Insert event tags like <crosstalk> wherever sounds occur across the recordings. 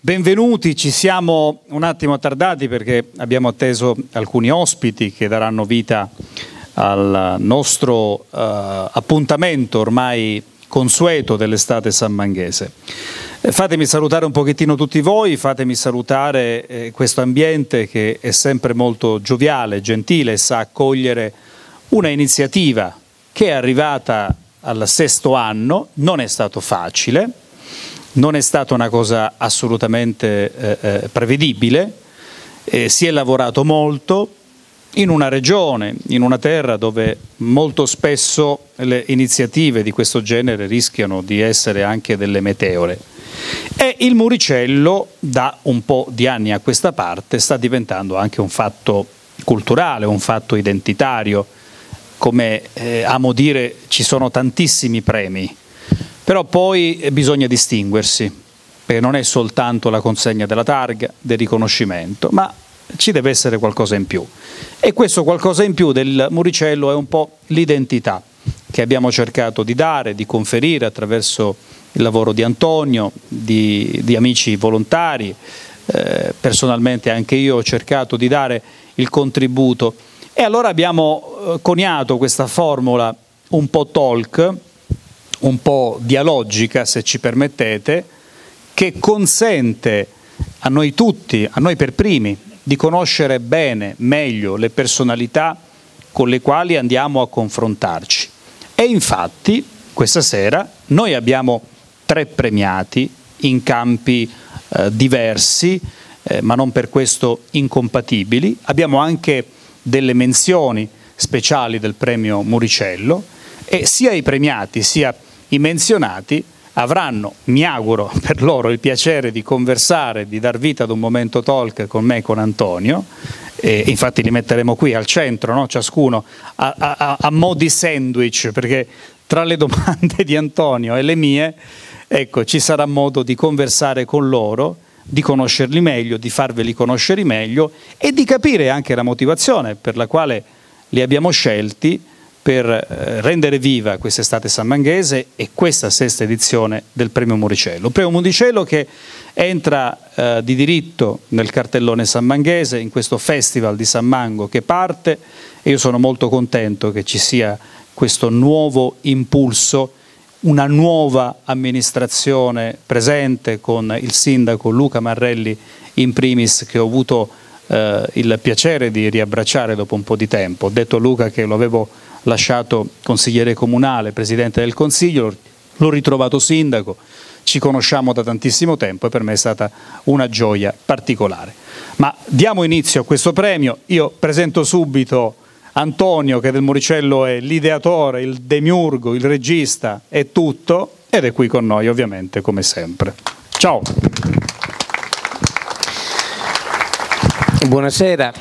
Benvenuti, ci siamo un attimo attardati perché abbiamo atteso alcuni ospiti che daranno vita al nostro uh, appuntamento ormai consueto dell'estate sammanghese. Eh, fatemi salutare un pochettino tutti voi, fatemi salutare eh, questo ambiente che è sempre molto gioviale, gentile e sa accogliere una iniziativa che è arrivata al sesto anno, non è stato facile, non è stata una cosa assolutamente eh, eh, prevedibile, eh, si è lavorato molto in una regione, in una terra dove molto spesso le iniziative di questo genere rischiano di essere anche delle meteore. E il Muricello da un po' di anni a questa parte sta diventando anche un fatto culturale, un fatto identitario. Come eh, amo dire, ci sono tantissimi premi però poi bisogna distinguersi, perché non è soltanto la consegna della targa, del riconoscimento, ma ci deve essere qualcosa in più. E questo qualcosa in più del Muricello è un po' l'identità che abbiamo cercato di dare, di conferire attraverso il lavoro di Antonio, di, di amici volontari, eh, personalmente anche io ho cercato di dare il contributo e allora abbiamo eh, coniato questa formula un po' talk un po' dialogica, se ci permettete, che consente a noi tutti, a noi per primi, di conoscere bene, meglio le personalità con le quali andiamo a confrontarci. E infatti questa sera noi abbiamo tre premiati in campi eh, diversi, eh, ma non per questo incompatibili. Abbiamo anche delle menzioni speciali del premio Muricello e sia i premiati sia i menzionati avranno, mi auguro <laughs> per loro, il piacere di conversare, di dar vita ad un momento talk con me e con Antonio, e infatti li metteremo qui al centro, no? ciascuno a, a, a mo' di sandwich, perché tra le domande di Antonio e le mie, ecco, ci sarà modo di conversare con loro, di conoscerli meglio, di farveli conoscere meglio e di capire anche la motivazione per la quale li abbiamo scelti per eh, rendere viva quest'estate sammanghese e questa sesta edizione del Premio Muricello. Premio Muricello che entra eh, di diritto nel cartellone sammanghese in questo festival di San Mango che parte e io sono molto contento che ci sia questo nuovo impulso, una nuova amministrazione presente con il sindaco Luca Marrelli in primis che ho avuto eh, il piacere di riabbracciare dopo un po' di tempo. Ho detto a Luca che lo avevo lasciato consigliere comunale, presidente del Consiglio, l'ho ritrovato sindaco, ci conosciamo da tantissimo tempo e per me è stata una gioia particolare. Ma diamo inizio a questo premio, io presento subito Antonio che del Moricello è l'ideatore, il demiurgo, il regista, è tutto ed è qui con noi ovviamente come sempre. Ciao! Buonasera,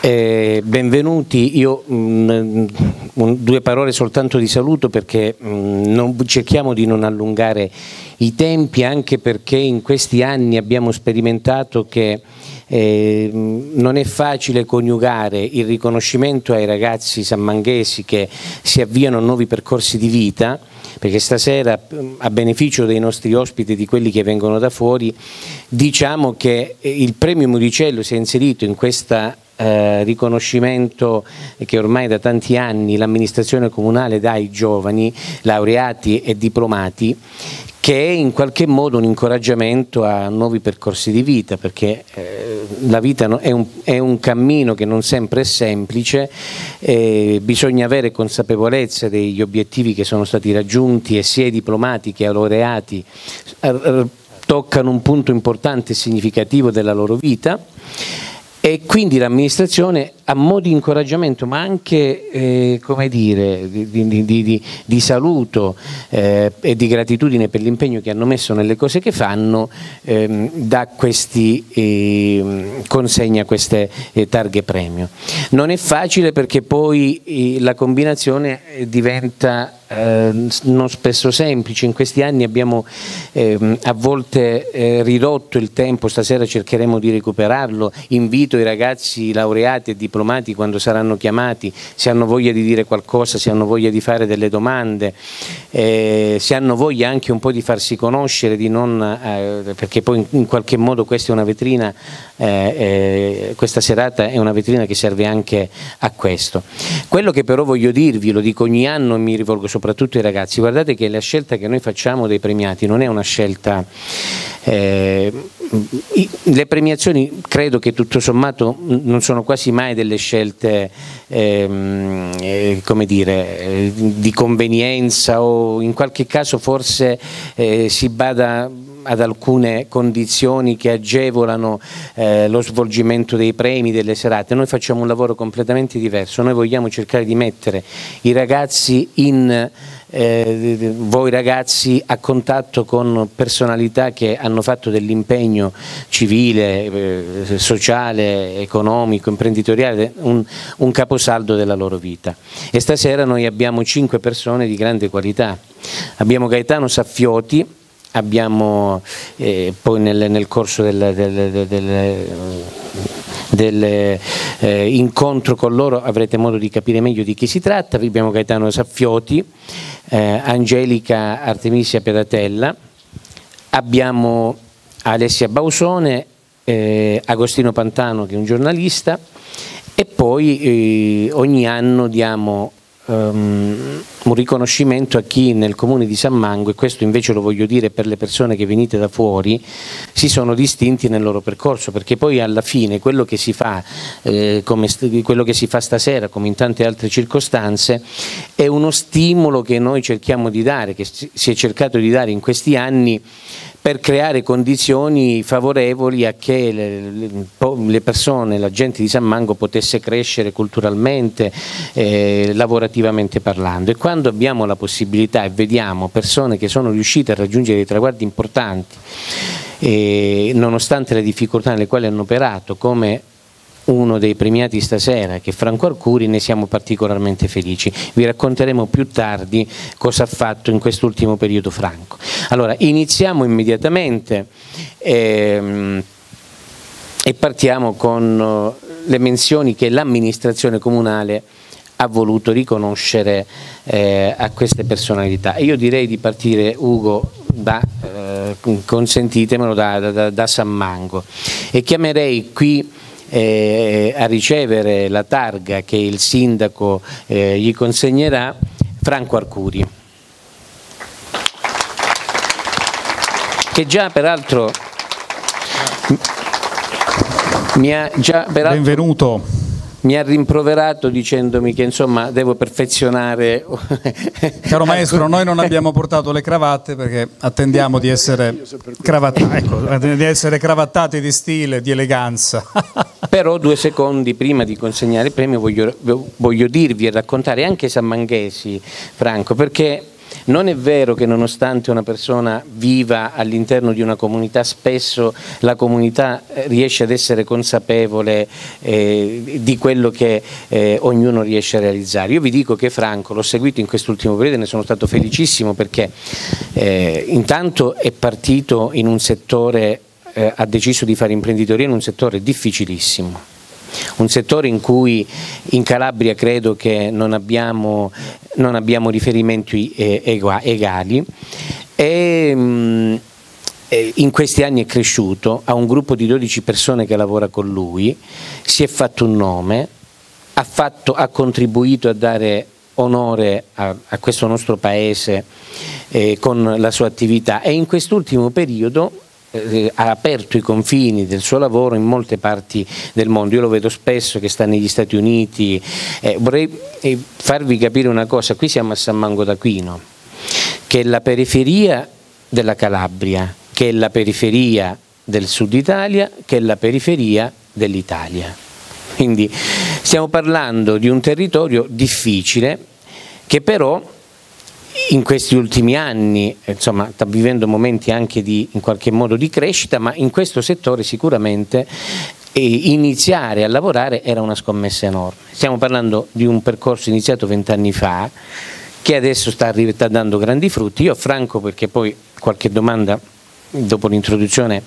eh, benvenuti, io mh, mm, un, due parole soltanto di saluto perché mh, mm, non, cerchiamo di non allungare i tempi anche perché in questi anni abbiamo sperimentato che eh, non è facile coniugare il riconoscimento ai ragazzi sammanghesi che si avviano a nuovi percorsi di vita perché stasera a beneficio dei nostri ospiti e di quelli che vengono da fuori diciamo che il premio Muricello si è inserito in questa eh, riconoscimento che ormai da tanti anni l'amministrazione comunale dà ai giovani laureati e diplomati che è in qualche modo un incoraggiamento a nuovi percorsi di vita, perché eh, la vita è un, è un, cammino che non sempre è semplice, eh, bisogna avere consapevolezza degli obiettivi che sono stati raggiunti e sia i diplomati che i laureati eh, toccano un punto importante e significativo della loro vita e quindi l'amministrazione a mo' di incoraggiamento ma anche eh, come dire, di, di, di, di saluto eh, e di gratitudine per l'impegno che hanno messo nelle cose che fanno ehm, da questi, eh, consegna queste eh, targhe premio. Non è facile perché poi eh, la combinazione diventa eh, non spesso semplice, in questi anni abbiamo ehm, a volte ridotto il tempo, stasera cercheremo di recuperarlo, invito i ragazzi laureati e diplomati diplomati quando saranno chiamati, se hanno voglia di dire qualcosa, se hanno voglia di fare delle domande, eh, se hanno voglia anche un po' di farsi conoscere, di non, eh, perché poi in, in, qualche modo questa è una vetrina, eh, eh, questa serata è una vetrina che serve anche a questo. Quello che però voglio dirvi, lo dico ogni anno e mi rivolgo soprattutto ai ragazzi, guardate che la scelta che noi facciamo dei premiati non è una scelta eh, le premiazioni credo che tutto sommato non sono quasi mai delle scelte ehm, eh, come dire, eh, di convenienza o in qualche caso forse eh, si bada ad alcune condizioni che agevolano eh, lo svolgimento dei premi, delle serate. Noi facciamo un lavoro completamente diverso, noi vogliamo cercare di mettere i ragazzi in eh, voi ragazzi a contatto con personalità che hanno fatto dell'impegno civile, eh, sociale, economico, imprenditoriale un, un caposaldo della loro vita. E stasera noi abbiamo cinque persone di grande qualità. Abbiamo Gaetano Saffioti, abbiamo eh, poi nel, nel, corso del, del, del, dell'incontro eh, con loro avrete modo di capire meglio di chi si tratta, abbiamo Gaetano Saffioti, eh, Angelica Artemisia Pedatella, abbiamo Alessia Bausone, eh, Agostino Pantano che è un giornalista e poi eh, ogni anno diamo um, un riconoscimento a chi nel comune di San Mango, e questo invece lo voglio dire per le persone che venite da fuori, si sono distinti nel loro percorso, perché poi alla fine quello che si fa, eh, come, quello che si fa stasera, come in tante altre circostanze, è uno stimolo che noi cerchiamo di dare, che si è cercato di dare in questi anni per creare condizioni favorevoli a che le, le persone, la gente di San Mango potesse crescere culturalmente, eh, lavorativamente parlando. E quando abbiamo la possibilità e vediamo persone che sono riuscite a raggiungere dei traguardi importanti, eh, nonostante le difficoltà nelle quali hanno operato, come uno dei premiati stasera che è Franco Arcuri ne siamo particolarmente felici. Vi racconteremo più tardi cosa ha fatto in quest'ultimo periodo Franco. Allora, iniziamo immediatamente ehm, e partiamo con eh, le menzioni che l'amministrazione comunale ha voluto riconoscere eh, a queste personalità. Io direi di partire, Ugo, da, eh, consentitemelo, da, da, da San Mango e chiamerei qui eh, a ricevere la targa che il sindaco eh, gli consegnerà Franco Arcuri. Che già peraltro mi ha già peraltro Benvenuto mi ha rimproverato dicendomi che insomma devo perfezionare. <laughs> Caro maestro, noi non abbiamo portato le cravatte perché attendiamo di essere, cravatta- ecco, di essere cravattati di stile, di eleganza. <laughs> Però due secondi prima di consegnare il premio voglio, voglio dirvi e raccontare anche San Manghesi, Franco, perché non è vero che nonostante una persona viva all'interno di una comunità, spesso la comunità eh, riesce ad essere consapevole eh, di quello che eh, ognuno riesce a realizzare. Io vi dico che Franco l'ho seguito in quest'ultimo periodo e ne sono stato felicissimo perché eh, intanto è partito in un settore, eh, ha deciso di fare imprenditoria in un settore difficilissimo un settore in cui in Calabria credo che non abbiamo, non abbiamo riferimenti eh, egali. E mm, in questi anni è cresciuto, ha un gruppo di 12 persone che lavora con lui, si è fatto un nome, ha, fatto, ha contribuito a dare onore a, a questo nostro paese eh, con la sua attività. E in quest'ultimo periodo eh, ha aperto i confini del suo lavoro in molte parti del mondo. Io lo vedo spesso che sta negli Stati Uniti. Eh, vorrei eh, farvi capire una cosa, qui siamo a San Mango d'Aquino, che è la periferia della Calabria, che è la periferia del sud Italia, che è la periferia dell'Italia. Quindi stiamo parlando di un territorio difficile che però in questi ultimi anni insomma, sta vivendo momenti anche di, in qualche modo di crescita, ma in questo settore sicuramente eh, iniziare a lavorare era una scommessa enorme. Stiamo parlando di un percorso iniziato vent'anni fa che adesso sta, sta, dando grandi frutti. Io Franco perché poi qualche domanda dopo l'introduzione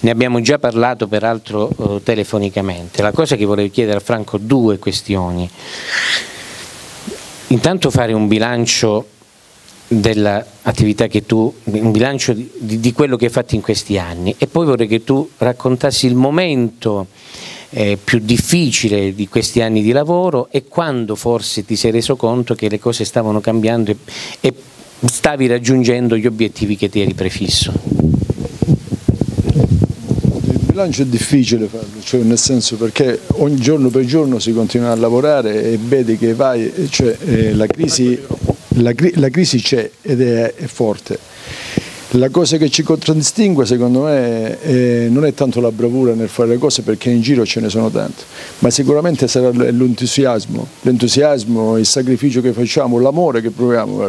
ne abbiamo già parlato peraltro eh, telefonicamente. La cosa che volevo chiedere a Franco, due questioni. Intanto fare un bilancio dell'attività che tu, un bilancio di, di, quello che hai fatto in questi anni e poi vorrei che tu raccontassi il momento eh, più difficile di questi anni di lavoro e quando forse ti sei reso conto che le cose stavano cambiando e, e stavi raggiungendo gli obiettivi che ti eri prefisso. Il bilancio è difficile cioè nel senso perché ogni giorno per giorno si continua a lavorare e vedi che vai, cioè, eh, la crisi la, la crisi c'è ed è, è, forte. La cosa che ci contraddistingue secondo me è, non è tanto la bravura nel fare le cose perché in giro ce ne sono tante, ma sicuramente sarà l'entusiasmo, l'entusiasmo, il sacrificio che facciamo, l'amore che proviamo.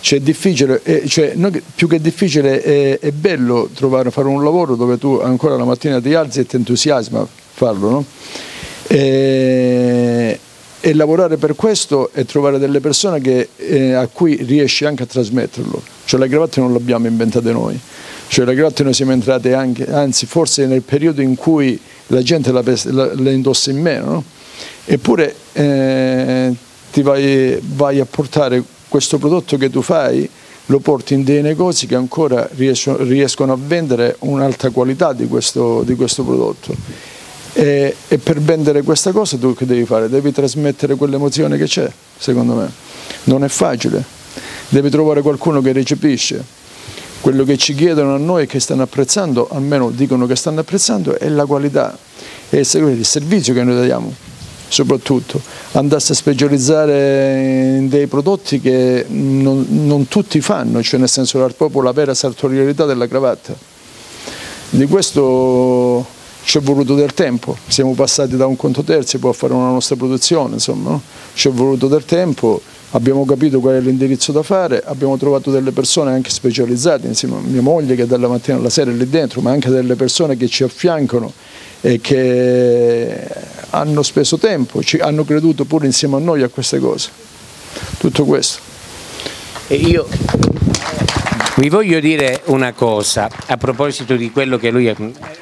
Cioè, è, cioè, più che difficile è, è bello trovare, fare un lavoro dove tu ancora la mattina ti alzi e ti entusiasma farlo. No? E, e lavorare per questo e trovare delle persone che, eh, a cui riesci anche a trasmetterlo. Cioè le cravatte non le abbiamo inventate noi, cioè le cravatte noi siamo entrate anche, anzi forse nel periodo in cui la gente la, la, la indossa in meno, no? eppure eh, ti vai, vai, a portare questo prodotto che tu fai, lo porti in dei negozi che ancora riescono, riescono a vendere un'alta qualità di questo, di questo prodotto e, e, per vendere questa cosa tu che devi fare? Devi trasmettere quell'emozione che c'è, secondo me. Non è facile, devi trovare qualcuno che recepisce. Quello che ci chiedono a noi che stanno apprezzando, almeno dicono che stanno apprezzando, è la qualità, è il servizio che noi diamo, soprattutto. Andasse a specializzare in dei prodotti che non, non tutti fanno, cioè nel senso proprio la vera sartorialità della cravatta. Di questo ci è voluto del tempo, siamo passati da un conto terzi poi a fare una nostra produzione, insomma, no? ci è voluto del tempo, abbiamo capito qual è l'indirizzo da fare, abbiamo trovato delle persone anche specializzate, insieme a mia moglie che dalla mattina alla sera è lì dentro, ma anche delle persone che ci affiancano e che hanno speso tempo, ci, hanno creduto pure insieme a noi a queste cose. Tutto questo. E io vi voglio dire una cosa a proposito di quello che lui...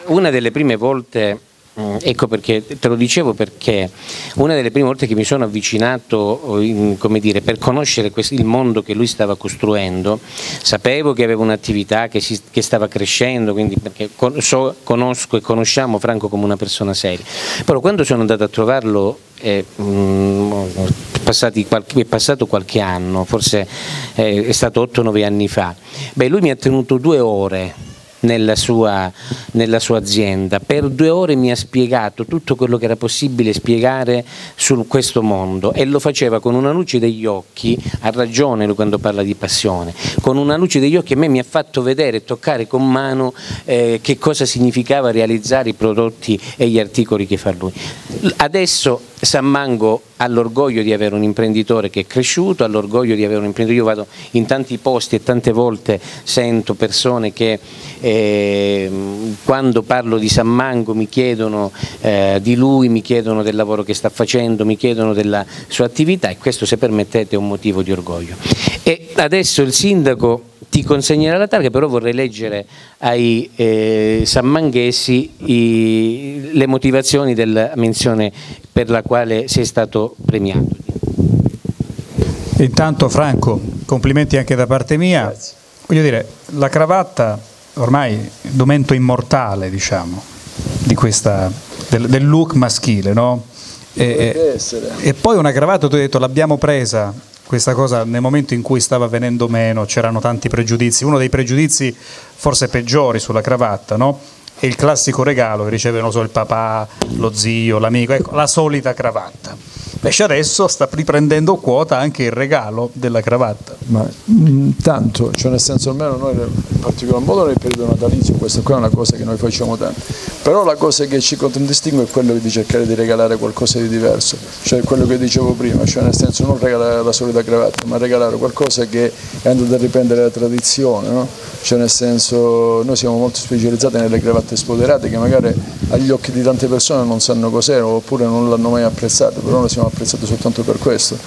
Una delle prime volte ecco perché te lo dicevo perché una delle prime volte che mi sono avvicinato in, dire, per conoscere il mondo che lui stava costruendo, sapevo che aveva un'attività che, che, stava crescendo, quindi perché so, conosco e conosciamo Franco come una persona seria. Però quando sono andato a trovarlo è, mh, mm, è, passato qualche anno, forse è stato 8-9 anni fa, beh, lui mi ha tenuto due ore nella sua, nella sua, azienda. Per due ore mi ha spiegato tutto quello che era possibile spiegare su questo mondo e lo faceva con una luce degli occhi, ha ragione lui quando parla di passione, con una luce degli occhi a me mi ha fatto vedere e toccare con mano eh, che cosa significava realizzare i prodotti e gli articoli che fa lui. Adesso San Mango ha l'orgoglio di avere un imprenditore che è cresciuto, ha l'orgoglio di avere un imprenditore, io vado in tanti posti e tante volte sento persone che eh, quando parlo di San Mango mi chiedono eh, di lui, mi chiedono del lavoro che sta facendo, mi chiedono della sua attività e questo se permettete è un motivo di orgoglio. E adesso il sindaco ti consegnerà la targa, però vorrei leggere ai eh, sammanghesi i, le motivazioni della menzione per la quale sei stato premiato. Intanto Franco, complimenti anche da parte mia. Grazie. Voglio dire, la cravatta ormai è un documento immortale, diciamo, di questa, del, del look maschile, no? E, e, poi una cravatta, tu hai detto, l'abbiamo presa questa cosa nel momento in cui stava venendo meno, c'erano tanti pregiudizi, uno dei pregiudizi forse peggiori sulla cravatta, no? È il classico regalo che riceve so, il papà, lo zio, l'amico, ecco, la solita cravatta. Invece adesso sta riprendendo quota anche il regalo della cravatta. Ma mh, mm, cioè nel senso almeno noi in particolar modo nel periodo natalizio, questa qua è una cosa che noi facciamo tanto, però la cosa che ci contraddistingue è quello di cercare di regalare qualcosa di diverso, cioè quello che dicevo prima, cioè nel senso non regalare la solita cravatta, ma regalare qualcosa che è andato a riprendere la tradizione, no? Cioè nel senso noi siamo molto specializzati nelle cravatte spoderate che magari agli occhi di tante persone non sanno cos'erano oppure non l'hanno mai apprezzato, però noi siamo apprezzato soltanto per questo,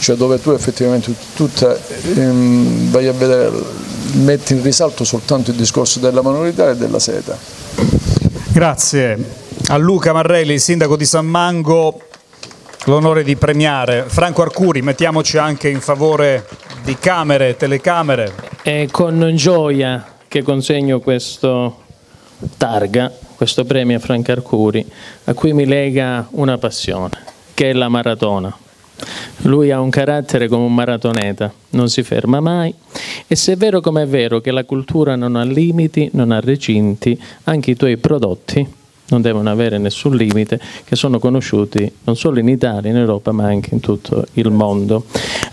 cioè dove tu effettivamente tutta, ehm, vai a vedere mette in risalto soltanto il discorso della manualità e della seta. Grazie a Luca Marrelli, sindaco di San Mango, l'onore di premiare Franco Arcuri, mettiamoci anche in favore di camere, telecamere. È con gioia che consegno questo targa, questo premio a Franco Arcuri, a cui mi lega una passione, che è la maratona. Lui ha un carattere come un maratoneta, non si ferma mai e se è vero come è vero che la cultura non ha limiti, non ha recinti, anche i tuoi prodotti non devono avere nessun limite, che sono conosciuti non solo in Italia, in Europa, ma anche in tutto il mondo.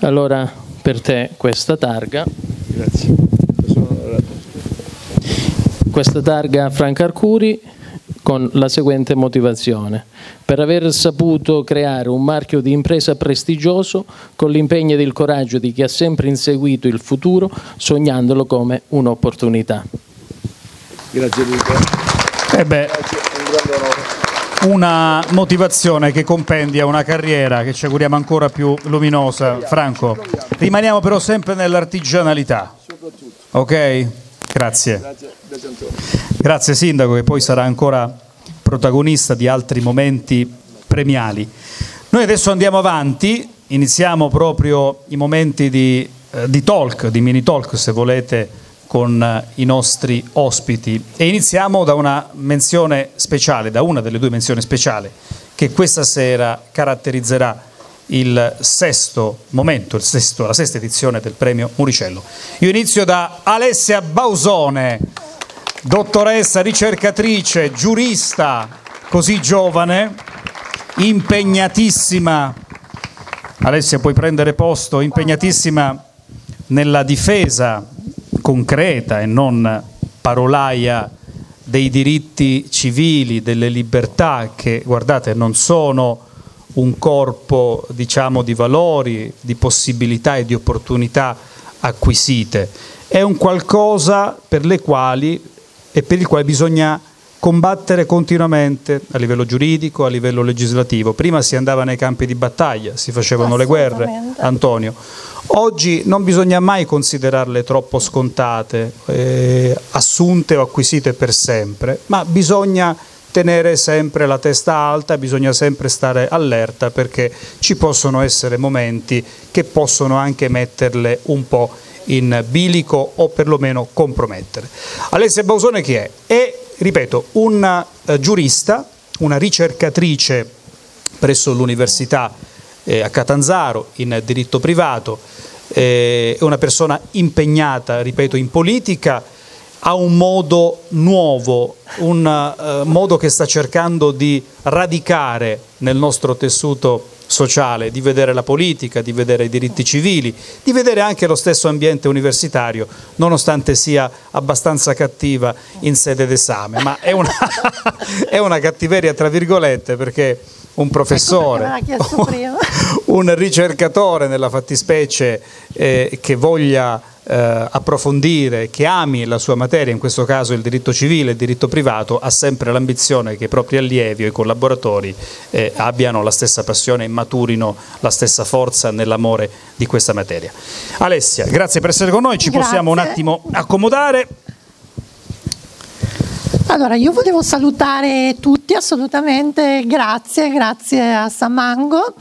Allora, per te questa targa. Grazie. Questa targa Franco Arcuri con la seguente motivazione. Per aver saputo creare un marchio di impresa prestigioso con l'impegno ed il coraggio di chi ha sempre inseguito il futuro sognandolo come un'opportunità. Grazie Luca. Eh beh, una motivazione che compendia una carriera che ci auguriamo ancora più luminosa. Franco, rimaniamo però sempre nell'artigianalità. Ok? Grazie. Grazie Sindaco che poi sarà ancora protagonista di altri momenti premiali. Noi adesso andiamo avanti, iniziamo proprio i momenti di, eh, di talk, di mini talk se volete, con i nostri ospiti e iniziamo da una menzione speciale, da una delle due menzioni speciali che questa sera caratterizzerà il sesto momento, il sesto, la sesta edizione del premio Muricello. Io inizio da Alessia Bausone, dottoressa, ricercatrice, giurista, così giovane, impegnatissima. Alessia, puoi prendere posto, impegnatissima nella difesa concreta e non parolaia dei diritti civili, delle libertà che, guardate, non sono un corpo diciamo, di valori, di possibilità e di opportunità acquisite, è un qualcosa per le quali e per il quale bisogna combattere continuamente a livello giuridico, a livello legislativo. Prima si andava nei campi di battaglia, si facevano le guerre, Antonio. Oggi non bisogna mai considerarle troppo scontate, eh, assunte o acquisite per sempre, ma bisogna tenere sempre la testa alta, bisogna sempre stare allerta perché ci possono essere momenti che possono anche metterle un po' in bilico o perlomeno compromettere. Alessia Bausone chi è? È, ripeto, una eh, giurista, una ricercatrice presso l'Università eh, a Catanzaro in diritto privato, eh, è una persona impegnata, ripeto, in politica, ha un modo nuovo, un uh, modo che sta cercando di radicare nel nostro tessuto sociale, di vedere la politica, di vedere i diritti civili, di vedere anche lo stesso ambiente universitario, nonostante sia abbastanza cattiva in sede d'esame, ma è una, <laughs> è una cattiveria tra virgolette perché un professore, <laughs> un ricercatore nella fattispecie eh, che voglia eh, approfondire, che ami la sua materia, in questo caso il diritto civile, il diritto privato, ha sempre l'ambizione che i propri allievi o i collaboratori eh, abbiano la stessa passione e maturino la stessa forza nell'amore di questa materia. Alessia, grazie per essere con noi, ci grazie. possiamo un attimo accomodare. Allora, io volevo salutare tutti assolutamente, grazie, grazie a Samango.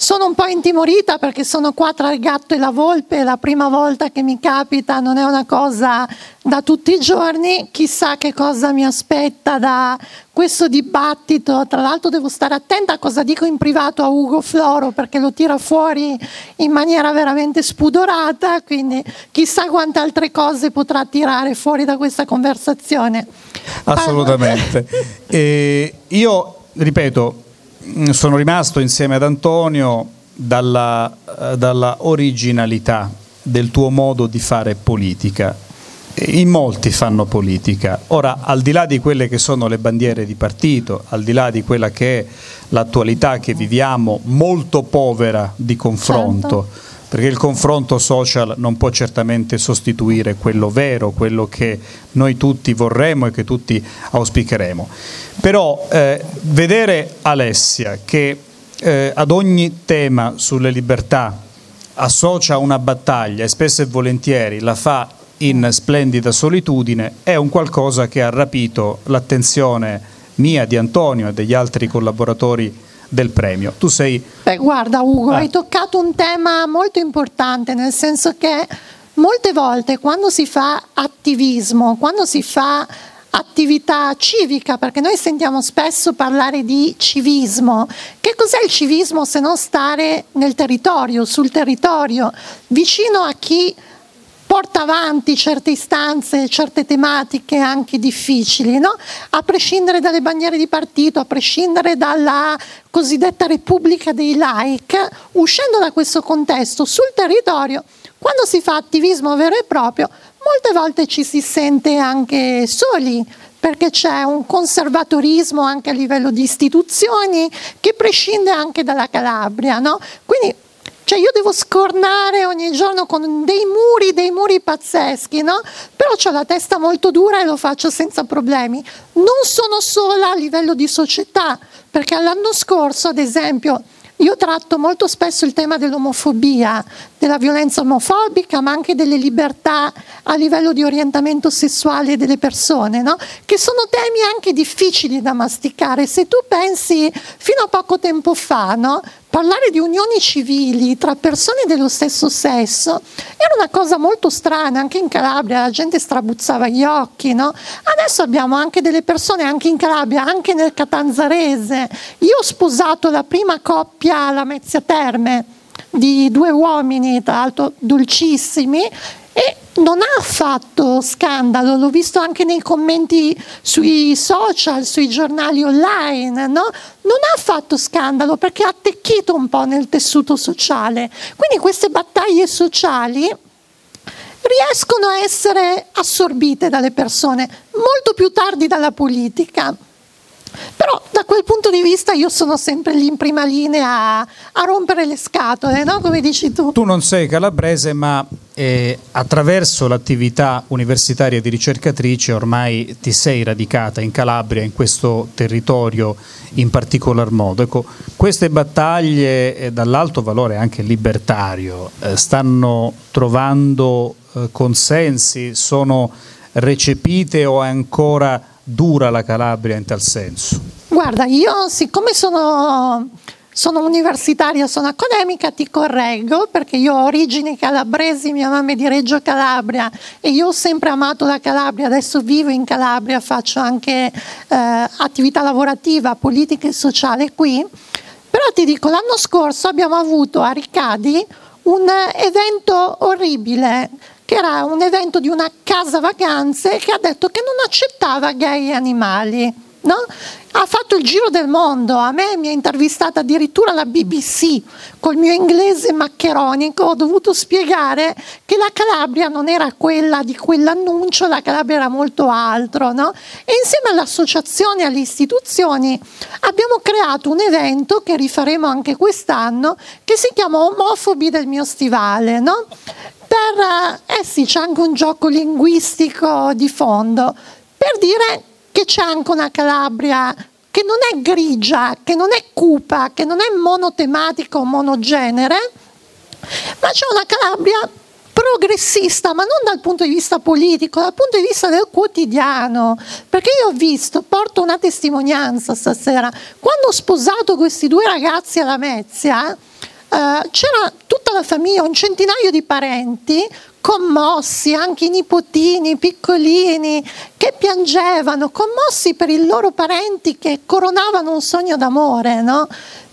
Sono un po' intimorita perché sono qua tra il gatto e la volpe, la prima volta che mi capita, non è una cosa da tutti i giorni, chissà che cosa mi aspetta da questo dibattito, tra l'altro devo stare attenta a cosa dico in privato a Ugo Floro perché lo tira fuori in maniera veramente spudorata, quindi chissà quante altre cose potrà tirare fuori da questa conversazione. Assolutamente. e io ripeto, sono rimasto insieme ad Antonio dalla, eh, dalla originalità del tuo modo di fare politica. In molti fanno politica. Ora, al di là di quelle che sono le bandiere di partito, al di là di quella che è l'attualità che viviamo, molto povera di confronto, certo perché il confronto social non può certamente sostituire quello vero, quello che noi tutti vorremmo e che tutti auspicheremo. Però eh, vedere Alessia che eh, ad ogni tema sulle libertà associa una battaglia e spesso e volentieri la fa in splendida solitudine, è un qualcosa che ha rapito l'attenzione mia, di Antonio e degli altri collaboratori del premio. Tu sei... Beh, guarda Ugo, eh. hai toccato un tema molto importante, nel senso che molte volte quando si fa attivismo, quando si fa attività civica, perché noi sentiamo spesso parlare di civismo. Che cos'è il civismo se non stare nel territorio, sul territorio, vicino a chi porta avanti certe istanze, certe tematiche anche difficili, no? a prescindere dalle bandiere di partito, a prescindere dalla cosiddetta Repubblica dei like, uscendo da questo contesto sul territorio, quando si fa attivismo vero e proprio, molte volte ci si sente anche soli, perché c'è un conservatorismo anche a livello di istituzioni che prescinde anche dalla Calabria. No? Quindi cioè io devo scornare ogni giorno con dei muri, dei muri pazzeschi, no? Però ho la testa molto dura e lo faccio senza problemi. Non sono sola a livello di società, perché l'anno scorso, ad esempio, io tratto molto spesso il tema dell'omofobia, della violenza omofobica, ma anche delle libertà a livello di orientamento sessuale delle persone, no? che sono temi anche difficili da masticare. Se tu pensi fino a poco tempo fa, no? Parlare di unioni civili tra persone dello stesso sesso era una cosa molto strana, anche in Calabria la gente strabuzzava gli occhi, no? Adesso abbiamo anche delle persone, anche in Calabria, anche nel Catanzarese. Io ho sposato la prima coppia alla Mezzia Terme di due uomini, tra l'altro dolcissimi, e non ha fatto scandalo, l'ho visto anche nei commenti sui social, sui giornali online, no? non ha fatto scandalo perché ha attecchito un po' nel tessuto sociale. Quindi queste battaglie sociali riescono a essere assorbite dalle persone molto più tardi dalla politica. Però da quel punto di vista io sono sempre lì in prima linea a, rompere le scatole, no? come dici tu. Tu non sei calabrese, ma eh, attraverso l'attività universitaria di ricercatrice ormai ti sei radicata in Calabria, in questo territorio in particolar modo. Ecco, queste battaglie eh, dall'alto valore anche libertario eh, stanno trovando eh, consensi, sono recepite o ancora dura la Calabria in tal senso? Guarda, io siccome sono, sono universitaria, sono accademica, ti correggo perché io ho origini calabresi, mia mamma è di Reggio Calabria e io ho sempre amato la Calabria, adesso vivo in Calabria, faccio anche eh, attività lavorativa, politica e sociale qui. Però ti dico, l'anno scorso abbiamo avuto a Ricadi un evento orribile che era un evento di una casa vacanze che ha detto che non accettava gay animali. No? Ha fatto il giro del mondo, a me mi ha intervistata addirittura la BBC col mio inglese maccheronico, ho dovuto spiegare che la Calabria non era quella di quell'annuncio, la Calabria era molto altro. No? E insieme all'associazione e alle istituzioni abbiamo creato un evento che rifaremo anche quest'anno che si chiama Omofobi del mio stivale. No? per, eh sì, c'è anche un gioco linguistico di fondo, per dire che c'è anche una Calabria che non è grigia, che non è cupa, che non è monotematica o monogenere, ma c'è una Calabria progressista, ma non dal punto di vista politico, dal punto di vista del quotidiano. Perché io ho visto, porto una testimonianza stasera, quando ho sposato questi due ragazzi alla Mezia, eh, c'era tutta la famiglia, un centinaio di parenti commossi, anche i nipotini piccolini che piangevano, commossi per i loro parenti che coronavano un sogno d'amore, no?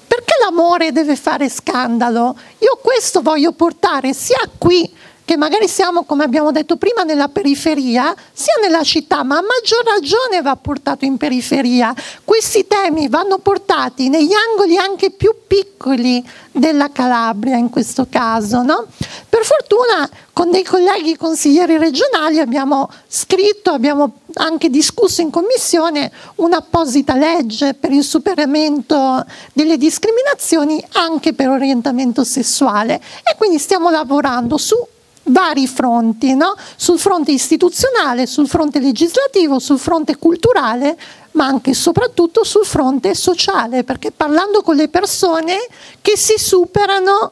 Perché l'amore deve fare scandalo? Io questo voglio portare sia qui che magari siamo, come abbiamo detto prima, nella periferia, sia nella città, ma a maggior ragione va portato in periferia. Questi temi vanno portati negli angoli anche più piccoli della Calabria in questo caso. No? Per fortuna con dei colleghi consiglieri regionali abbiamo scritto, abbiamo anche discusso in commissione un'apposita legge per il superamento delle discriminazioni anche per orientamento sessuale e quindi stiamo lavorando su vari fronti, no? sul fronte istituzionale, sul fronte legislativo, sul fronte culturale, ma anche e soprattutto sul fronte sociale, perché parlando con le persone che si superano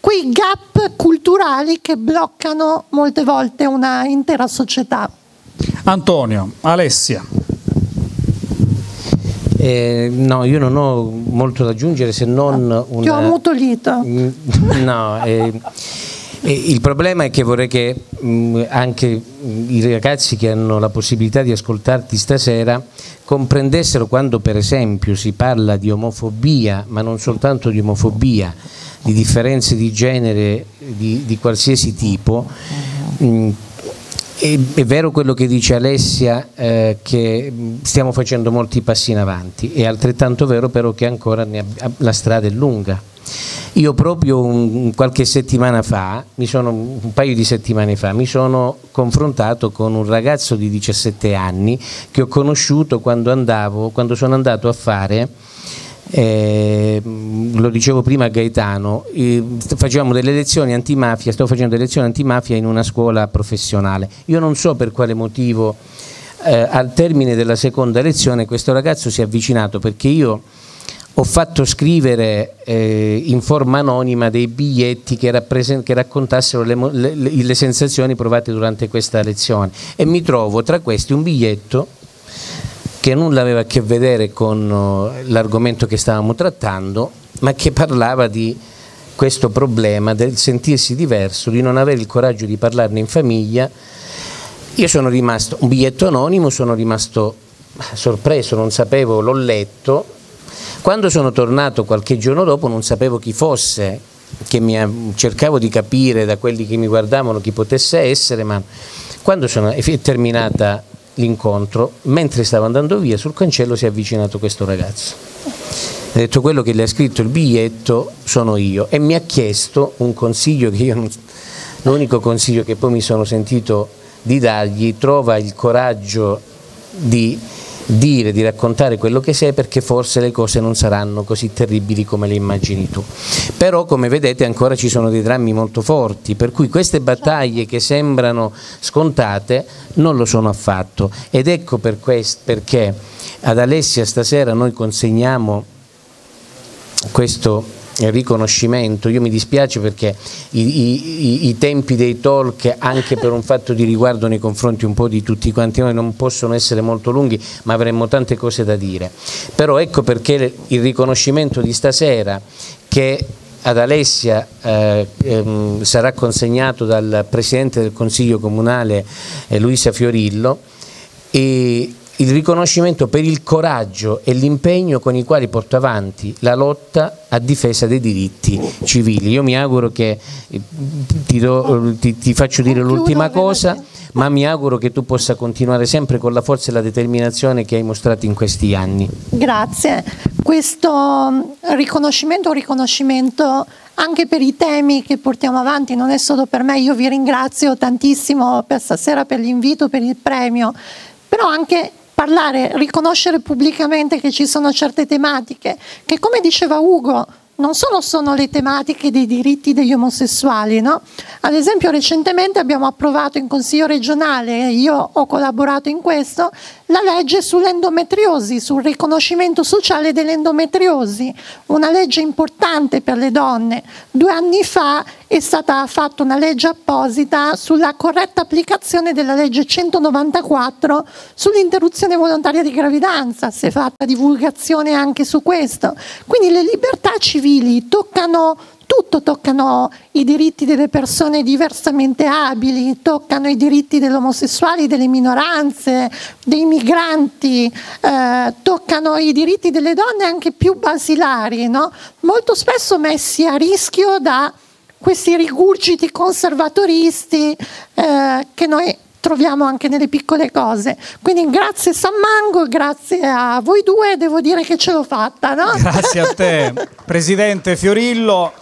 quei gap culturali che bloccano molte volte una intera società. Antonio, Alessia. Eh, no, io non ho molto da aggiungere se non un... Ti ho ammutolito. Mm, no, eh, il problema è che vorrei che mm, anche i ragazzi che hanno la possibilità di ascoltarti stasera comprendessero quando per esempio si parla di omofobia, ma non soltanto di omofobia, di differenze di genere di, di qualsiasi tipo, mm, è, è, vero quello che dice Alessia eh, che stiamo facendo molti passi in avanti, è altrettanto vero però che ancora la strada è lunga. Io proprio un, qualche settimana fa, sono, un paio di settimane fa, mi sono confrontato con un ragazzo di 17 anni che ho conosciuto quando, andavo, quando sono andato a fare eh, lo dicevo prima a Gaetano, eh, facevamo delle lezioni antimafia, stavo facendo delle lezioni antimafia in una scuola professionale. Io non so per quale motivo eh, al termine della seconda lezione questo ragazzo si è avvicinato perché io ho fatto scrivere eh, in forma anonima dei biglietti che, che raccontassero le, le, le sensazioni provate durante questa lezione e mi trovo tra questi un biglietto che nulla aveva a che vedere con uh, l'argomento che stavamo trattando, ma che parlava di questo problema del sentirsi diverso, di non avere il coraggio di parlarne in famiglia. Io sono rimasto, un biglietto anonimo, sono rimasto sorpreso, non sapevo, l'ho letto. Quando sono tornato qualche giorno dopo non sapevo chi fosse, mi, cercavo di capire da quelli che mi guardavano chi potesse essere, ma quando sono, è terminata l'incontro, mentre stavo andando via sul cancello si è avvicinato questo ragazzo. Ha detto quello che le ha scritto il biglietto sono io e mi ha chiesto un consiglio che io non, l'unico consiglio che poi mi sono sentito di dargli, trova il coraggio di dire, di raccontare quello che sei perché forse le cose non saranno così terribili come le immagini tu. Però come vedete ancora ci sono dei drammi molto forti, per cui queste battaglie che sembrano scontate non lo sono affatto ed ecco per questo, perché ad Alessia stasera noi consegniamo questo riconoscimento. Io mi dispiace perché i, i, i, tempi dei talk, anche per un fatto di riguardo nei confronti un po' di tutti quanti noi, non possono essere molto lunghi, ma avremmo tante cose da dire. Però ecco perché il riconoscimento di stasera che ad Alessia eh, ehm, sarà consegnato dal Presidente del Consiglio Comunale eh, Luisa Fiorillo e il riconoscimento per il coraggio e l'impegno con i quali porta avanti la lotta a difesa dei diritti civili. Io mi auguro che, eh, ti, do, ti, ti faccio dire l'ultima cosa, ma mi auguro che tu possa continuare sempre con la forza e la determinazione che hai mostrato in questi anni. Grazie. Questo mm, riconoscimento è un riconoscimento anche per i temi che portiamo avanti, non è solo per me, io vi ringrazio tantissimo per stasera per l'invito, per il premio, però anche parlare, riconoscere pubblicamente che ci sono certe tematiche che come diceva Ugo non solo sono le tematiche dei diritti degli omosessuali, no? ad esempio recentemente abbiamo approvato in Consiglio regionale, io ho collaborato in questo, la legge sull'endometriosi, sul riconoscimento sociale dell'endometriosi, una legge importante per le donne. Due anni fa è stata fatta una legge apposita sulla corretta applicazione della legge 194 sull'interruzione volontaria di gravidanza, si è fatta divulgazione anche su questo. Quindi le libertà civili toccano tutto, toccano i diritti delle persone diversamente abili, toccano i diritti degli omosessuali, delle minoranze, dei migranti, eh, toccano i diritti delle donne anche più basilari, no? molto spesso messi a rischio da questi rigurgiti conservatoristi eh, che noi troviamo anche nelle piccole cose. Quindi grazie Sammango, grazie a voi due, devo dire che ce l'ho fatta. No? Grazie a te, Presidente Fiorillo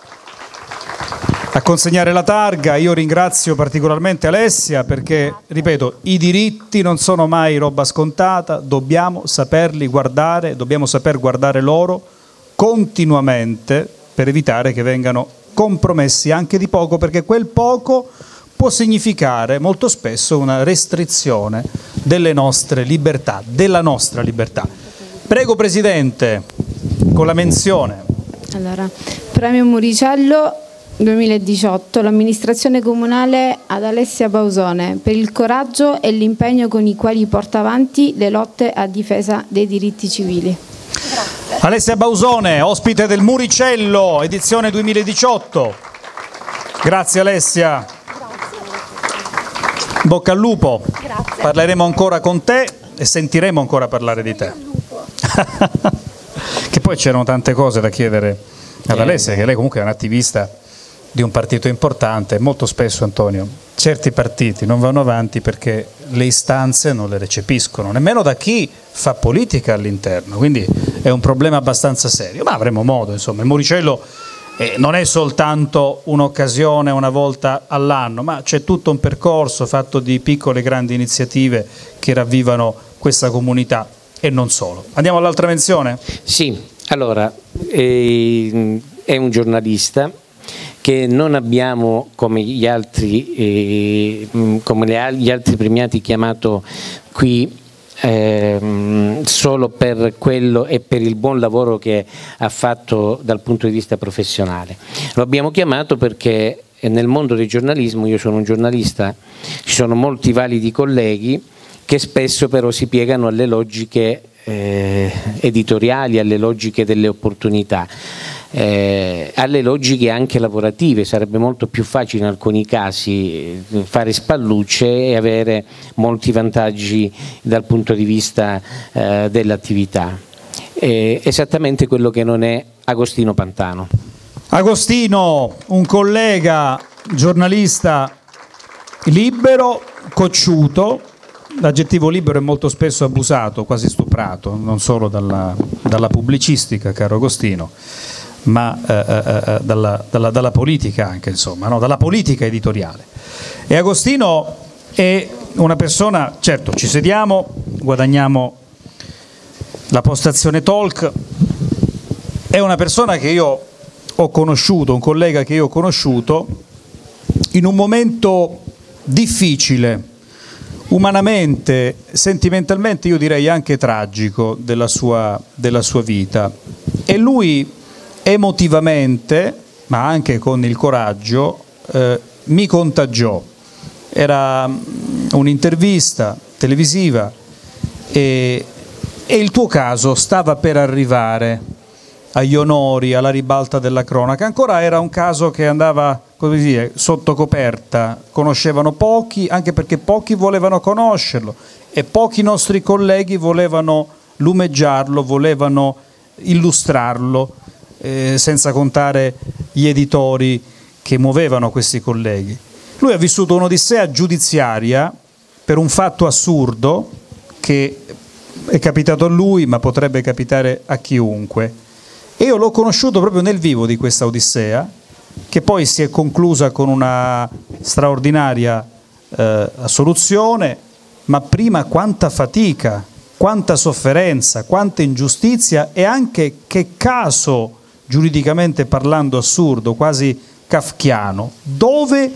a consegnare la targa. Io ringrazio particolarmente Alessia perché, ripeto, i diritti non sono mai roba scontata, dobbiamo saperli guardare, dobbiamo saper guardare loro continuamente per evitare che vengano compromessi anche di poco, perché quel poco può significare molto spesso una restrizione delle nostre libertà, della nostra libertà. Prego Presidente, con la menzione. Allora, premio Muricello 2018 l'amministrazione comunale ad Alessia Bausone per il coraggio e l'impegno con i quali porta avanti le lotte a difesa dei diritti civili. Grazie. Alessia Bausone, ospite del Muricello, edizione 2018. Grazie Alessia. Grazie. Bocca al lupo. Grazie. Parleremo ancora con te e sentiremo ancora parlare di te. <laughs> che poi c'erano tante cose da chiedere ad Alessia, che lei comunque è un attivista di un partito importante, molto spesso Antonio, certi partiti non vanno avanti perché le istanze non le recepiscono, nemmeno da chi fa politica all'interno, quindi è un problema abbastanza serio, ma avremo modo, insomma, il Moricello eh, non è soltanto un'occasione una volta all'anno, ma c'è tutto un percorso fatto di piccole e grandi iniziative che ravvivano questa comunità e non solo. Andiamo all'altra menzione? Sì, allora, eh, è un giornalista che non abbiamo come gli altri, eh, come gli altri premiati chiamato qui eh, solo per quello e per il buon lavoro che ha fatto dal punto di vista professionale. Lo abbiamo chiamato perché nel mondo del giornalismo, io sono un giornalista, ci sono molti validi colleghi che spesso però si piegano alle logiche eh, editoriali, alle logiche delle opportunità eh, alle logiche anche lavorative, sarebbe molto più facile in alcuni casi fare spallucce e avere molti vantaggi dal punto di vista eh, dell'attività. esattamente quello che non è Agostino Pantano. Agostino, un collega giornalista libero, cocciuto, l'aggettivo libero è molto spesso abusato, quasi stuprato, non solo dalla, dalla pubblicistica, caro Agostino ma eh, eh, eh, dalla, dalla, dalla, politica anche, insomma, no? dalla politica editoriale. E Agostino è una persona, certo, ci sediamo, guadagniamo la postazione talk, è una persona che io ho conosciuto, un collega che io ho conosciuto in un momento difficile, umanamente, sentimentalmente, io direi anche tragico della sua, della sua vita. E lui emotivamente, ma anche con il coraggio, eh, mi contagiò. Era mm, un'intervista televisiva e, e il tuo caso stava per arrivare agli onori, alla ribalta della cronaca. Ancora era un caso che andava così dire, sotto coperta, conoscevano pochi, anche perché pochi volevano conoscerlo e pochi nostri colleghi volevano lumeggiarlo, volevano illustrarlo eh, senza contare gli editori che muovevano questi colleghi. Lui ha vissuto un'odissea giudiziaria per un fatto assurdo che è capitato a lui ma potrebbe capitare a chiunque. E io l'ho conosciuto proprio nel vivo di questa odissea, che poi si è conclusa con una straordinaria eh, soluzione, ma prima quanta fatica, quanta sofferenza, quanta ingiustizia e anche che caso giuridicamente parlando assurdo, quasi kafkiano, dove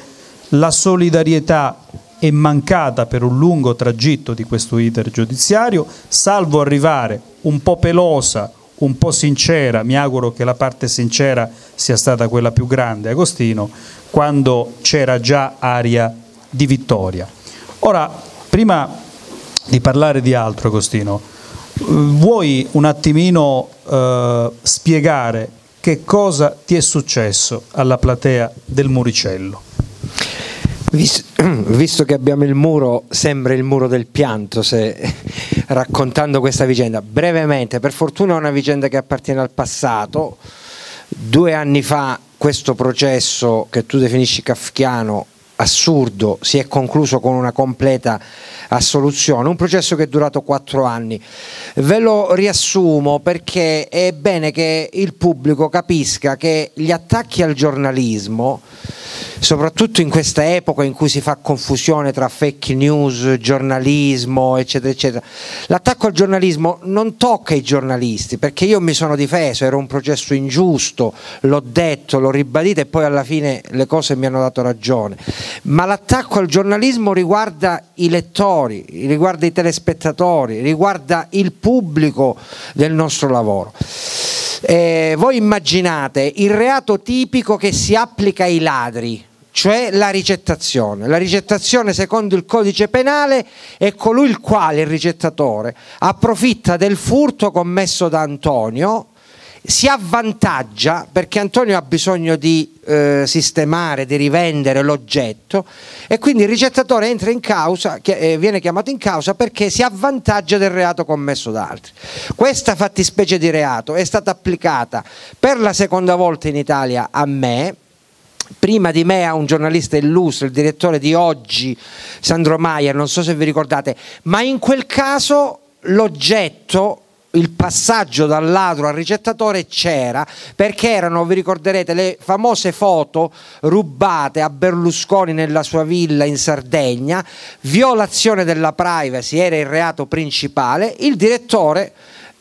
la solidarietà è mancata per un lungo tragitto di questo iter giudiziario, salvo arrivare un po' pelosa, un po' sincera, mi auguro che la parte sincera sia stata quella più grande, Agostino, quando c'era già aria di vittoria. Ora, prima di parlare di altro, Agostino, vuoi un attimino eh, spiegare che cosa ti è successo alla platea del Muricello? <clears throat> Visto che abbiamo il muro, sembra il muro del pianto se, <laughs> raccontando questa vicenda. Brevemente, per fortuna è una vicenda che appartiene al passato. Due anni fa questo processo che tu definisci kafkiano assurdo si è concluso con una completa assoluzione, un processo che è durato quattro anni. Ve lo riassumo perché è bene che il pubblico capisca che gli attacchi al giornalismo soprattutto in questa epoca in cui si fa confusione tra fake news, giornalismo, eccetera, eccetera. L'attacco al giornalismo non tocca i giornalisti, perché io mi sono difeso, era un processo ingiusto, l'ho detto, l'ho ribadito e poi alla fine le cose mi hanno dato ragione. Ma l'attacco al giornalismo riguarda i lettori, riguarda i telespettatori, riguarda il pubblico del nostro lavoro. Eh, voi immaginate il reato tipico che si applica ai ladri, cioè la ricettazione. La ricettazione secondo il codice penale è colui il quale il ricettatore approfitta del furto commesso da Antonio, si avvantaggia perché Antonio ha bisogno di eh, sistemare, di rivendere l'oggetto e quindi il ricettatore entra in causa, eh, viene chiamato in causa perché si avvantaggia del reato commesso da altri. Questa fattispecie di reato è stata applicata per la seconda volta in Italia a me, prima di me a un giornalista illustre, il direttore di oggi, Sandro Maier, non so se vi ricordate, ma in quel caso l'oggetto il passaggio dal ladro al ricettatore c'era perché erano, vi ricorderete, le famose foto rubate a Berlusconi nella sua villa in Sardegna, violazione della privacy era il reato principale, il direttore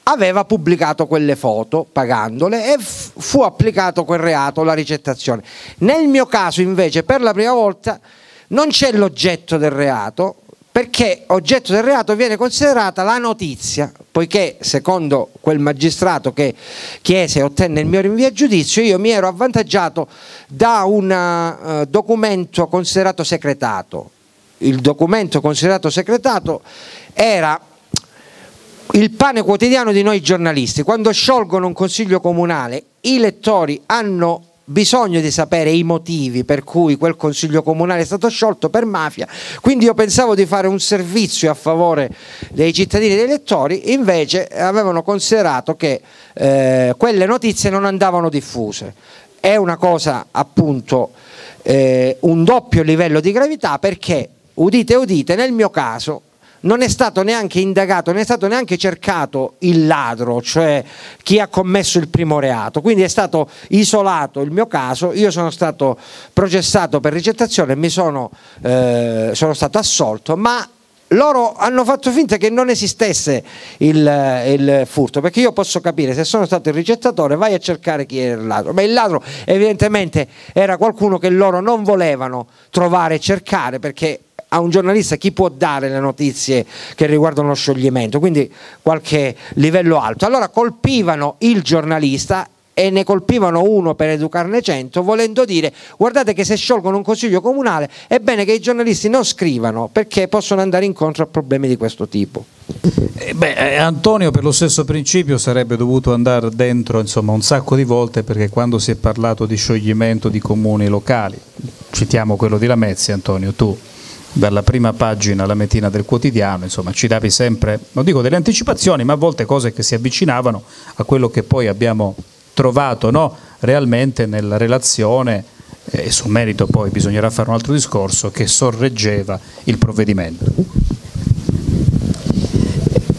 aveva pubblicato quelle foto pagandole e fu applicato quel reato, la ricettazione. Nel mio caso invece per la prima volta non c'è l'oggetto del reato, perché oggetto del reato viene considerata la notizia, poiché secondo quel magistrato che chiese e ottenne il mio rinvio a giudizio, io mi ero avvantaggiato da un uh, documento considerato secretato. Il documento considerato secretato era il pane quotidiano di noi giornalisti. Quando sciolgono un consiglio comunale, i lettori hanno bisogno di sapere i motivi per cui quel consiglio comunale è stato sciolto per mafia, quindi io pensavo di fare un servizio a favore dei cittadini e dei lettori, invece avevano considerato che eh, quelle notizie non andavano diffuse. È una cosa appunto eh, un doppio livello di gravità perché, udite udite, nel mio caso non è stato neanche indagato, non è stato neanche cercato il ladro, cioè chi ha commesso il primo reato. Quindi è stato isolato il mio caso, io sono stato processato per ricettazione, mi sono, eh, sono stato assolto, ma loro hanno fatto finta che non esistesse il, il, furto, perché io posso capire se sono stato il ricettatore vai a cercare chi era il ladro, ma il ladro evidentemente era qualcuno che loro non volevano trovare e cercare perché a un giornalista chi può dare le notizie che riguardano lo scioglimento, quindi qualche livello alto. Allora colpivano il giornalista e ne colpivano uno per educarne cento, volendo dire guardate che se sciolgono un consiglio comunale è bene che i giornalisti non scrivano perché possono andare incontro a problemi di questo tipo. Eh beh, eh, Antonio per lo stesso principio sarebbe dovuto andare dentro insomma, un sacco di volte perché quando si è parlato di scioglimento di comuni locali, citiamo quello di Lamezia Antonio, tu dalla prima pagina alla mattina del quotidiano, insomma ci davi sempre, non dico delle anticipazioni, ma a volte cose che si avvicinavano a quello che poi abbiamo trovato no? realmente nella relazione eh, e sul merito poi bisognerà fare un altro discorso che sorreggeva il provvedimento.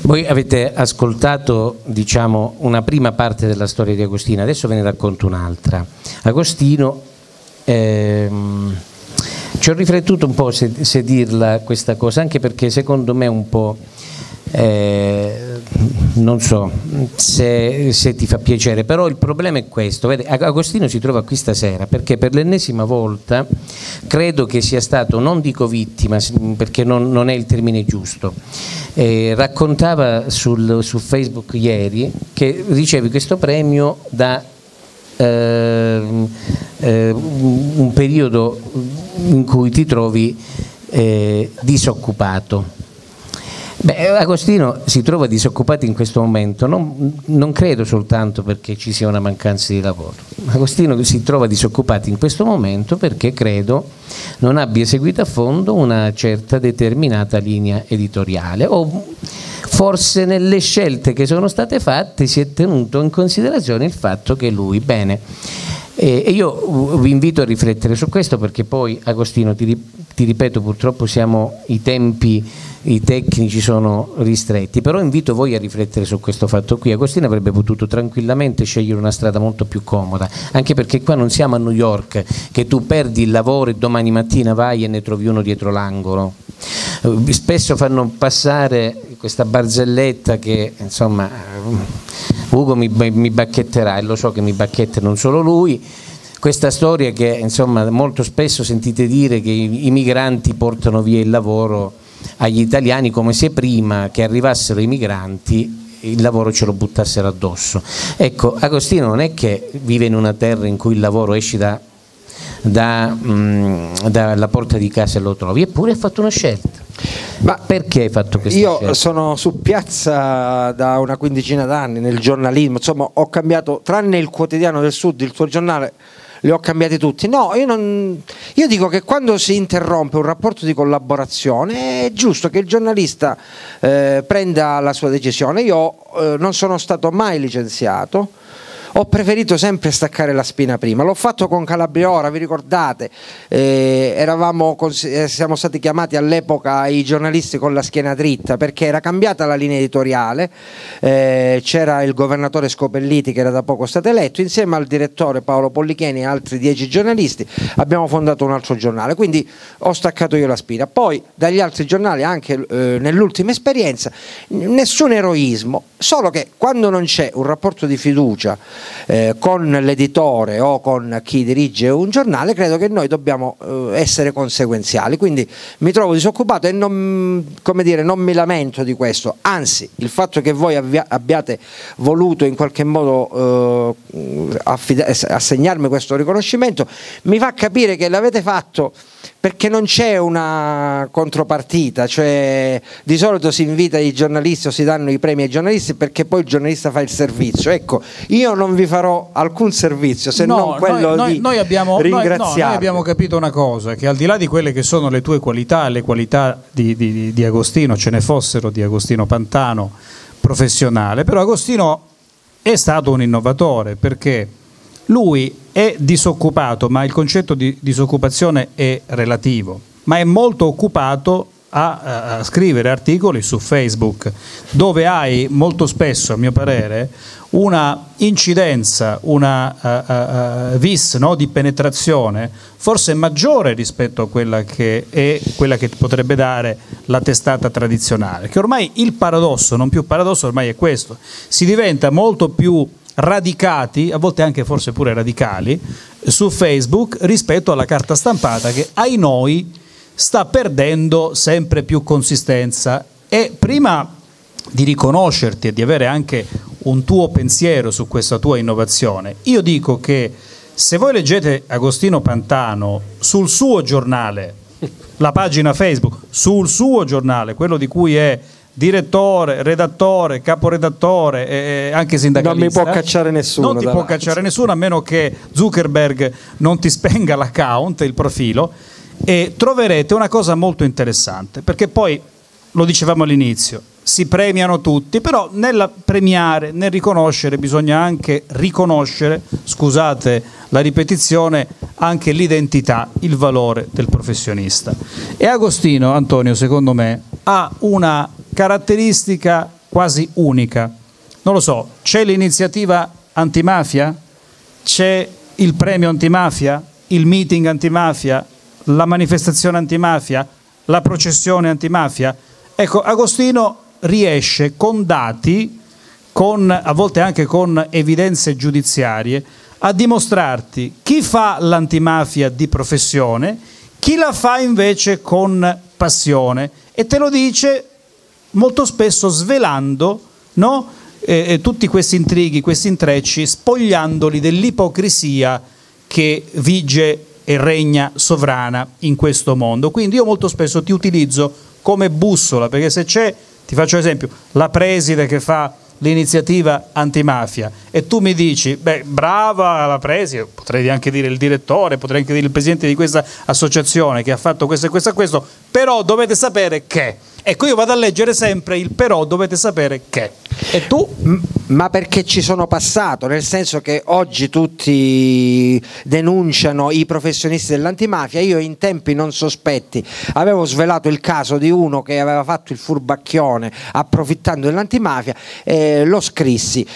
Voi avete ascoltato diciamo, una prima parte della storia di Agostino, adesso ve ne racconto un'altra. Agostino ehm, ci ho riflettuto un po' se, se, dirla questa cosa, anche perché secondo me un po', eh, non so se, se, ti fa piacere, però il problema è questo, Vede, Agostino si trova qui stasera perché per l'ennesima volta credo che sia stato, non dico vittima, perché non, non è il termine giusto, eh, raccontava sul, su Facebook ieri che ricevi questo premio da un periodo in cui ti trovi eh, disoccupato. Beh, Agostino si trova disoccupato in questo momento, non, non, credo soltanto perché ci sia una mancanza di lavoro. Agostino si trova disoccupato in questo momento perché credo non abbia seguito a fondo una certa determinata linea editoriale o forse nelle scelte che sono state fatte si è tenuto in considerazione il fatto che lui, bene, e io vi invito a riflettere su questo perché poi Agostino, ti, ti ripeto, purtroppo siamo i tempi i tecnici sono ristretti, però invito voi a riflettere su questo fatto qui. Agostino avrebbe potuto tranquillamente scegliere una strada molto più comoda, anche perché qua non siamo a New York, che tu perdi il lavoro e domani mattina vai e ne trovi uno dietro l'angolo. Eh, spesso fanno passare questa barzelletta che insomma Ugo mi, mi bacchetterà e lo so che mi bacchetta non solo lui questa storia che insomma molto spesso sentite dire che i, i migranti portano via il lavoro agli italiani come se prima che arrivassero i migranti il lavoro ce lo buttassero addosso. Ecco, Agostino non è che vive in una terra in cui il lavoro esce da, da, mh, dalla porta di casa e lo trovi, eppure ha fatto una scelta. Ma perché hai fatto questa io scelta? sono su piazza da una quindicina d'anni nel giornalismo, insomma ho cambiato, tranne il quotidiano del sud, il tuo giornale, li ho cambiati tutti. No, io, non, io dico che quando si interrompe un rapporto di collaborazione è giusto che il giornalista eh, prenda la sua decisione. Io eh, non sono stato mai licenziato ho preferito sempre staccare la spina prima. L'ho fatto con Calabriora, vi ricordate? Eh, eravamo, eh, siamo stati chiamati all'epoca i giornalisti con la schiena dritta perché era cambiata la linea editoriale, eh, c'era il governatore Scopelliti che era da poco stato eletto, insieme al direttore Paolo Pollicheni e altri dieci giornalisti abbiamo fondato un altro giornale, quindi ho staccato io la spina. Poi dagli altri giornali, anche eh, nell'ultima esperienza, nessun eroismo, solo che quando non c'è un rapporto di fiducia, eh, con l'editore o con chi dirige un giornale, credo che noi dobbiamo eh, essere conseguenziali. Quindi mi trovo disoccupato e non, dire, non, mi lamento di questo, anzi il fatto che voi abbiate voluto in qualche modo eh, assegnarmi questo riconoscimento mi fa capire che l'avete fatto perché non c'è una contropartita, cioè di solito si invita i giornalisti o si danno i premi ai giornalisti perché poi il giornalista fa il servizio. Ecco, io non vi farò alcun servizio se no, non quello noi, di noi abbiamo, ringraziarvi. Noi, no, noi abbiamo capito una cosa, che al di là di quelle che sono le tue qualità, le qualità di, di, di Agostino, ce ne fossero di Agostino Pantano professionale, però Agostino è stato un innovatore perché lui è disoccupato, ma il concetto di disoccupazione è relativo, ma è molto occupato a, a, scrivere articoli su Facebook, dove hai molto spesso, a mio parere, una incidenza, una uh, uh, vis no, di penetrazione forse maggiore rispetto a quella che è quella che potrebbe dare la testata tradizionale. Che ormai il paradosso, non più paradosso, ormai è questo: si diventa molto più radicati, a volte anche forse pure radicali, su Facebook rispetto alla carta stampata che ai noi sta perdendo sempre più consistenza. E prima di riconoscerti e di avere anche un tuo pensiero su questa tua innovazione, io dico che se voi leggete Agostino Pantano sul suo giornale, la pagina Facebook, sul suo giornale, quello di cui è direttore, redattore, caporedattore e anche sindacalista. Non mi può cacciare nessuno. Non ti può cacciare nessuno a meno che Zuckerberg non ti spenga l'account, il profilo e troverete una cosa molto interessante perché poi lo dicevamo all'inizio, si premiano tutti, però nel premiare, nel riconoscere bisogna anche riconoscere, scusate la ripetizione, anche l'identità, il valore del professionista. E Agostino, Antonio, secondo me, ha una caratteristica quasi unica. Non lo so, c'è l'iniziativa antimafia? C'è il premio antimafia? Il meeting antimafia? La manifestazione antimafia? La processione antimafia? Ecco, Agostino riesce con dati, con, a volte anche con evidenze giudiziarie, a dimostrarti chi fa l'antimafia di professione, chi la fa invece con passione e te lo dice molto spesso svelando no? eh, tutti questi intrighi, questi intrecci, spogliandoli dell'ipocrisia che vige e regna sovrana in questo mondo. Quindi io molto spesso ti utilizzo come bussola, perché se c'è, ti faccio esempio, la preside che fa l'iniziativa antimafia. E tu mi dici, beh, brava la preside, potrei anche dire il direttore, potrei anche dire il presidente di questa associazione che ha fatto questo e questo e questo, però dovete sapere che Ecco, io vado a leggere sempre il però dovete sapere che. E tu? Ma perché ci sono passato, nel senso che oggi tutti denunciano i professionisti dell'antimafia, io in tempi non sospetti avevo svelato il caso di uno che aveva fatto il furbacchione approfittando dell'antimafia e lo scrissi.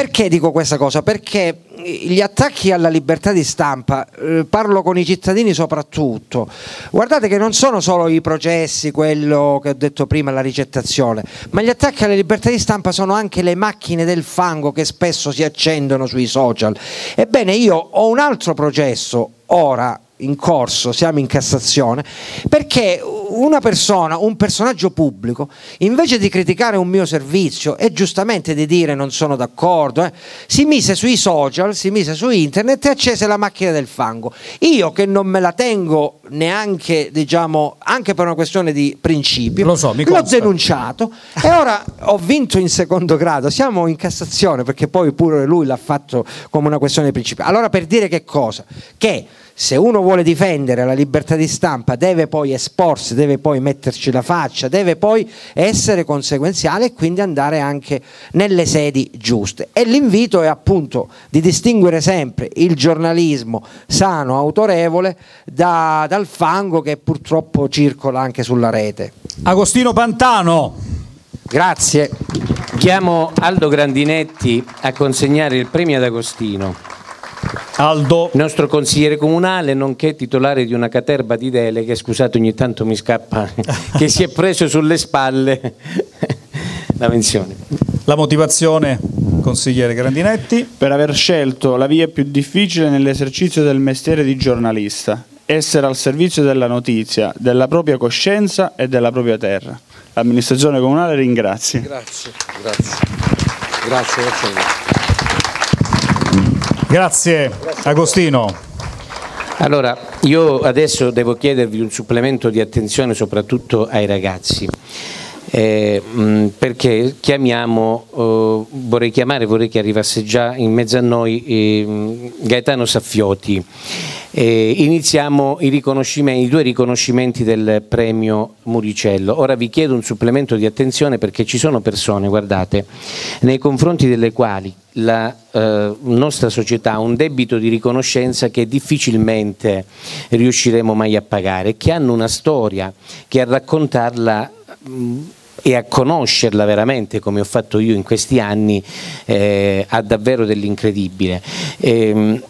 Perché dico questa cosa? Perché gli attacchi alla libertà di stampa, eh, parlo con i cittadini soprattutto, guardate che non sono solo i processi, quello che ho detto prima, la ricettazione, ma gli attacchi alla libertà di stampa sono anche le macchine del fango che spesso si accendono sui social. Ebbene io ho un altro processo ora in corso, siamo in Cassazione, perché una persona, un personaggio pubblico, invece di criticare un mio servizio e giustamente di dire non sono d'accordo, eh, si mise sui social, si mise su internet e accese la macchina del fango. Io che non me la tengo neanche, diciamo, anche per una questione di principio, Lo so, mi l'ho denunciato e ora ho vinto in secondo grado. Siamo in Cassazione perché poi pure lui l'ha fatto come una questione di principio. Allora per dire che cosa? Che se uno vuole difendere la libertà di stampa deve poi esporsi, deve poi metterci la faccia, deve poi essere conseguenziale e quindi andare anche nelle sedi giuste. E l'invito è appunto di distinguere sempre il giornalismo sano, autorevole, da- dal fango che purtroppo circola anche sulla rete. Agostino Pantano. Grazie. Chiamo Aldo Grandinetti a consegnare il premio ad Agostino, Aldo. il nostro consigliere comunale, nonché titolare di una caterba di deleghe, scusate ogni tanto mi scappa, <laughs> che si è preso sulle spalle la menzione. La motivazione, consigliere Grandinetti. per aver scelto la via più difficile nell'esercizio del mestiere di giornalista, essere al servizio della notizia, della propria coscienza e della propria terra. L'amministrazione comunale ringrazia. Grazie, grazie. Grazie, Grazie Agostino. Allora, io adesso devo chiedervi un supplemento di attenzione soprattutto ai ragazzi. Eh, mh, perché chiamiamo, eh, vorrei chiamare, vorrei che arrivasse già in mezzo a noi eh, Gaetano Saffioti. Iniziamo i, i due riconoscimenti del premio Muricello. Ora vi chiedo un supplemento di attenzione perché ci sono persone, guardate, nei confronti delle quali la eh, nostra società ha un debito di riconoscenza che difficilmente riusciremo mai a pagare, che hanno una storia che a raccontarla mh, e a conoscerla veramente come ho fatto io in questi anni eh, ha davvero dell'incredibile. Ehm,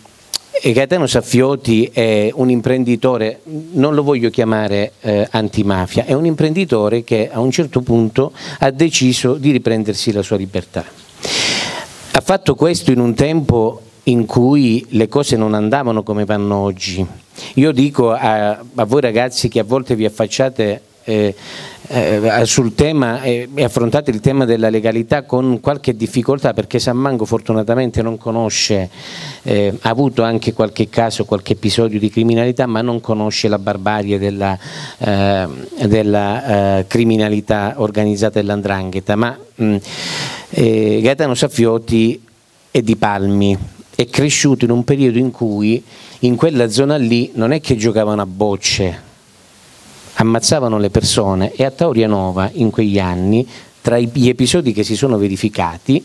e Gaetano Saffioti è un imprenditore, non lo voglio chiamare eh, antimafia, è un imprenditore che a un certo punto ha deciso di riprendersi la sua libertà. Ha fatto questo in un tempo in cui le cose non andavano come vanno oggi. Io dico a, a voi ragazzi che a volte vi affacciate eh, eh, sul tema eh, e affrontate il tema della legalità con qualche difficoltà perché San Mango fortunatamente non conosce, eh, ha avuto anche qualche caso, qualche episodio di criminalità ma non conosce la barbarie della, eh, della eh, criminalità organizzata dell'andrangheta. Ma mh, eh, Gaetano Saffioti è di Palmi, è cresciuto in un periodo in cui in quella zona lì non è che giocavano a bocce, ammazzavano le persone e a Taurianova in quegli anni, tra gli episodi che si sono verificati,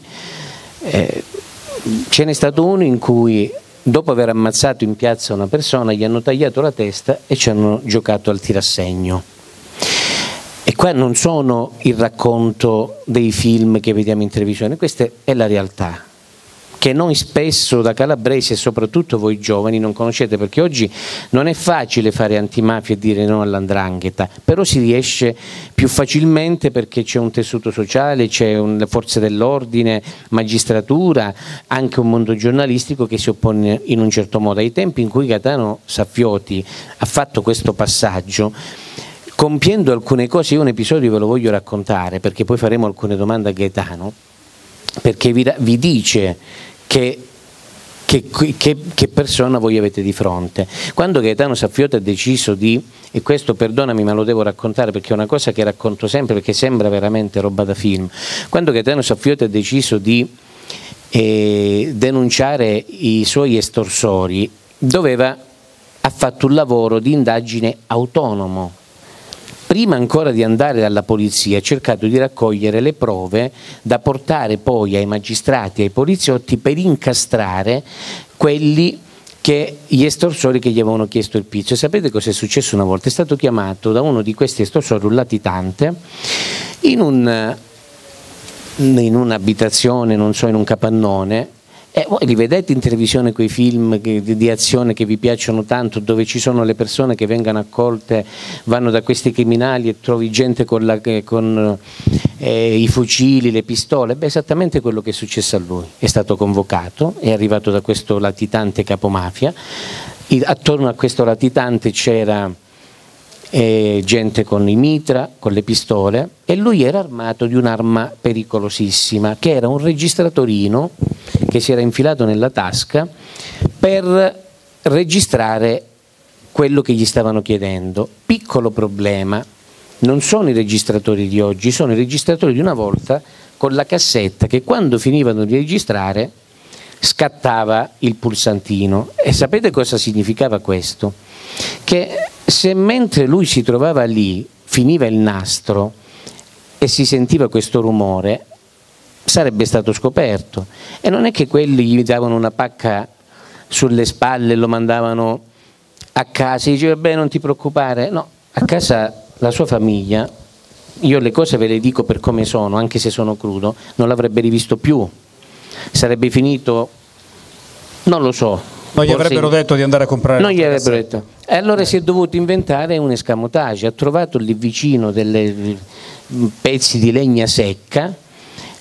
eh, ce n'è stato uno in cui dopo aver ammazzato in piazza una persona gli hanno tagliato la testa e ci hanno giocato al tirassegno. E qua non sono il racconto dei film che vediamo in televisione, questa è la realtà che noi spesso da calabresi e soprattutto voi giovani non conoscete perché oggi non è facile fare antimafia e dire no all'andrangheta, però si riesce più facilmente perché c'è un tessuto sociale, c'è le forze dell'ordine, magistratura, anche un mondo giornalistico che si oppone in un certo modo. Ai tempi in cui Gaetano Saffioti ha fatto questo passaggio, compiendo alcune cose, io un episodio ve lo voglio raccontare perché poi faremo alcune domande a Gaetano, perché vi, vi dice che, che, che, che, persona voi avete di fronte. Quando Gaetano Saffioti ha deciso di, e questo perdonami ma lo devo raccontare perché è una cosa che racconto sempre perché sembra veramente roba da film, quando Gaetano Saffioti ha deciso di eh, denunciare i suoi estorsori, doveva, ha fatto un lavoro di indagine autonomo prima ancora di andare dalla polizia ha cercato di raccogliere le prove da portare poi ai magistrati ai poliziotti per incastrare quelli che gli estorsori che gli avevano chiesto il pizzo. Sapete cosa è successo una volta? È stato chiamato da uno di questi estorsori, un latitante, in, un, in un'abitazione, non so, in un capannone, e voi li vedete in televisione quei film di, di, azione che vi piacciono tanto, dove ci sono le persone che vengono accolte, vanno da questi criminali e trovi gente con, la, con eh, i fucili, le pistole? Beh, esattamente quello che è successo a lui. È stato convocato, è arrivato da questo latitante capomafia, attorno a questo latitante c'era eh, gente con i mitra, con le pistole e lui era armato di un'arma pericolosissima che era un registratorino che si era infilato nella tasca per registrare quello che gli stavano chiedendo. Piccolo problema, non sono i registratori di oggi, sono i registratori di una volta con la cassetta che quando finivano di registrare scattava il pulsantino. E sapete cosa significava questo? Che se mentre lui si trovava lì finiva il nastro e si sentiva questo rumore, sarebbe stato scoperto. E non è che quelli gli davano una pacca sulle spalle e lo mandavano a casa e diceva beh non ti preoccupare, no, a casa la sua famiglia, io le cose ve le dico per come sono, anche se sono crudo, non l'avrebbe rivisto più, sarebbe finito, non lo so. Non gli avrebbero detto di andare a comprare Non gli avrebbero detto. E allora si è dovuto inventare un escamotage, ha trovato lì vicino dei pezzi di legna secca,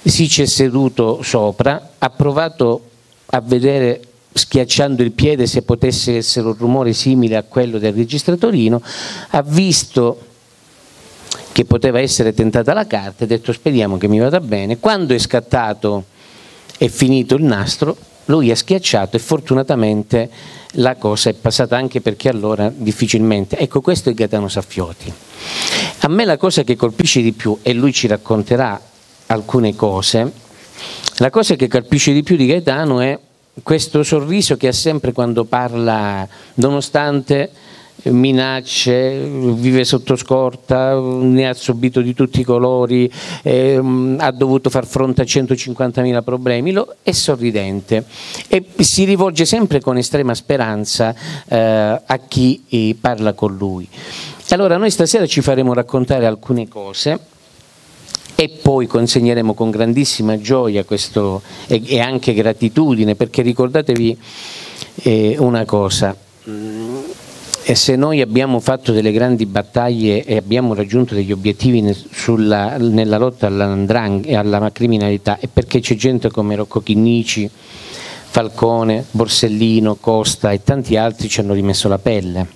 si ci è seduto sopra, ha provato a vedere schiacciando il piede se potesse essere un rumore simile a quello del registratorino, ha visto che poteva essere tentata la carta e ha detto speriamo che mi vada bene. Quando è scattato e finito il nastro, lui ha schiacciato e fortunatamente la cosa è passata anche perché allora difficilmente. Ecco, questo è Gaetano Saffioti. A me la cosa che colpisce di più, e lui ci racconterà alcune cose, la cosa che colpisce di più di Gaetano è questo sorriso che ha sempre quando parla, nonostante minacce, vive sotto scorta, ne ha subito di tutti i colori, ehm, ha dovuto far fronte a 150.000 problemi, lo, è sorridente e si rivolge sempre con estrema speranza eh, a chi eh, parla con lui. Allora noi stasera ci faremo raccontare alcune cose e poi consegneremo con grandissima gioia questo, e, e, anche gratitudine perché ricordatevi eh, una cosa. E se noi abbiamo fatto delle grandi battaglie e abbiamo raggiunto degli obiettivi sulla, nella lotta e alla criminalità è perché c'è gente come Rocco Chinnici, Falcone, Borsellino, Costa e tanti altri ci hanno rimesso la pelle.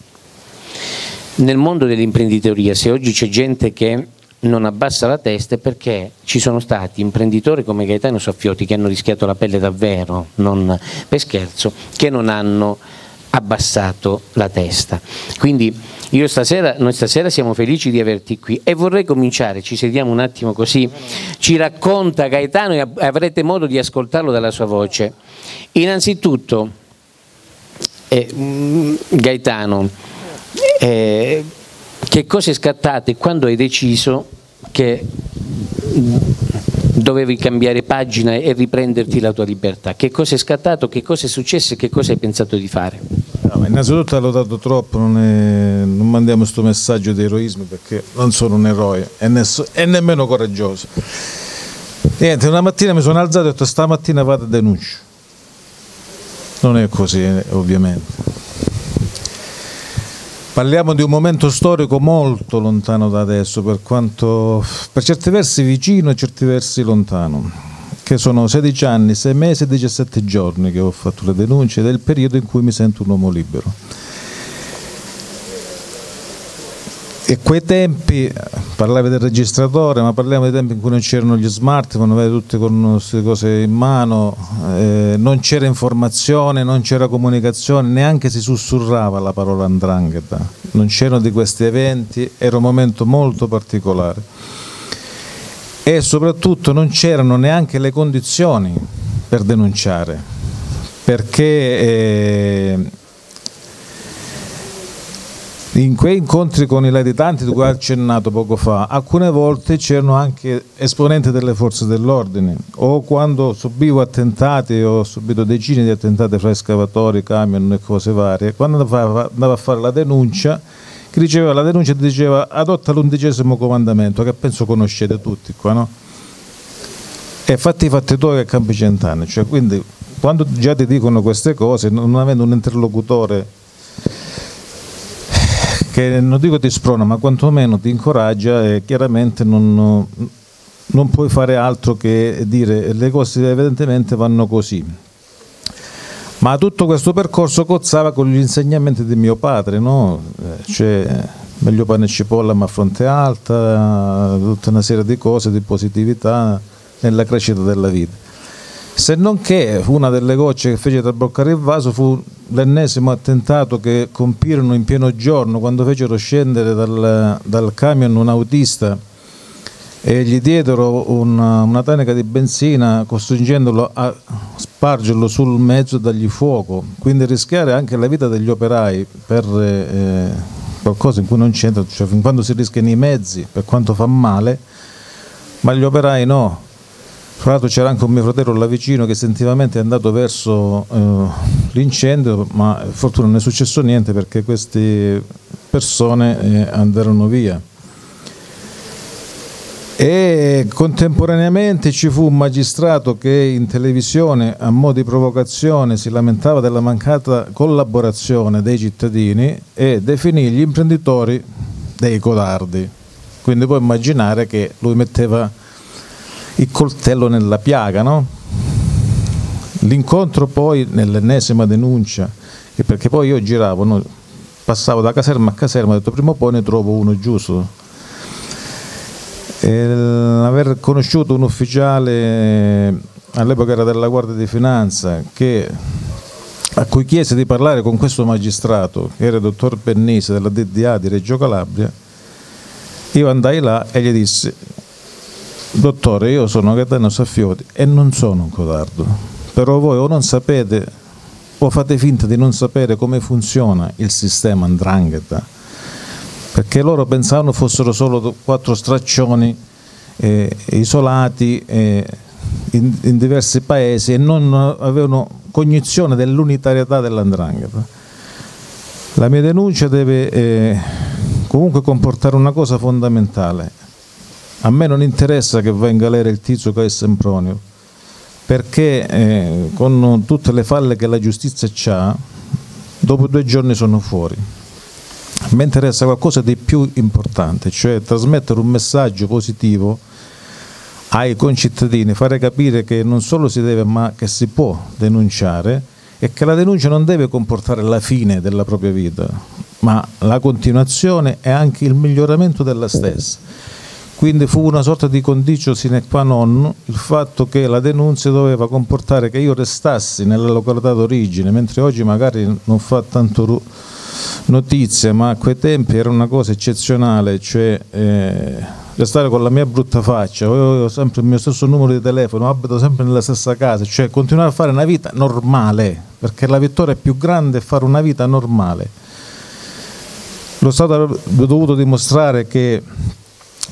Nel mondo dell'imprenditoria, se oggi c'è gente che non abbassa la testa è perché ci sono stati imprenditori come Gaetano Soffioti che hanno rischiato la pelle davvero, non per scherzo, che non hanno abbassato la testa. Quindi stasera, noi stasera siamo felici di averti qui e vorrei cominciare, ci sediamo un attimo così, ci racconta Gaetano e avrete modo di ascoltarlo dalla sua voce. Innanzitutto, eh, mm, Gaetano, eh, che cosa è scattato e quando hai deciso che dovevi cambiare pagina e riprenderti la tua libertà. Che cosa è scattato, che cosa è successo e che cosa hai pensato di fare? No, innanzitutto ha lodato troppo, non, è, non mandiamo questo messaggio di eroismo perché non sono un eroe e, ness- e nemmeno coraggioso. Niente, una mattina mi sono alzato e ho detto stamattina vado a denunciare. Non è così, eh, ovviamente. Parliamo di un momento storico molto lontano da adesso, per, quanto, per certi versi vicino e certi versi lontano, che sono 16 anni, 6 mesi e 17 giorni che ho fatto le denunce ed è il periodo in cui mi sento un uomo libero. E quei tempi, parlavi del registratore, ma parliamo dei tempi in cui non c'erano gli smartphone, avete tutti queste cose in mano, eh, non c'era informazione, non c'era comunicazione, neanche si sussurrava la parola andrangheta, non c'erano di questi eventi, era un momento molto particolare. E soprattutto non c'erano neanche le condizioni per denunciare, perché eh, in quei incontri con i latitanti di cui ho accennato poco fa, alcune volte c'erano anche esponenti delle forze dell'ordine o quando subivo attentati, ho subito decine di attentati fra escavatori, camion e cose varie, quando andavo a fare la denuncia, chi riceveva la denuncia diceva adotta l'undicesimo comandamento, che penso conoscete tutti qua, no? E fatti i fatti tuoi a campi cent'anni, cioè quindi quando già ti dicono queste cose, non avendo un interlocutore che non dico ti sprona, ma quantomeno ti incoraggia e chiaramente non, non puoi fare altro che dire le cose evidentemente vanno così. Ma tutto questo percorso cozzava con gli insegnamenti di mio padre, no? Eh, cioè, meglio pane e cipolla ma a fronte alta, tutta una serie di cose, di positività nella crescita della vita. Se non che una delle gocce che fece traboccare il vaso fu l'ennesimo attentato che compirono in pieno giorno quando fecero scendere dal, dal camion un autista e gli diedero una, una tanica di benzina costringendolo a spargerlo sul mezzo e dargli fuoco, quindi rischiare anche la vita degli operai per eh, qualcosa in cui non c'entra, cioè fin quando si rischiano i mezzi, per quanto fa male, ma gli operai no. Tra l'altro c'era anche un mio fratello là vicino che istintivamente è andato verso eh, l'incendio, ma fortuna non è successo niente perché queste persone eh, andarono via e contemporaneamente ci fu un magistrato che in televisione a mo' di provocazione si lamentava della mancata collaborazione dei cittadini e definì gli imprenditori dei codardi. Quindi puoi immaginare che lui metteva il coltello nella piaga, no? L'incontro poi nell'ennesima denuncia, perché poi io giravo, no? passavo da caserma a caserma, ho detto prima o poi ne trovo uno giusto aver conosciuto un ufficiale all'epoca era della Guardia di Finanza che, a cui chiese di parlare con questo magistrato che era il dottor Bennese della DDA di Reggio Calabria io andai là e gli dissi dottore io sono Gaetano Saffioti e non sono un codardo però voi o non sapete o fate finta di non sapere come funziona il sistema Andrangheta perché loro pensavano fossero solo quattro straccioni eh, isolati eh, in, in, diversi paesi e non avevano cognizione dell'unitarietà dell'andrangheta. La mia denuncia deve eh, comunque comportare una cosa fondamentale. A me non interessa che venga a galera il tizio che è Sempronio, perché eh, con tutte le falle che la giustizia ha, dopo due giorni sono fuori a me interessa qualcosa di più importante, cioè trasmettere un messaggio positivo ai concittadini, fare capire che non solo si deve ma che si può denunciare e che la denuncia non deve comportare la fine della propria vita, ma la continuazione e anche il miglioramento della stessa. Quindi fu una sorta di condicio sine qua non il fatto che la denuncia doveva comportare che io restassi nella località d'origine, mentre oggi magari non fa tanto notizia, ma a quei tempi era una cosa eccezionale, cioè eh, restare con la mia brutta faccia, avevo sempre il mio stesso numero di telefono, abito sempre nella stessa casa, cioè continuare a fare una vita normale, perché la vittoria più grande è fare una vita normale. Lo Stato avrebbe dovuto dimostrare che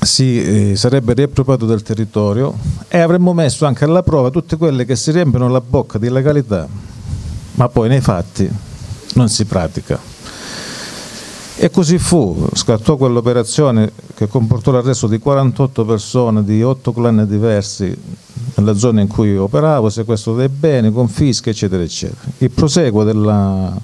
si eh, sarebbe riappropriato del territorio e avremmo messo anche alla prova tutte quelle che si riempiono la bocca di legalità, ma poi nei fatti non si pratica. E così fu, scattò quell'operazione che comportò l'arresto di 48 persone di 8 clan diversi nella zona in cui operavo, sequestro dei beni, confische, eccetera, eccetera. Il proseguo della,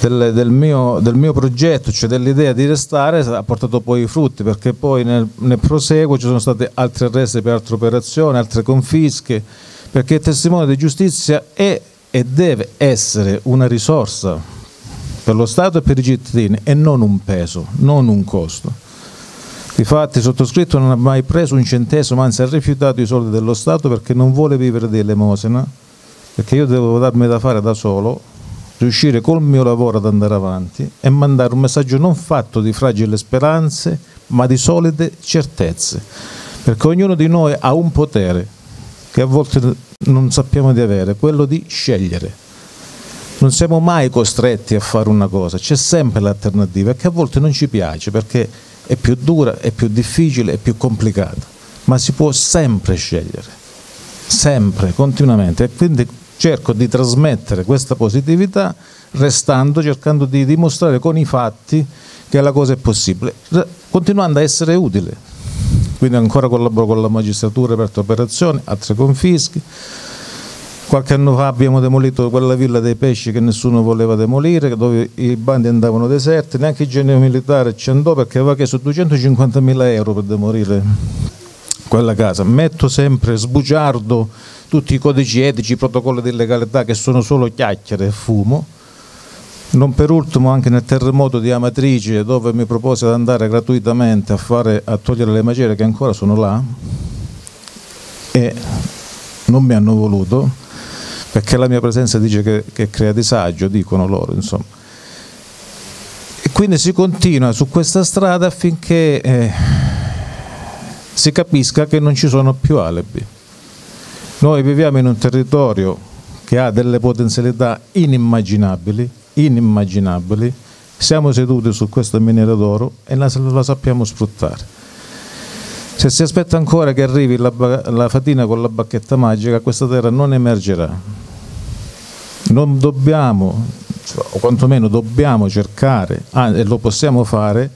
del, del, mio, del, mio, progetto, cioè dell'idea di restare, ha portato poi i frutti, perché poi nel, nel proseguo ci sono state altre arresti per altre operazioni, altre confische, perché il testimone di giustizia è e deve essere una risorsa per lo Stato e per i cittadini e non un peso, non un costo. Difatti il sottoscritto non ha mai preso un centesimo, anzi ha rifiutato i soldi dello Stato perché non vuole vivere di elemosina, perché io devo darmi da fare da solo, riuscire col mio lavoro ad andare avanti e mandare un messaggio non fatto di fragili speranze, ma di solide certezze, perché ognuno di noi ha un potere che a volte non sappiamo di avere, quello di scegliere. Non siamo mai costretti a fare una cosa, c'è sempre l'alternativa che a volte non ci piace perché è più dura, è più difficile, è più complicata, ma si può sempre scegliere, sempre, continuamente. E quindi cerco di trasmettere questa positività restando, cercando di dimostrare con i fatti che la cosa è possibile, continuando a essere utile. Quindi ancora collaboro con la magistratura per operazioni, altre confische Qualche anno fa abbiamo demolito quella villa dei pesci che nessuno voleva demolire, dove i bandi andavano deserti, neanche il genio militare ci andò perché aveva chiesto 250 mila euro per demolire quella casa. Metto sempre sbugiardo tutti i codici etici, i protocolli di legalità che sono solo chiacchiere e fumo, Non per ultimo anche nel terremoto di Amatrice dove mi propose di andare gratuitamente a, fare, a togliere le macerie che ancora sono là e non mi hanno voluto perché la mia presenza dice che, che crea disagio, dicono loro insomma. E quindi si continua su questa strada affinché eh, si capisca che non ci sono più alibi. Noi viviamo in un territorio che ha delle potenzialità inimmaginabili, inimmaginabili, siamo seduti su questa miniera d'oro e la, la sappiamo sfruttare. Se si aspetta ancora che arrivi la, la fatina con la bacchetta magica, questa terra non emergerà. Non dobbiamo, o quantomeno dobbiamo cercare, ah, e lo possiamo fare,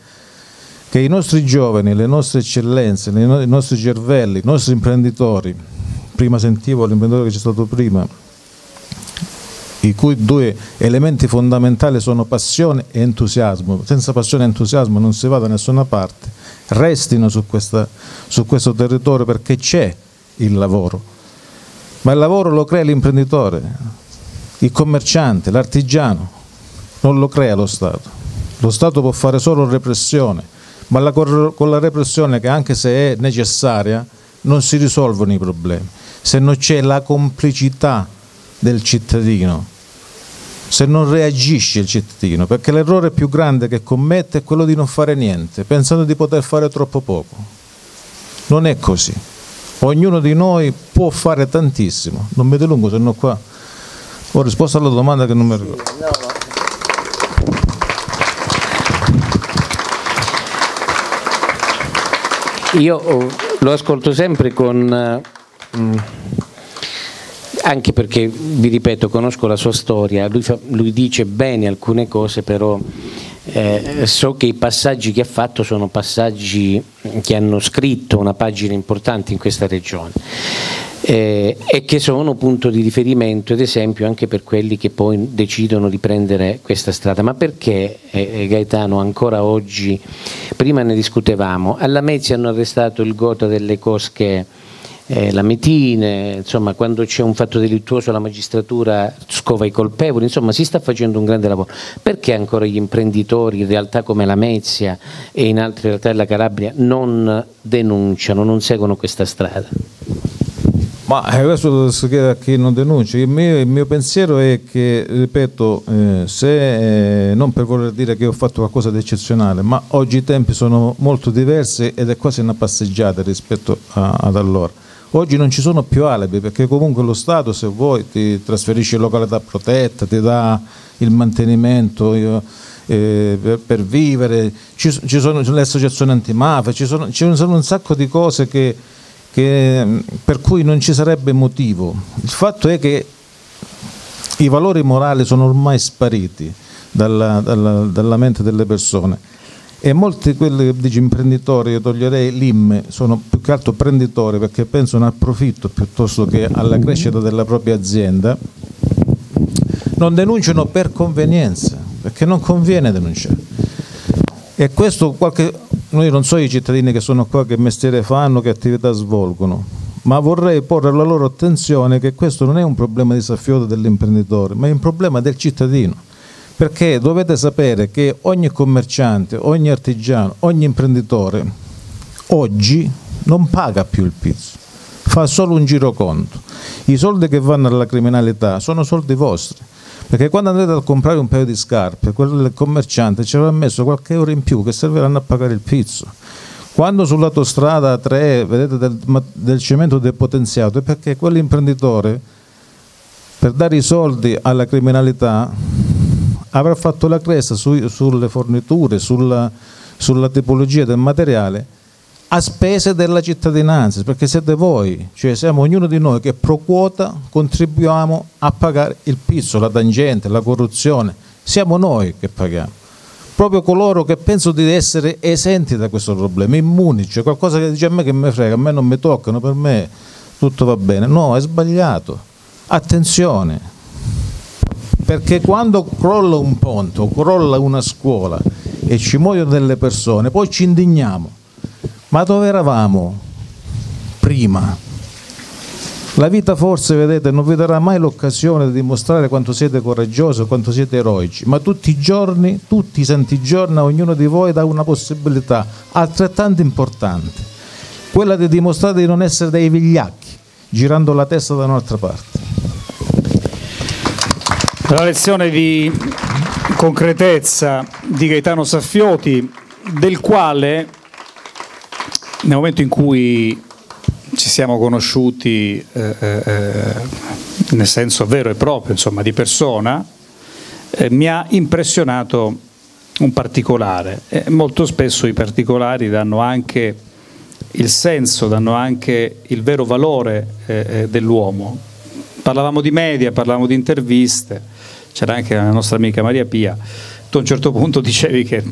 che i nostri giovani, le nostre eccellenze, i nostri cervelli, i nostri imprenditori, prima sentivo l'imprenditore che c'è stato prima, i cui due elementi fondamentali sono passione e entusiasmo. Senza passione e entusiasmo non si va da nessuna parte. Restino su, questa, su questo territorio perché c'è il lavoro. Ma il lavoro lo crea l'imprenditore, il commerciante, l'artigiano, non lo crea lo Stato. Lo Stato può fare solo repressione, ma la, con la repressione che anche se è necessaria non si risolvono i problemi. Se non c'è la complicità del cittadino se non reagisce il cittadino, perché l'errore più grande che commette è quello di non fare niente, pensando di poter fare troppo poco. Non è così. Ognuno di noi può fare tantissimo. Non mi dilungo, se no qua ho risposto alla domanda che non mi ricordo. Io oh, lo ascolto sempre con... Uh, anche perché, vi ripeto, conosco la sua storia, lui, fa, lui dice bene alcune cose, però eh, so che i passaggi che ha fatto sono passaggi che hanno scritto una pagina importante in questa regione. Eh, e che sono punto di riferimento ed esempio anche per quelli che poi decidono di prendere questa strada. Ma perché eh, Gaetano ancora oggi, prima ne discutevamo, alla Mezzi hanno arrestato il gota delle cosche eh, la Metine, insomma quando c'è un fatto delittuoso la magistratura scova i colpevoli, insomma si sta facendo un grande lavoro. Perché ancora gli imprenditori in realtà come la Mezia e in altre realtà della Calabria non denunciano, non seguono questa strada? Ma eh, chiede a chi non denuncia. Il mio, il mio pensiero è che, ripeto, eh, se, eh, non per voler dire che ho fatto qualcosa di eccezionale, ma oggi i tempi sono molto diversi ed è quasi una passeggiata rispetto a, ad allora. Oggi non ci sono più alibi perché comunque lo Stato se vuoi ti trasferisce in località protetta, ti dà il mantenimento eh, per, per, vivere, ci, ci, sono le associazioni antimafia, ci sono, ci sono un sacco di cose che, che, per cui non ci sarebbe motivo. Il fatto è che i valori morali sono ormai spariti dalla, dalla, dalla mente delle persone e molti quelli che dice imprenditori, io toglierei l'IM, sono più che altro prenditori perché pensano al profitto piuttosto che alla crescita della propria azienda, non denunciano per convenienza, perché non conviene denunciare. E questo qualche, noi non so i cittadini che sono qua, che mestiere fanno, che attività svolgono, ma vorrei porre alla loro attenzione che questo non è un problema di Saffiota dell'imprenditore, ma è un problema del cittadino perché dovete sapere che ogni commerciante, ogni artigiano, ogni imprenditore oggi non paga più il pizzo, fa solo un giroconto. I soldi che vanno alla criminalità sono soldi vostri, perché quando andrete a comprare un paio di scarpe, del commerciante ci avrà messo qualche euro in più che serviranno a pagare il pizzo. Quando sull'autostrada 3 vedete del, del cemento depotenziato è perché quell'imprenditore per dare i soldi alla criminalità avrà fatto la cresta su, sulle forniture, sulla, sulla tipologia del materiale a spese della cittadinanza, perché siete voi, cioè siamo ognuno di noi che pro quota contribuiamo a pagare il pizzo, la tangente, la corruzione, siamo noi che paghiamo. Proprio coloro che pensano di essere esenti da questo problema, immuni, cioè qualcosa che dice a me che mi frega, a me non mi toccano, per me tutto va bene. No, è sbagliato. Attenzione, perché quando crolla un ponte o crolla una scuola e ci muoiono delle persone, poi ci indigniamo. Ma dove eravamo prima? La vita forse, vedete, non vi darà mai l'occasione di dimostrare quanto siete coraggiosi, quanto siete eroici, ma tutti i giorni, tutti i santi giorni, a ognuno di voi dà una possibilità altrettanto importante, quella di dimostrare di non essere dei vigliacchi, girando la testa da un'altra parte. La lezione di concretezza di Gaetano Saffioti, del quale nel momento in cui ci siamo conosciuti eh, eh, nel senso vero e proprio, insomma, di persona, eh, mi ha impressionato un particolare. Molto spesso i particolari danno anche il senso, danno anche il vero valore eh, eh, dell'uomo. Parlavamo di media, parlavamo di interviste, c'era anche la nostra amica Maria Pia. Tu a un certo punto dicevi che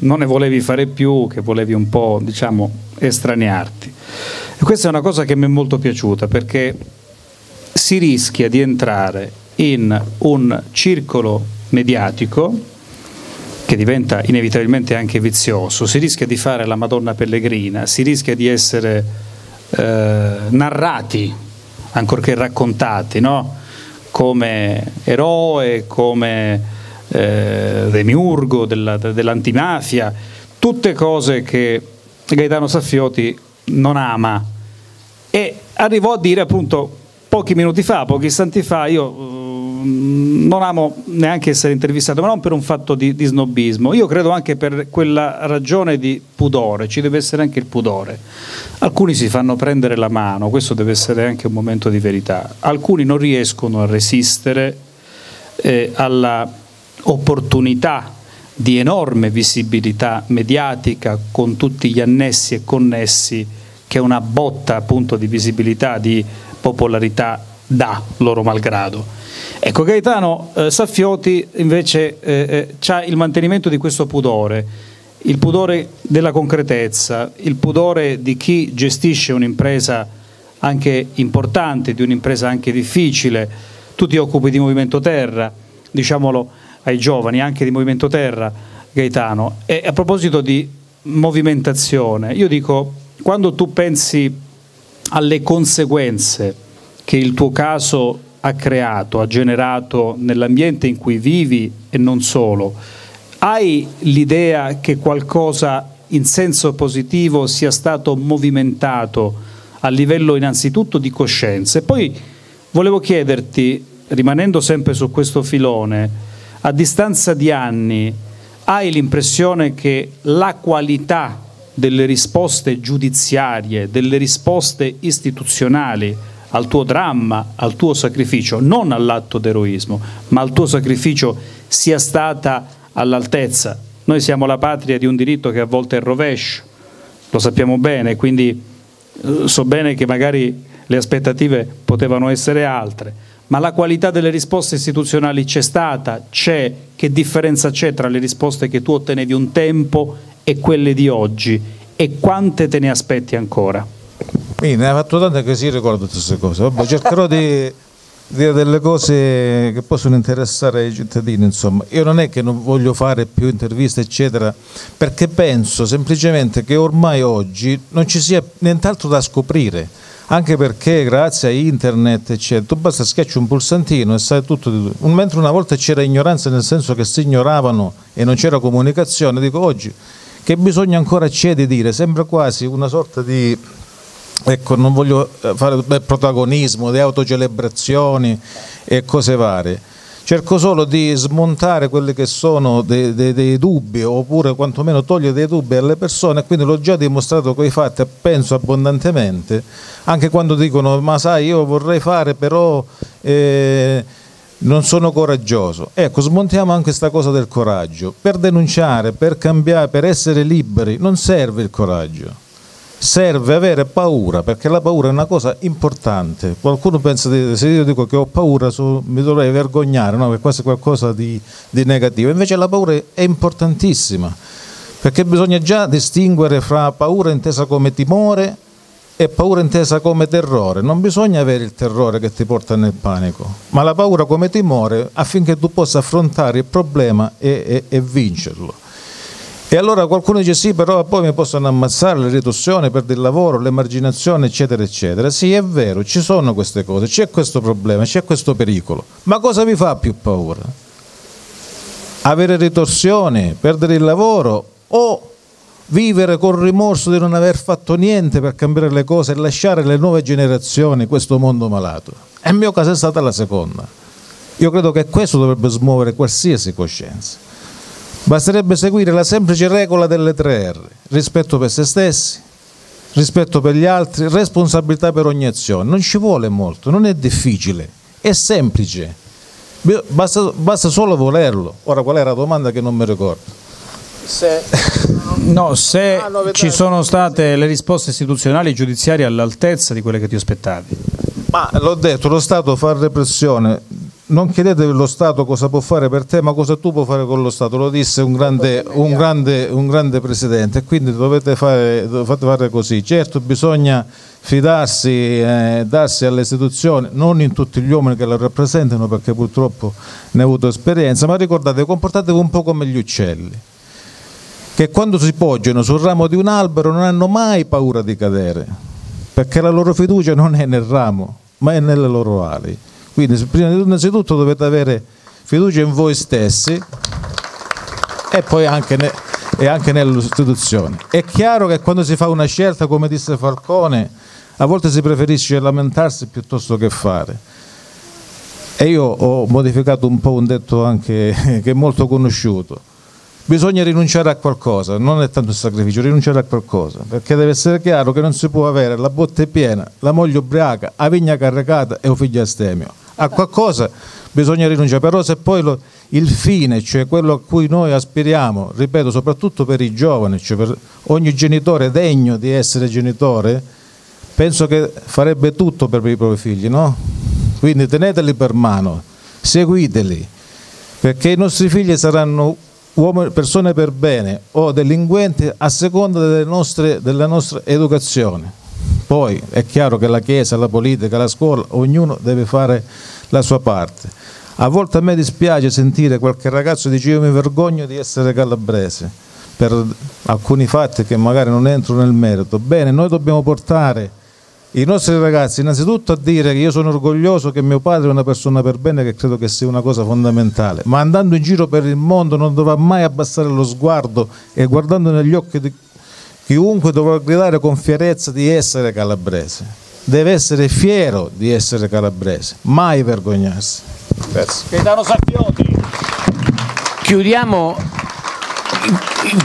non ne volevi fare più, che volevi un po', diciamo, estranearti. E questa è una cosa che mi è molto piaciuta perché si rischia di entrare in un circolo mediatico che diventa inevitabilmente anche vizioso, si rischia di fare la Madonna Pellegrina, si rischia di essere eh, narrati, ancorché raccontati, no? Come eroe, come eh, demiurgo della, dell'antimafia, tutte cose che Gaetano Saffioti non ama. E arrivò a dire appunto pochi minuti fa, pochi istanti fa, io non amo neanche essere intervistato, ma non per un fatto di, di, snobismo, io credo anche per quella ragione di pudore, ci deve essere anche il pudore. Alcuni si fanno prendere la mano, questo deve essere anche un momento di verità, alcuni non riescono a resistere eh, alla opportunità di enorme visibilità mediatica con tutti gli annessi e connessi che una botta appunto di visibilità, di popolarità dà loro malgrado. Ecco, Gaetano eh, Saffioti invece eh, eh, ha il mantenimento di questo pudore, il pudore della concretezza, il pudore di chi gestisce un'impresa anche importante, di un'impresa anche difficile. Tu ti occupi di Movimento Terra, diciamolo ai giovani, anche di Movimento Terra, Gaetano. E a proposito di movimentazione, io dico quando tu pensi alle conseguenze che il tuo caso ha creato, ha generato nell'ambiente in cui vivi e non solo, hai l'idea che qualcosa in senso positivo sia stato movimentato a livello innanzitutto di coscienza? E poi volevo chiederti, rimanendo sempre su questo filone, a distanza di anni, hai l'impressione che la qualità delle risposte giudiziarie, delle risposte istituzionali al tuo dramma, al tuo sacrificio, non all'atto d'eroismo, ma al tuo sacrificio sia stata all'altezza. Noi siamo la patria di un diritto che a volte è rovescio, lo sappiamo bene, quindi eh, so bene che magari le aspettative potevano essere altre, ma la qualità delle risposte istituzionali c'è stata, c'è, che differenza c'è tra le risposte che tu ottenevi un tempo e quelle di oggi e quante te ne aspetti ancora? Mi ne ha fatto tante che si ricordo tutte queste cose. Vabbè, cercherò di dire delle cose che possono interessare ai cittadini. Insomma. Io non è che non voglio fare più interviste, eccetera, perché penso semplicemente che ormai oggi non ci sia nient'altro da scoprire. Anche perché grazie a internet, eccetera, tu basta schiacci un pulsantino e sai tutto tutto. Mentre una volta c'era ignoranza nel senso che si ignoravano e non c'era comunicazione, dico oggi che bisogna ancora c'è di dire, sembra quasi una sorta di, ecco non voglio eh, fare protagonismo, di autocelebrazioni e cose varie. Cerco solo di smontare quelli che sono dei, dei, dei dubbi oppure quantomeno togliere dei dubbi alle persone, quindi l'ho già dimostrato con i fatti, penso abbondantemente, anche quando dicono ma sai io vorrei fare però... Eh, non sono coraggioso. Ecco, smontiamo anche questa cosa del coraggio. Per denunciare, per cambiare, per essere liberi, non serve il coraggio. Serve avere paura, perché la paura è una cosa importante. Qualcuno pensa, di, se io dico che ho paura su, mi dovrei vergognare, no? perché questo è qualcosa di, di negativo. Invece la paura è importantissima, perché bisogna già distinguere fra paura intesa come timore è paura intesa come terrore, non bisogna avere il terrore che ti porta nel panico, ma la paura come timore affinché tu possa affrontare il problema e, e, e vincerlo. E allora qualcuno dice sì, però poi mi possono ammazzare le ritorsioni, perdere il lavoro, l'emarginazione, eccetera, eccetera. Sì, è vero, ci sono queste cose, c'è questo problema, c'è questo pericolo. Ma cosa vi fa più paura? Avere ritorsioni, perdere il lavoro o vivere col rimorso di non aver fatto niente per cambiare le cose e lasciare alle nuove generazioni questo mondo malato? E il mio caso è stata la seconda. Io credo che questo dovrebbe smuovere qualsiasi coscienza. Basterebbe seguire la semplice regola delle tre R, rispetto per se stessi, rispetto per gli altri, responsabilità per ogni azione. Non ci vuole molto, non è difficile, è semplice, basta, basta solo volerlo. Ora qual era la domanda che non mi ricordo? Se... <laughs> No, se ah, ci sono state le risposte istituzionali e giudiziarie all'altezza di quelle che ti aspettavi. Ma l'ho detto, lo Stato fa repressione, non chiedete lo Stato cosa può fare per te, ma cosa tu puoi fare con lo Stato, lo disse un grande, un grande, un grande presidente, quindi dovete fare, dovete fare, così. Certo bisogna fidarsi, eh, darsi alle istituzioni, non in tutti gli uomini che la rappresentano, perché purtroppo ne ho avuto esperienza, ma ricordate, comportatevi un po' come gli uccelli, che quando si poggiano sul ramo di un albero non hanno mai paura di cadere, perché la loro fiducia non è nel ramo, ma è nelle loro ali. Quindi prima di tutto, innanzitutto dovete avere fiducia in voi stessi e poi anche, ne, e anche nelle istituzioni. È chiaro che quando si fa una scelta, come disse Falcone, a volte si preferisce lamentarsi piuttosto che fare. E io ho modificato un po' un detto anche <laughs> che è molto conosciuto. Bisogna rinunciare a qualcosa, non è tanto il sacrificio, rinunciare a qualcosa, perché deve essere chiaro che non si può avere la botte piena, la moglie ubriaca, la vigna caricata e un figlio astemio a qualcosa bisogna rinunciare, però se poi lo, il fine, cioè quello a cui noi aspiriamo, ripeto, soprattutto per i giovani, cioè per ogni genitore degno di essere genitore, penso che farebbe tutto per i propri figli, no? Quindi teneteli per mano, seguiteli, perché i nostri figli saranno uomini, persone per bene o delinquenti a seconda delle nostre, della nostra educazione. Poi è chiaro che la Chiesa, la politica, la scuola, ognuno deve fare la sua parte. A volte a me dispiace sentire qualche ragazzo dice io mi vergogno di essere calabrese per alcuni fatti che magari non entro nel merito. Bene, noi dobbiamo portare i nostri ragazzi innanzitutto a dire che io sono orgoglioso che mio padre è una persona per bene che credo che sia una cosa fondamentale, ma andando in giro per il mondo non dovrà mai abbassare lo sguardo e guardando negli occhi di Chiunque dovrà gridare con fierezza di essere calabrese, deve essere fiero di essere calabrese, mai vergognarsi. Sappioti. Chiudiamo,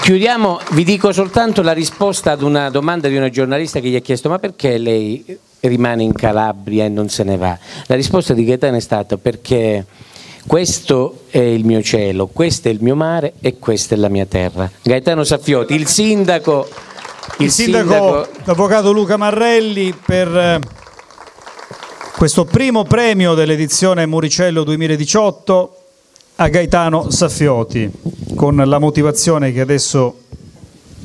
chiudiamo, vi dico soltanto la risposta ad una domanda di una giornalista che gli ha chiesto ma perché lei rimane in Calabria e non se ne va? La risposta di Gaetano è stata perché questo è il mio cielo, questo è il mio mare e questa è la mia terra. Gaetano Saffioti, il sindaco il, sindaco, sindaco, l'avvocato Luca Marrelli per eh, questo primo premio dell'edizione Muricello 2018 a Gaetano Saffioti con la motivazione che adesso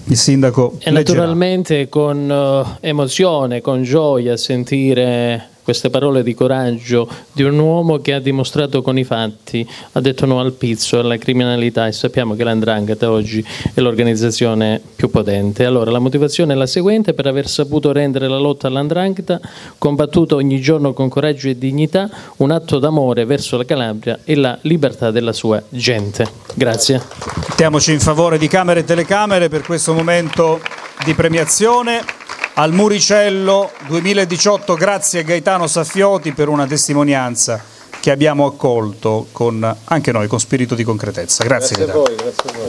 il sindaco e naturalmente con uh, emozione, con gioia sentire queste parole di coraggio di un uomo che ha dimostrato con i fatti, ha detto no al pizzo, alla criminalità e sappiamo che l'Andrangheta oggi è l'organizzazione più potente. Allora la motivazione è la seguente, per aver saputo rendere la lotta all'Andrangheta, combattuto ogni giorno con coraggio e dignità, un atto d'amore verso la Calabria e la libertà della sua gente. Grazie. Mettiamoci in favore di Camere e Telecamere per questo momento di premiazione al Muricello 2018. Grazie Gaetano Saffioti per una testimonianza che abbiamo accolto con, anche noi con spirito di concretezza. Grazie, grazie Gaetano. Voi, grazie, a voi.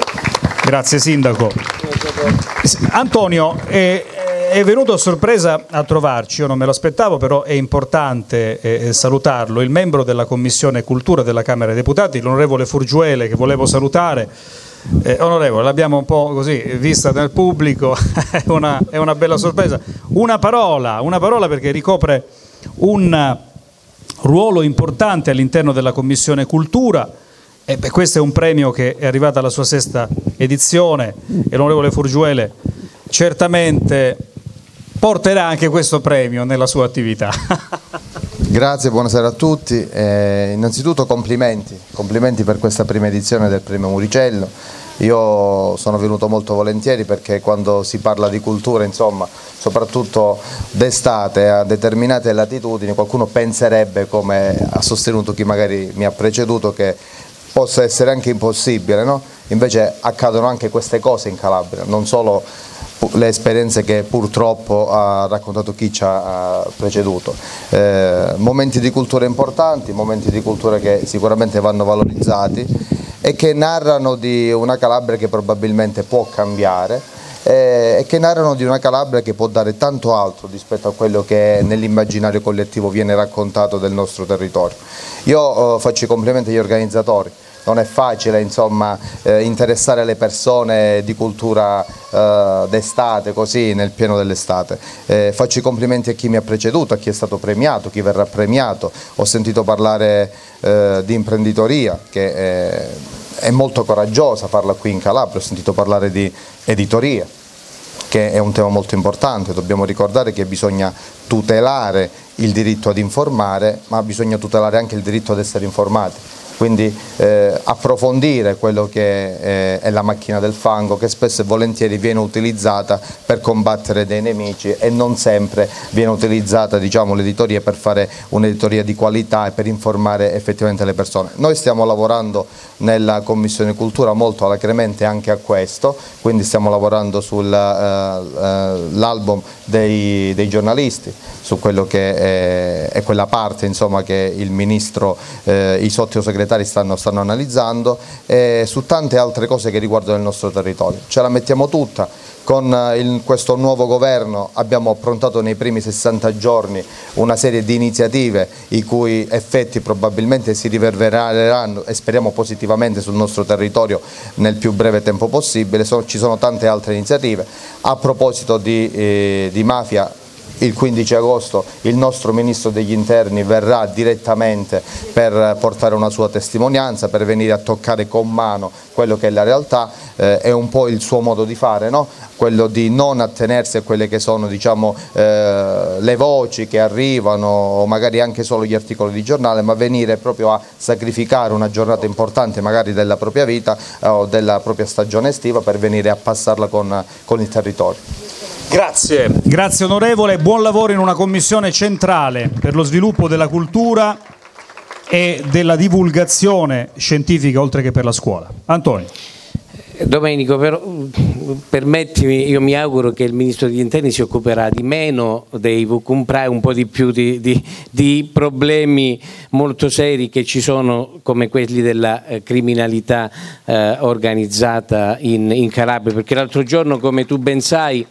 grazie Sindaco. Grazie Antonio, è, è, venuto a sorpresa a trovarci, io non me lo aspettavo, però è importante eh, salutarlo, il membro della Commissione Cultura della Camera dei Deputati, l'onorevole Furgiuele, che volevo salutare eh, onorevole, l'abbiamo un po' così vista nel pubblico, <laughs> è, una, è una bella sorpresa. Una parola, una parola perché ricopre un ruolo importante all'interno della Commissione Cultura. E beh, questo è un premio che è arrivato alla sua sesta edizione e l'onorevole Furgiuele certamente porterà anche questo premio nella sua attività. <laughs> Grazie, buonasera a tutti. Eh, innanzitutto complimenti, complimenti per questa prima edizione del Premio Muricello. Io sono venuto molto volentieri perché quando si parla di cultura, insomma, soprattutto d'estate a determinate latitudini, qualcuno penserebbe, come ha sostenuto chi magari mi ha preceduto, che possa essere anche impossibile, no? invece accadono anche queste cose in Calabria, non solo le esperienze che purtroppo ha raccontato chi ci ha preceduto. Eh, momenti di cultura importanti, momenti di cultura che sicuramente vanno valorizzati e che narrano di una Calabria che probabilmente può cambiare eh, e che narrano di una Calabria che può dare tanto altro rispetto a quello che nell'immaginario collettivo viene raccontato del nostro territorio. Io eh, faccio i complimenti agli organizzatori non è facile insomma, eh, interessare le persone di cultura eh, d'estate, così nel pieno dell'estate. Eh, faccio i complimenti a chi mi ha preceduto, a chi è stato premiato, chi verrà premiato. Ho sentito parlare eh, di imprenditoria che è, è molto coraggiosa farla qui in Calabria, ho sentito parlare di editoria che è un tema molto importante, dobbiamo ricordare che bisogna tutelare il diritto ad informare, ma bisogna tutelare anche il diritto ad essere informati quindi eh, approfondire quello che eh, è la macchina del fango che spesso e volentieri viene utilizzata per combattere dei nemici e non sempre viene utilizzata diciamo, l'editoria per fare un'editoria di qualità e per informare effettivamente le persone. Noi stiamo lavorando nella Commissione Cultura molto alacremente anche a questo, quindi stiamo lavorando sull'album eh, eh dei, dei, giornalisti, su quello che è, è quella parte insomma, che il Ministro, eh, i sottosegretari stanno, stanno analizzando e su tante altre cose che riguardano il nostro territorio. Ce la mettiamo tutta, con eh, il, questo nuovo governo abbiamo approntato nei primi 60 giorni una serie di iniziative i cui effetti probabilmente si riverbereranno e speriamo positivamente sul nostro territorio nel più breve tempo possibile, so, ci sono tante altre iniziative. A proposito di, eh, di mafia il 15 agosto il nostro Ministro degli Interni verrà direttamente per portare una sua testimonianza, per venire a toccare con mano quello che è la realtà, eh, è un po' il suo modo di fare, no? quello di non attenersi a quelle che sono diciamo, eh, le voci che arrivano o magari anche solo gli articoli di giornale, ma venire proprio a sacrificare una giornata importante magari della propria vita eh, o della propria stagione estiva per venire a passarla con, con il territorio. Grazie. Grazie onorevole, buon lavoro in una commissione centrale per lo sviluppo della cultura e della divulgazione scientifica oltre che per la scuola. Antonio. Domenico, però, permettimi, io mi auguro che il Ministro degli Interni si occuperà di meno dei Vucumpra e un po' di più di, di, di, problemi molto seri che ci sono come quelli della eh, criminalità eh, organizzata in, in Calabria, perché l'altro giorno, come tu ben sai,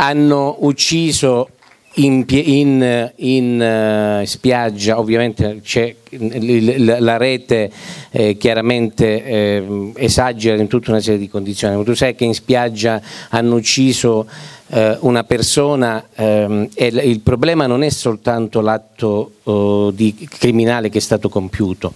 hanno ucciso in, in, in uh, spiaggia, ovviamente c'è la rete eh, chiaramente eh, esagera in tutta una serie di condizioni, ma tu sai che in spiaggia hanno ucciso eh, una persona ehm, e il problema non è soltanto l'atto oh, criminale che è stato compiuto,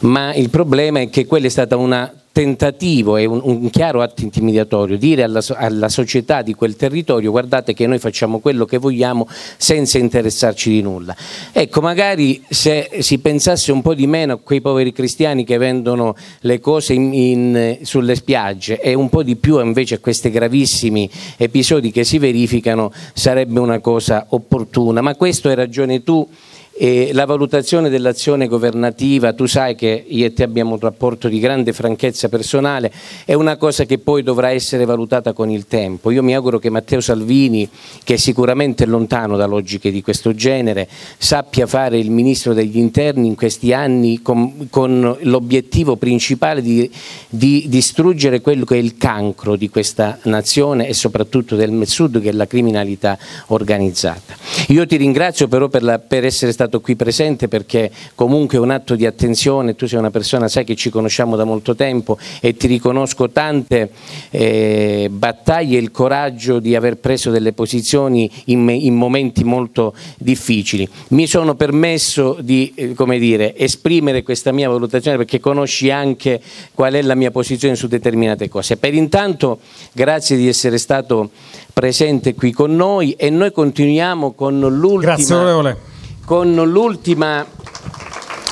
ma il problema è che quella è stata una tentativo e un, un, chiaro atto intimidatorio, dire alla, alla, società di quel territorio guardate che noi facciamo quello che vogliamo senza interessarci di nulla. Ecco, magari se si pensasse un po' di meno a quei poveri cristiani che vendono le cose in, in, sulle spiagge e un po' di più invece a questi gravissimi episodi che si verificano sarebbe una cosa opportuna, ma questo hai ragione tu e la valutazione dell'azione governativa, tu sai che io e te abbiamo un rapporto di grande franchezza personale, è una cosa che poi dovrà essere valutata con il tempo. Io mi auguro che Matteo Salvini, che è sicuramente lontano da logiche di questo genere, sappia fare il Ministro degli Interni in questi anni con, con l'obiettivo principale di, di, distruggere quello che è il cancro di questa nazione e soprattutto del Sud, che è la criminalità organizzata. Io ti ringrazio però per, la, per essere stato stato qui presente perché comunque è un atto di attenzione, tu sei una persona, sai che ci conosciamo da molto tempo e ti riconosco tante eh, battaglie il coraggio di aver preso delle posizioni in, in momenti molto difficili. Mi sono permesso di eh, dire, esprimere questa mia valutazione perché conosci anche qual è la mia posizione su determinate cose. Per intanto grazie di essere stato presente qui con noi e noi continuiamo con l'ultima... Grazie onorevole con l'ultima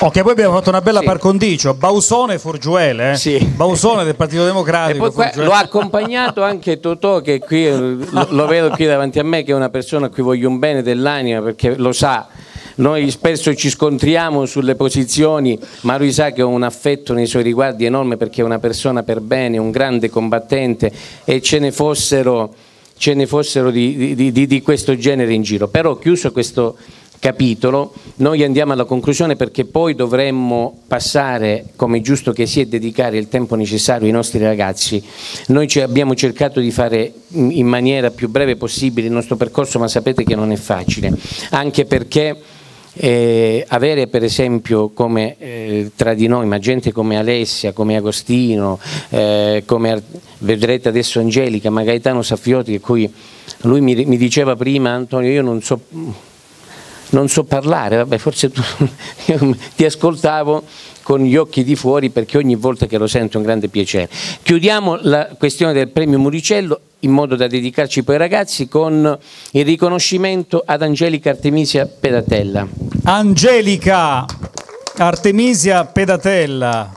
Ok, poi abbiamo fatto una bella Sì. par condicio, Bausone e Forgiuele, eh? Sì. Bausone del Partito E Democratico. poi qua Forgiuele- l'ho accompagnato anche Totò, che qui eh, lo, lo vedo qui davanti a me, che è una persona a cui voglio un bene dell'anima, perché lo sa. Noi spesso ci scontriamo sulle posizioni, ma lui sa che ho un affetto nei suoi riguardi enorme perché è una persona per bene, un grande combattente e ce ne fossero, ce ne fossero di, di- di- di questo genere in giro. Però chiuso questo capitolo, noi andiamo alla conclusione perché poi dovremmo passare, come giusto che sia, dedicare il tempo necessario ai nostri ragazzi. Noi abbiamo cercato di fare in maniera più breve possibile il nostro percorso, ma sapete che non è facile, anche perché eh, avere per esempio come eh, tra di noi, ma gente come Alessia, come Agostino, eh, come vedrete adesso Angelica, ma Gaetano Saffioti, che cui lui mi, mi diceva prima, Antonio, io non so non so parlare, vabbè, forse tu, <laughs> io ti ascoltavo con gli occhi di fuori perché ogni volta che lo sento è un grande piacere. Chiudiamo la questione del premio Muricello in modo da dedicarci poi ai ragazzi con il riconoscimento ad Angelica Artemisia Pedatella. Angelica Artemisia Pedatella.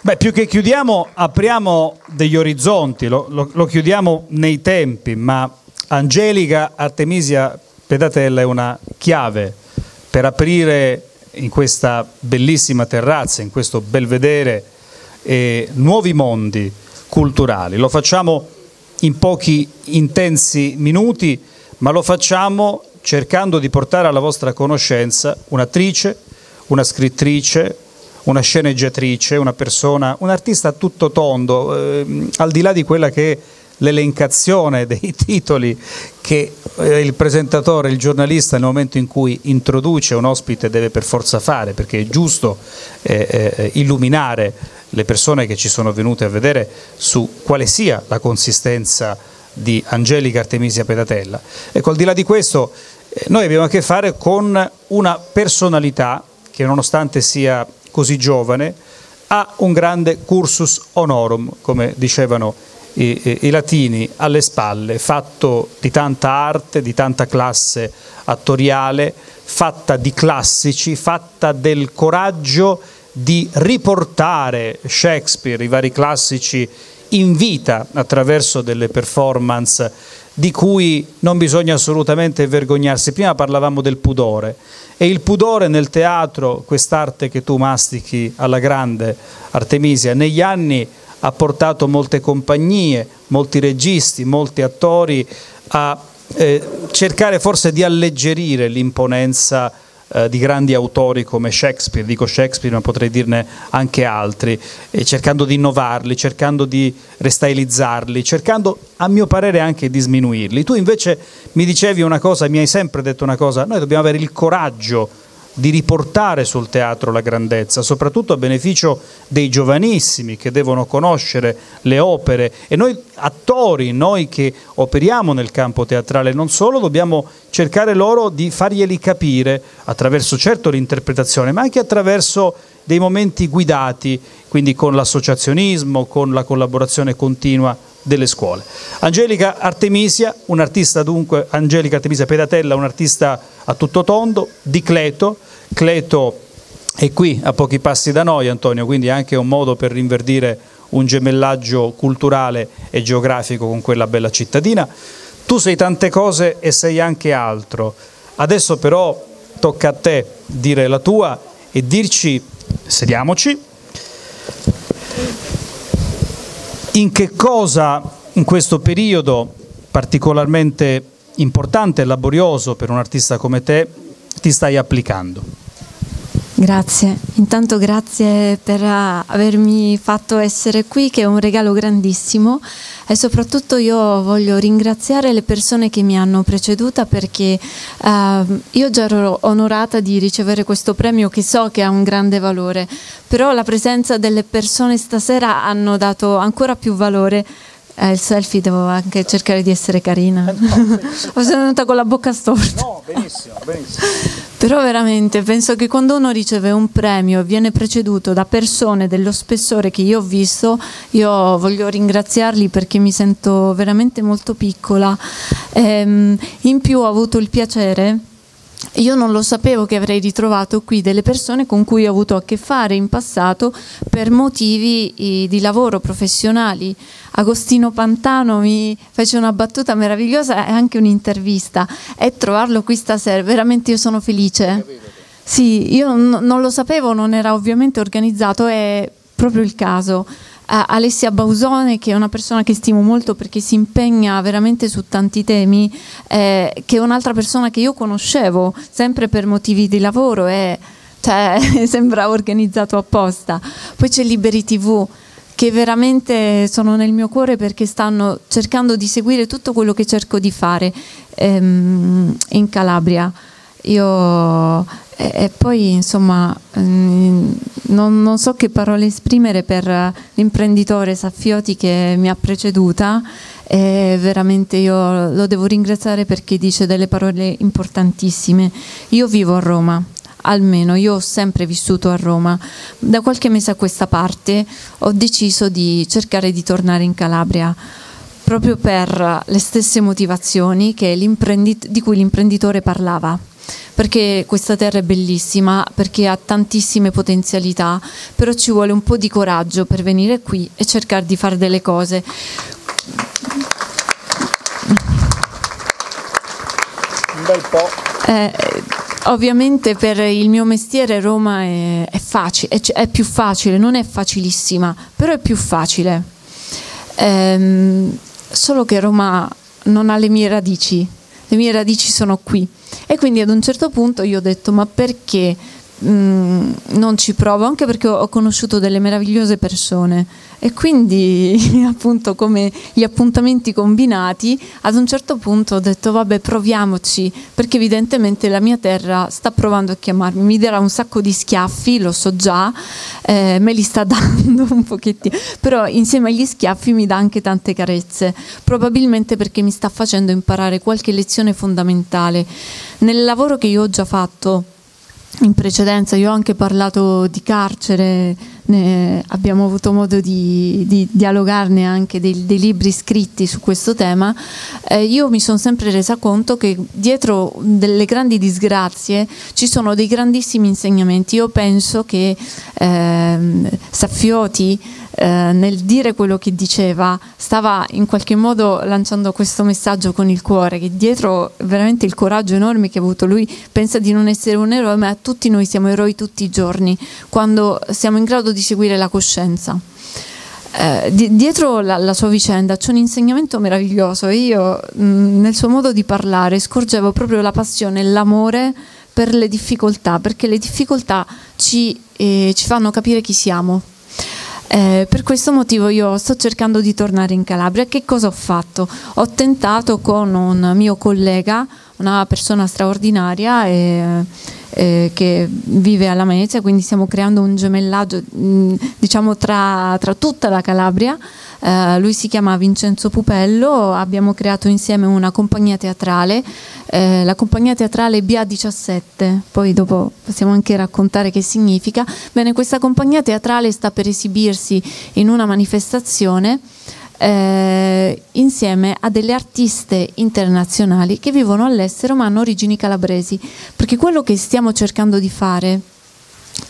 Beh, più che chiudiamo, apriamo degli orizzonti, lo, lo- lo chiudiamo nei tempi, ma Angelica Artemisia Pedatella è una chiave per aprire in questa bellissima terrazza, in questo belvedere, eh, nuovi mondi culturali. Lo facciamo in pochi intensi minuti, ma lo facciamo cercando di portare alla vostra conoscenza un'attrice, una scrittrice, una sceneggiatrice, una persona, un artista tutto tondo, ehm, al di là di quella che è l'elencazione dei <laughs> titoli che eh, il presentatore, il giornalista nel momento in cui introduce un ospite deve per forza fare, perché è giusto eh, eh, illuminare le persone che ci sono venute a vedere su quale sia la consistenza di Angelica Artemisia Pedatella. Ecco, al di là di questo, eh, noi abbiamo a che fare con una personalità che nonostante sia così giovane ha un grande cursus honorum, come dicevano i, i- i latini, alle spalle, fatto di tanta arte, di tanta classe attoriale, fatta di classici, fatta del coraggio di riportare Shakespeare, i vari classici, in vita attraverso delle performance di cui non bisogna assolutamente vergognarsi. Prima parlavamo del pudore e il pudore nel teatro, quest'arte che tu mastichi alla grande Artemisia, negli anni ha portato molte compagnie, molti registi, molti attori a eh, cercare forse di alleggerire l'imponenza eh, di grandi autori come Shakespeare, dico Shakespeare ma potrei dirne anche altri, e cercando di innovarli, cercando di restylizarli, cercando a mio parere anche di sminuirli. Tu invece mi dicevi una cosa, mi hai sempre detto una cosa, noi dobbiamo avere il coraggio di riportare sul teatro la grandezza, soprattutto a beneficio dei giovanissimi che devono conoscere le opere. E noi attori, noi che operiamo nel campo teatrale non solo, dobbiamo cercare loro di farglieli capire attraverso certo l'interpretazione, ma anche attraverso dei momenti guidati, quindi con l'associazionismo, con la collaborazione continua delle scuole. Angelica Artemisia, un'artista dunque, Angelica Artemisia Pedatella, un'artista a tutto tondo, di Cleto. Cleto è qui a pochi passi da noi, Antonio, quindi anche un modo per rinverdire un gemellaggio culturale e geografico con quella bella cittadina. Tu sei tante cose e sei anche altro. Adesso però tocca a te dire la tua e dirci, sediamoci, in che cosa in questo periodo particolarmente importante e laborioso per un artista come te ti stai applicando? Grazie, intanto grazie per eh, avermi fatto essere qui che è un regalo grandissimo e soprattutto io voglio ringraziare le persone che mi hanno preceduta perché eh, io già ero onorata di ricevere questo premio che so che ha un grande valore, però la presenza delle persone stasera hanno dato ancora più valore. Eh, il selfie devo anche cercare di essere carina. Ho <laughs> sono venuta con la bocca storta. No, benissimo, benissimo. Però veramente penso che quando uno riceve un premio e viene preceduto da persone dello spessore che io ho visto, io voglio ringraziarli perché mi sento veramente molto piccola. Ehm, in più ho avuto il piacere io non lo sapevo che avrei ritrovato qui delle persone con cui ho avuto a che fare in passato per motivi di lavoro professionali. Agostino Pantano mi fece una battuta meravigliosa e anche un'intervista e trovarlo qui stasera, veramente io sono felice. Sì, io non lo sapevo, non era ovviamente organizzato, è proprio il caso. Alessia Bausone, che è una persona che stimo molto perché si impegna veramente su tanti temi, eh, che è un'altra persona che io conoscevo sempre per motivi di lavoro e cioè, <laughs> sembra organizzato apposta. Poi c'è Liberi TV che veramente sono nel mio cuore perché stanno cercando di seguire tutto quello che cerco di fare ehm, in Calabria. Io e, e poi insomma mm, non, non, so che parole esprimere per l'imprenditore Saffioti che mi ha preceduta e veramente io lo devo ringraziare perché dice delle parole importantissime. Io vivo a Roma, almeno io ho sempre vissuto a Roma. Da qualche mese a questa parte ho deciso di cercare di tornare in Calabria proprio per le stesse motivazioni di cui l'imprenditore parlava perché questa terra è bellissima, perché ha tantissime potenzialità, però ci vuole un po' di coraggio per venire qui e cercare di fare delle cose. Un bel po'. Eh, ovviamente per il mio mestiere Roma è, è, facile, è, è, più facile, non è facilissima, però è più facile. Ehm, solo che Roma non ha le mie radici, le mie radici sono qui. E quindi ad un certo punto io ho detto ma perché mm, non ci provo? Anche perché ho conosciuto delle meravigliose persone e quindi <laughs> appunto come gli appuntamenti combinati ad un certo punto ho detto vabbè proviamoci perché evidentemente la mia terra sta provando a chiamarmi mi darà un sacco di schiaffi lo so già eh, me li sta <laughs> dando un pochettino però insieme agli schiaffi mi dà anche tante carezze probabilmente perché mi sta facendo imparare qualche lezione fondamentale nel lavoro che io ho già fatto in precedenza io ho anche parlato di carcere, abbiamo avuto modo di, di dialogarne anche dei, dei, libri scritti su questo tema, eh, io mi sono sempre resa conto che dietro delle grandi disgrazie ci sono dei grandissimi insegnamenti. Io penso che eh, Saffioti nel dire quello che diceva stava in qualche modo lanciando questo messaggio con il cuore, che dietro veramente il coraggio enorme che ha avuto lui pensa di non essere un eroe, ma tutti noi siamo eroi tutti i giorni, quando siamo in grado di seguire la coscienza. Eh, di, dietro la, la, sua vicenda c'è un insegnamento meraviglioso io mh, nel suo modo di parlare scorgevo proprio la passione e l'amore per le difficoltà, perché le difficoltà ci, eh, ci fanno capire chi siamo, eh, per questo motivo io sto cercando di tornare in Calabria. Che cosa ho fatto? Ho tentato con un mio collega, una persona straordinaria e, eh, che vive alla Lamezia, quindi stiamo creando un gemellaggio mh, diciamo tra, tra tutta la Calabria Uh, lui si chiama Vincenzo Pupello, abbiamo creato insieme una compagnia teatrale, uh, la compagnia teatrale BA17, poi dopo possiamo anche raccontare che significa. Bene, questa compagnia teatrale sta per esibirsi in una manifestazione uh, insieme a delle artiste internazionali che vivono all'estero ma hanno origini calabresi, perché quello che stiamo cercando di fare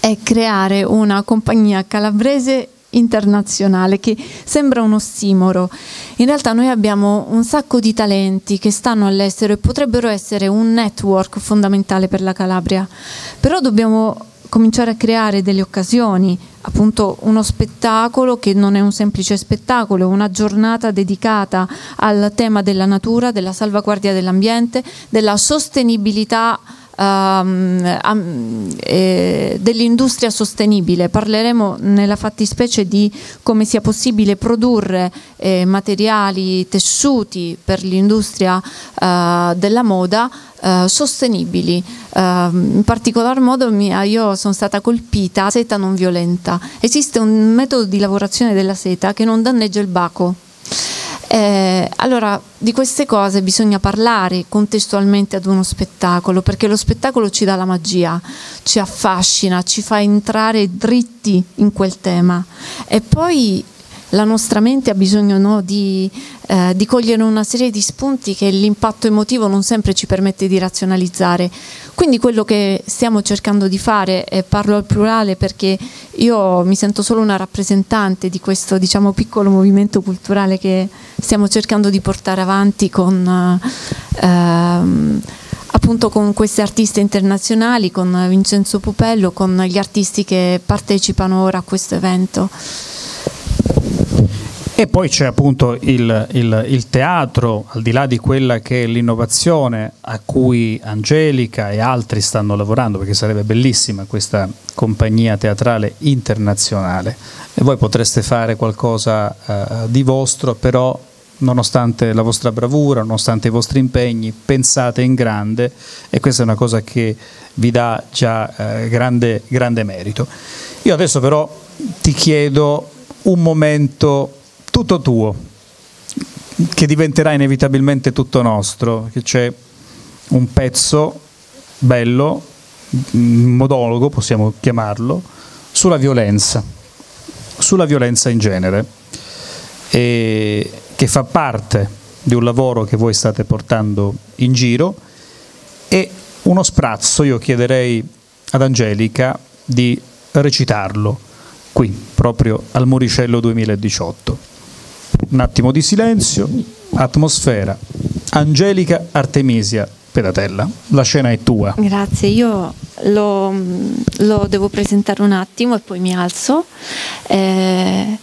è creare una compagnia calabrese internazionale che sembra uno ossimoro. In realtà noi abbiamo un sacco di talenti che stanno all'estero e potrebbero essere un network fondamentale per la Calabria, però dobbiamo cominciare a creare delle occasioni, appunto uno spettacolo che non è un semplice spettacolo, una giornata dedicata al tema della natura, della salvaguardia dell'ambiente, della sostenibilità um, eh, dell'industria sostenibile. Parleremo nella fattispecie di come sia possibile produrre eh, materiali, tessuti per l'industria uh, della moda Uh, sostenibili. Uh, in particolar modo mi, io sono stata colpita seta non violenta. Esiste un metodo di lavorazione della seta che non danneggia il baco. Eh, allora, di queste cose bisogna parlare contestualmente ad uno spettacolo, perché lo spettacolo ci dà la magia, ci affascina, ci fa entrare dritti in quel tema. E poi la nostra mente ha bisogno no, di, eh, di, cogliere una serie di spunti che l'impatto emotivo non sempre ci permette di razionalizzare. Quindi quello che stiamo cercando di fare, e parlo al plurale perché io mi sento solo una rappresentante di questo diciamo, piccolo movimento culturale che stiamo cercando di portare avanti con... Ehm, appunto con questi artisti internazionali, con Vincenzo Pupello, con gli artisti che partecipano ora a questo evento. E poi c'è appunto il, il, il, teatro, al di là di quella che è l'innovazione a cui Angelica e altri stanno lavorando, perché sarebbe bellissima questa compagnia teatrale internazionale. E voi potreste fare qualcosa uh, di vostro, però nonostante la vostra bravura, nonostante i vostri impegni, pensate in grande e questa è una cosa che vi dà già eh, grande, grande merito. Io adesso però ti chiedo un momento tutto tuo, che diventerà inevitabilmente tutto nostro, che c'è un pezzo bello, un modologo possiamo chiamarlo, sulla violenza, sulla violenza in genere. E che fa parte di un lavoro che voi state portando in giro e uno sprazzo io chiederei ad Angelica di recitarlo qui, proprio al Moricello 2018. Un attimo di silenzio, atmosfera. Angelica Artemisia Pedatella, la scena è tua. Grazie, io lo, lo devo presentare un attimo e poi mi alzo. Eh,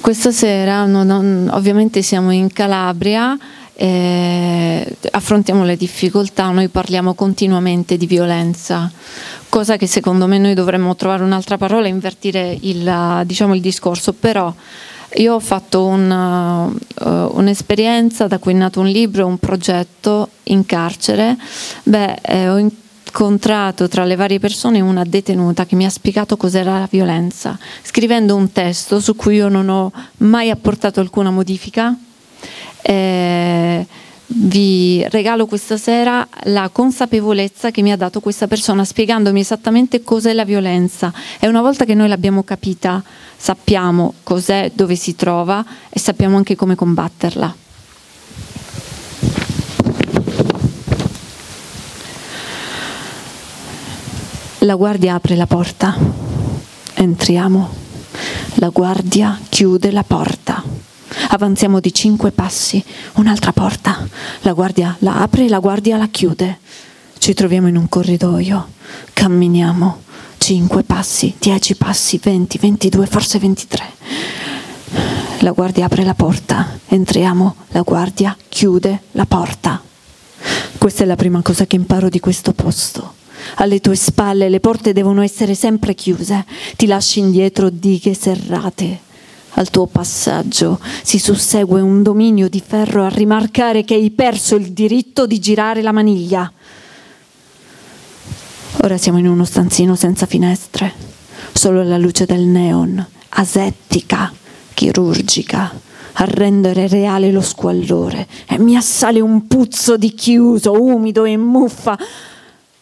questa sera non, non, ovviamente siamo in Calabria, eh, affrontiamo le difficoltà, noi parliamo continuamente di violenza, cosa che secondo me noi dovremmo trovare un'altra parola e invertire il, diciamo, il discorso, però io ho fatto un, uh, un'esperienza da cui è nato un libro, un progetto in carcere, Beh, eh, ho incontrato tra le varie persone una detenuta che mi ha spiegato cos'era la violenza, scrivendo un testo su cui io non ho mai apportato alcuna modifica. Eh, vi regalo questa sera la consapevolezza che mi ha dato questa persona spiegandomi esattamente cos'è la violenza e una volta che noi l'abbiamo capita sappiamo cos'è, dove si trova e sappiamo anche come combatterla. La guardia apre la porta. Entriamo. La guardia chiude la porta. Avanziamo di cinque passi. Un'altra porta. La guardia la apre e la guardia la chiude. Ci troviamo in un corridoio. Camminiamo. Cinque passi, dieci passi, venti, ventidue, forse ventitré. La guardia apre la porta. Entriamo. La guardia chiude la porta. Questa è la prima cosa che imparo di questo posto alle tue spalle le porte devono essere sempre chiuse, ti lasci indietro dighe serrate. Al tuo passaggio si sussegue un dominio di ferro a rimarcare che hai perso il diritto di girare la maniglia. Ora siamo in uno stanzino senza finestre, solo la luce del neon, asettica, chirurgica, a rendere reale lo squallore e mi assale un puzzo di chiuso, umido e muffa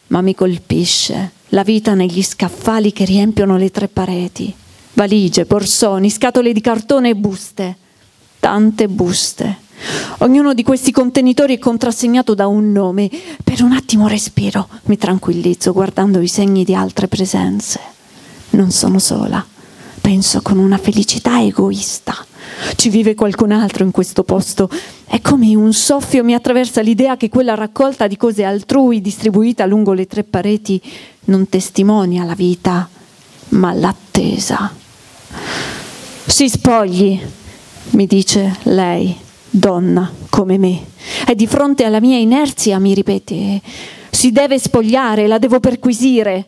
ma mi colpisce la vita negli scaffali che riempiono le tre pareti. Valigie, borsoni, scatole di cartone e buste. Tante buste. Ognuno di questi contenitori è contrassegnato da un nome. Per un attimo respiro, mi tranquillizzo guardando i segni di altre presenze. Non sono sola. Penso con una felicità egoista. Ci vive qualcun altro in questo posto. È come un soffio mi attraversa l'idea che quella raccolta di cose altrui distribuita lungo le tre pareti non testimonia la vita, ma l'attesa. Si spogli, mi dice lei, donna come me, e di fronte alla mia inerzia mi ripete, si deve spogliare, la devo perquisire.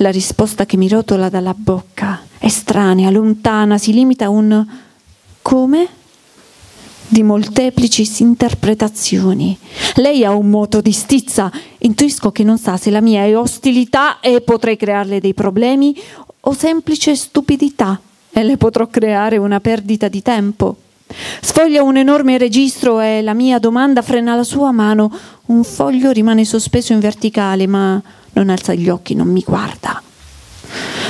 La risposta che mi rotola dalla bocca, estranea, lontana, si limita a un come? Di molteplici interpretazioni. Lei ha un moto di stizza. Intuisco che non sa se la mia è ostilità e potrei crearle dei problemi o semplice stupidità e le potrò creare una perdita di tempo. Sfoglia un enorme registro e la mia domanda frena la sua mano. Un foglio rimane sospeso in verticale, ma non alza gli occhi, non mi guarda.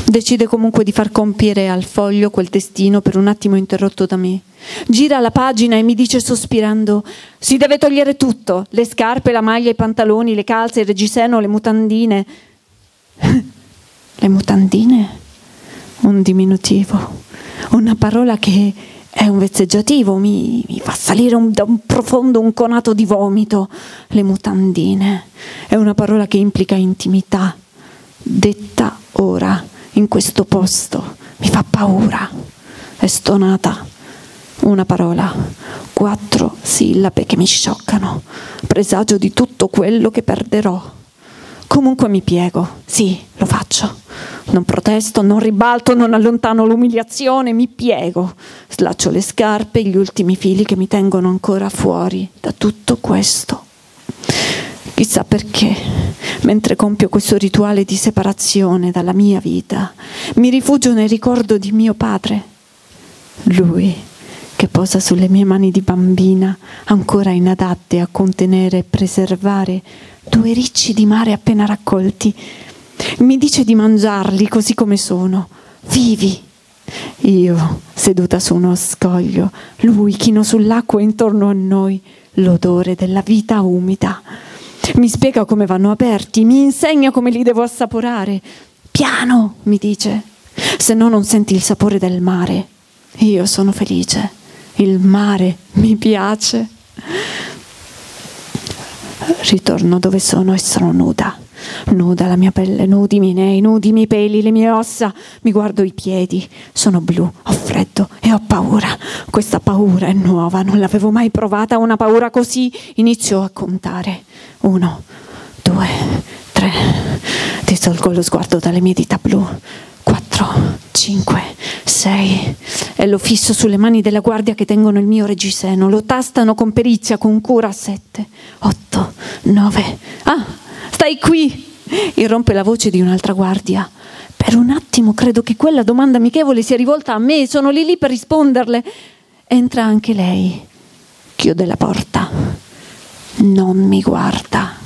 Decide comunque di far compiere al foglio quel testino per un attimo interrotto da me. Gira la pagina e mi dice sospirando: Si deve togliere tutto: le scarpe, la maglia, i pantaloni, le calze, il reggiseno, le mutandine. <laughs> le mutandine? Un diminutivo. Una parola che è un vezzeggiativo, mi, mi fa salire un, da un profondo un conato di vomito. Le mutandine. È una parola che implica intimità. Detta ora in questo posto. Mi fa paura. È stonata. Una parola, quattro sillabe che mi scioccano, presagio di tutto quello che perderò. Comunque mi piego, sì, lo faccio. Non protesto, non ribalto, non allontano l'umiliazione, mi piego. Slaccio le scarpe, gli ultimi fili che mi tengono ancora fuori da tutto questo. Chissà perché, mentre compio questo rituale di separazione dalla mia vita, mi rifugio nel ricordo di mio padre. Lui che posa sulle mie mani di bambina, ancora inadatte a contenere e preservare due ricci di mare appena raccolti. Mi dice di mangiarli così come sono, vivi. Io, seduta su uno scoglio, lui chino sull'acqua intorno a noi, l'odore della vita umida mi spiega come vanno aperti, mi insegna come li devo assaporare. Piano, mi dice, se no non senti il sapore del mare. Io sono felice, il mare mi piace. Ritorno dove sono e sono nuda. Nuda la mia pelle, nudi i miei nei, nudi i miei peli, le mie ossa. Mi guardo i piedi, sono blu, ho freddo e ho paura. Questa paura è nuova, non l'avevo mai provata, una paura così. Inizio a contare. Uno, due, tre. Distolgo lo sguardo dalle mie dita blu. Quattro, cinque, sei. E lo fisso sulle mani della guardia che tengono il mio reggiseno. Lo tastano con perizia, con cura. Sette, otto, nove. Ah, stai qui! Irrompe la voce di un'altra guardia. Per un attimo credo che quella domanda amichevole sia rivolta a me. Sono lì lì per risponderle. Entra anche lei. Chiude la porta non mi guarda.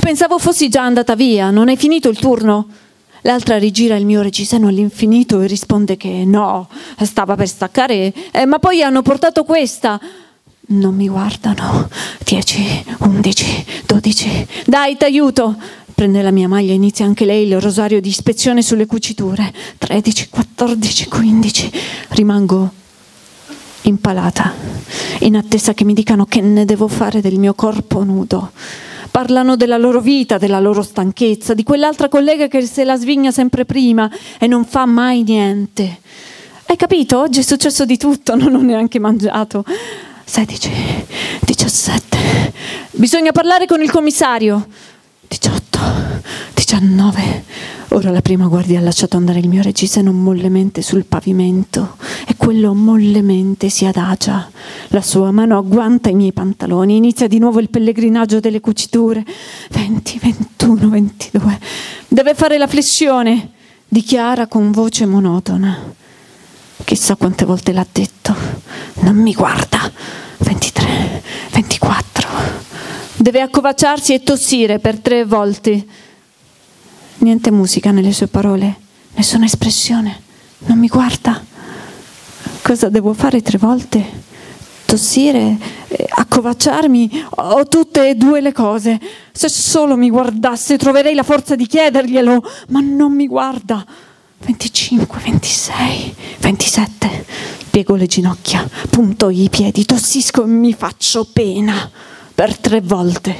Pensavo fossi già andata via, non è finito il turno? L'altra rigira il mio reggiseno all'infinito e risponde che no, stava per staccare, eh, ma poi hanno portato questa. Non mi guardano. 10, 11, 12. Dai, t'aiuto. Prende la mia maglia, inizia anche lei il rosario di ispezione sulle cuciture. 13, 14, 15. Rimango impalata, in attesa che mi dicano che ne devo fare del mio corpo nudo. Parlano della loro vita, della loro stanchezza, di quell'altra collega che se la svigna sempre prima e non fa mai niente. Hai capito? Oggi è successo di tutto, <laughs> non ho neanche mangiato. 16, 17. Bisogna parlare con il commissario. 18, 19. Ora la prima guardia ha lasciato andare il mio reggiseno mollemente sul pavimento e quello mollemente si adagia. La sua mano agguanta i miei pantaloni, inizia di nuovo il pellegrinaggio delle cuciture. 20, 21, 22. Deve fare la flessione, dichiara con voce monotona. Chissà quante volte l'ha detto. Non mi guarda. 23, 24. Deve accovacciarsi e tossire per tre volte. Niente musica nelle sue parole, nessuna espressione. Non mi guarda. Cosa devo fare tre volte? Tossire, eh, accovacciarmi o tutte e due le cose. Se solo mi guardasse troverei la forza di chiederglielo, ma non mi guarda. 25, 26, 27. Piego le ginocchia, punto i piedi, tossisco e mi faccio pena per tre volte.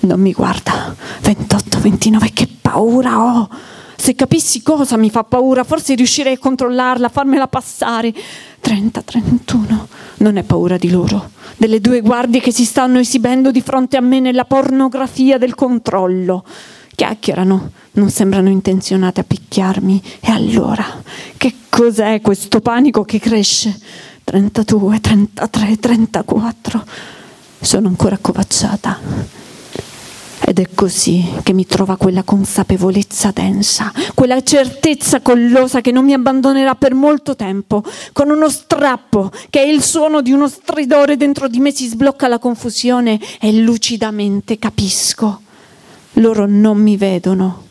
Non mi guarda. 28, 29, che paura ho. Se capissi cosa mi fa paura, forse riuscirei a controllarla, a farmela passare. 30, 31. Non è paura di loro, delle due guardie che si stanno esibendo di fronte a me nella pornografia del controllo. Chiacchierano, non sembrano intenzionate a picchiarmi. E allora, che cos'è questo panico che cresce? 32, 33, 34. Sono ancora accovacciata ed è così che mi trova quella consapevolezza densa, quella certezza collosa che non mi abbandonerà per molto tempo, con uno strappo che è il suono di uno stridore dentro di me si sblocca la confusione e lucidamente capisco. Loro non mi vedono.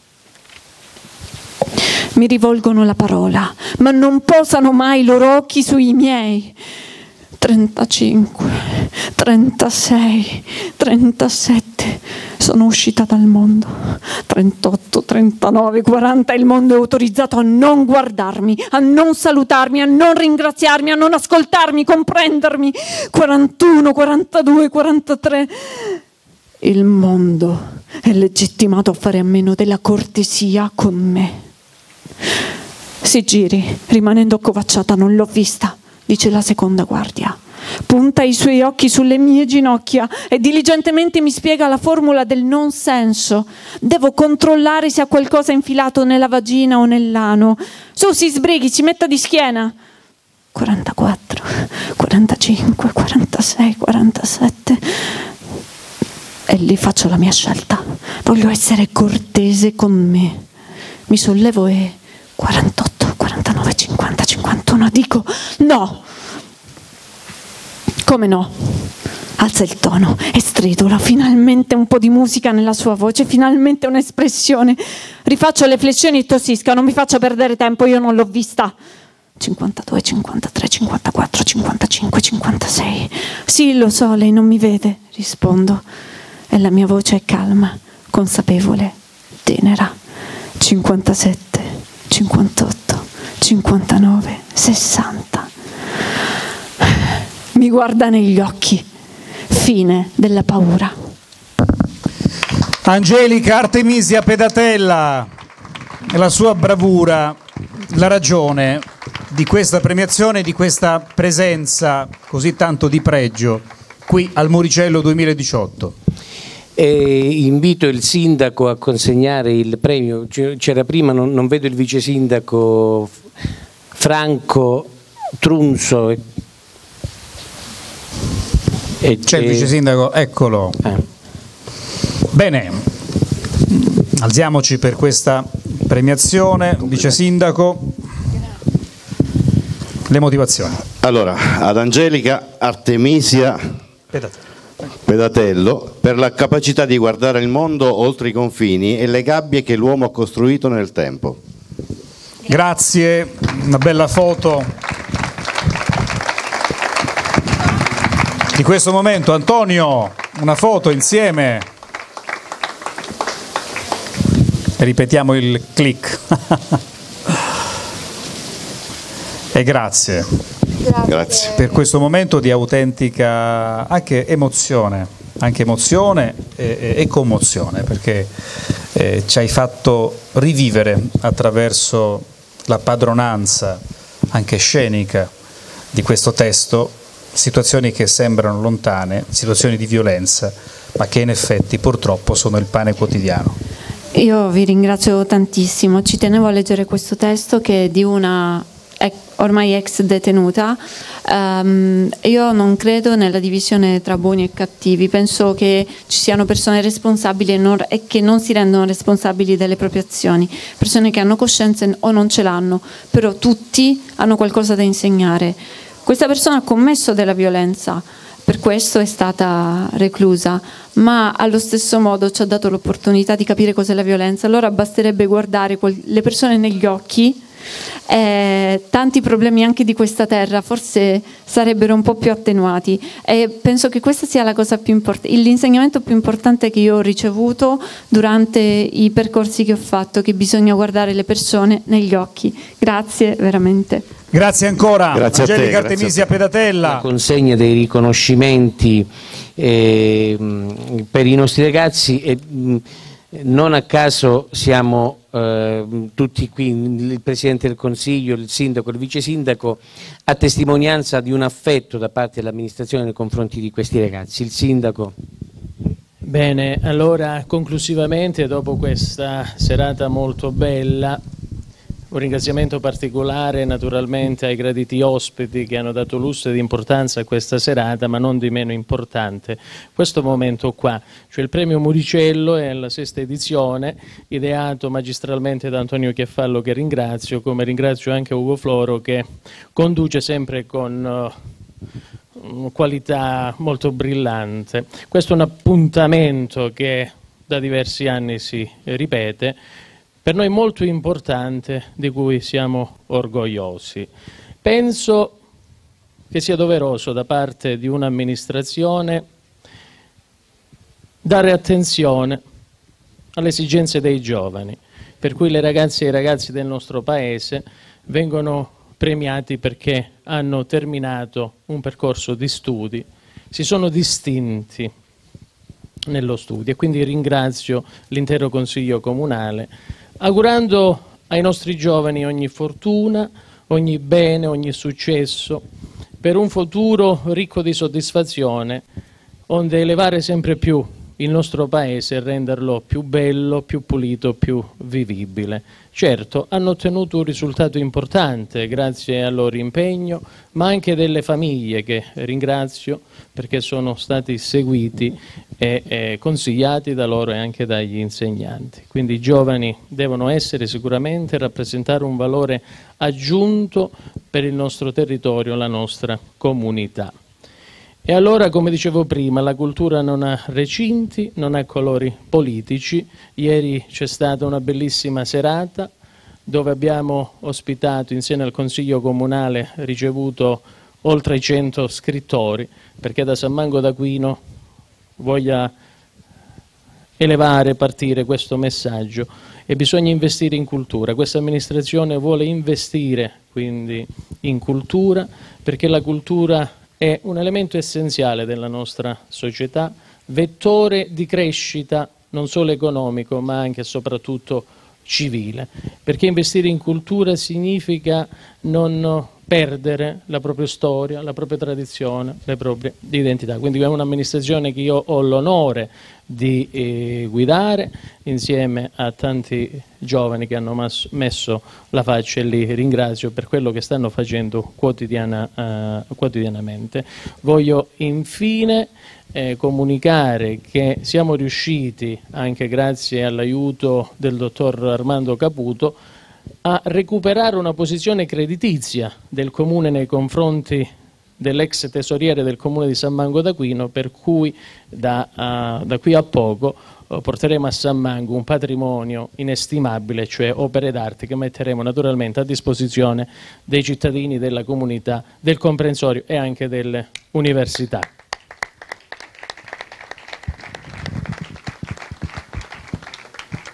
mi rivolgono la parola, ma non posano mai i loro occhi sui miei. 35, 36, 37, sono uscita dal mondo. 38, 39, 40, il mondo è autorizzato a non guardarmi, a non salutarmi, a non ringraziarmi, a non ascoltarmi, comprendermi. 41, 42, 43. Il mondo è legittimato a fare a meno della cortesia con me. Si giri, rimanendo accovacciata, non l'ho vista, dice la seconda guardia. Punta i suoi occhi sulle mie ginocchia e diligentemente mi spiega la formula del non senso. Devo controllare se ha qualcosa infilato nella vagina o nell'ano. Su, si sbrighi, si metta di schiena. 44, 45, 46, 47. E lì faccio la mia scelta. Voglio essere cortese con me. Mi sollevo e 48, 49, 50, 51. Dico no. Come no? Alza il tono e stridula, finalmente un po' di musica nella sua voce, finalmente un'espressione. Rifaccio le flessioni e tossisca, non mi faccia perdere tempo, io non l'ho vista. 52, 53, 54, 55, 56. Sì, lo so, lei non mi vede, rispondo. E la mia voce è calma, consapevole, tenera. 57, 58, 59, 60. Mi guarda negli occhi. Fine della paura. Angelica Artemisia Pedatella e la sua bravura, la ragione di questa premiazione, di questa presenza così tanto di pregio qui al Muricello 2018. E invito il sindaco a consegnare il premio. C'era prima, non, non vedo il vice sindaco Franco Trunzo. E, e c'è il vice sindaco, eccolo. Eh. Bene, alziamoci per questa premiazione, vice sindaco. Le motivazioni. Allora, ad Angelica Artemisia Pedatello per la capacità di guardare il mondo oltre i confini e le gabbie che l'uomo ha costruito nel tempo. Grazie, una bella foto di questo momento. Antonio, una foto insieme. Ripetiamo il click. <laughs> e grazie. grazie. Per questo momento di autentica anche emozione, anche emozione e, e commozione, perché eh, ci hai fatto rivivere attraverso la padronanza anche scenica di questo testo situazioni che sembrano lontane, situazioni di violenza, ma che in effetti purtroppo sono il pane quotidiano. Io vi ringrazio tantissimo, ci tenevo a leggere questo testo che è di una ormai ex detenuta. Um, io non credo nella divisione tra buoni e cattivi, penso che ci siano persone responsabili e, non, e, che non si rendono responsabili delle proprie azioni, persone che hanno coscienza o non ce l'hanno, però tutti hanno qualcosa da insegnare. Questa persona ha commesso della violenza, per questo è stata reclusa, ma allo stesso modo ci ha dato l'opportunità di capire cos'è la violenza. Allora basterebbe guardare le persone negli occhi. Eh, tanti problemi anche di questa terra forse sarebbero un po' più attenuati e penso che questa sia la cosa più importante, l'insegnamento più importante che io ho ricevuto durante i percorsi che ho fatto, che bisogna guardare le persone negli occhi. Grazie veramente. Grazie ancora, grazie Angelica te, Artemisia Pedatella. La consegna dei riconoscimenti eh, per i nostri ragazzi e non a caso siamo eh, tutti qui, il Presidente del Consiglio, il Sindaco, il Vice Sindaco, a testimonianza di un affetto da parte dell'amministrazione nei confronti di questi ragazzi. Il Sindaco. Bene, allora conclusivamente dopo questa serata molto bella un ringraziamento particolare naturalmente ai graditi ospiti che hanno dato lusso ed importanza a questa serata, ma non di meno importante questo momento qua, cioè il premio Muricello è la sesta edizione, ideato magistralmente da Antonio Chiaffallo che ringrazio, come ringrazio anche Ugo Floro che conduce sempre con uh, qualità molto brillante. Questo è un appuntamento che da diversi anni si ripete per noi molto importante di cui siamo orgogliosi. Penso che sia doveroso da parte di un'amministrazione dare attenzione alle esigenze dei giovani, per cui le ragazze e i ragazzi del nostro Paese vengono premiati perché hanno terminato un percorso di studi, si sono distinti nello studio e quindi ringrazio l'intero Consiglio Comunale augurando ai nostri giovani ogni fortuna, ogni bene, ogni successo per un futuro ricco di soddisfazione onde elevare sempre più il nostro paese e renderlo più bello, più pulito, più vivibile. Certo, hanno ottenuto un risultato importante grazie al loro impegno, ma anche delle famiglie che ringrazio perché sono stati seguiti e, e consigliati da loro e anche dagli insegnanti. Quindi i giovani devono essere sicuramente rappresentare un valore aggiunto per il nostro territorio, la nostra comunità. E allora, come dicevo prima, la cultura non ha recinti, non ha colori politici. Ieri c'è stata una bellissima serata dove abbiamo ospitato insieme al Consiglio Comunale, ricevuto oltre 100 scrittori, perché da San Mango d'Aquino voglia elevare, partire questo messaggio e bisogna investire in cultura. Questa amministrazione vuole investire quindi in cultura perché la cultura è un elemento essenziale della nostra società, vettore di crescita non solo economico ma anche e soprattutto civile, perché investire in cultura significa non perdere la propria storia, la propria tradizione, le proprie identità. Quindi è un'amministrazione che io ho l'onore di eh, guidare insieme a tanti giovani che hanno mas- messo la faccia e li ringrazio per quello che stanno facendo quotidiana, eh, quotidianamente. Voglio infine eh, comunicare che siamo riusciti, anche grazie all'aiuto del dottor Armando Caputo, a recuperare una posizione creditizia del Comune nei confronti dell'ex tesoriere del Comune di San Mango d'Aquino, per cui da, uh, da qui a poco uh, porteremo a San Mango un patrimonio inestimabile, cioè opere d'arte che metteremo naturalmente a disposizione dei cittadini, della comunità, del comprensorio e anche delle università.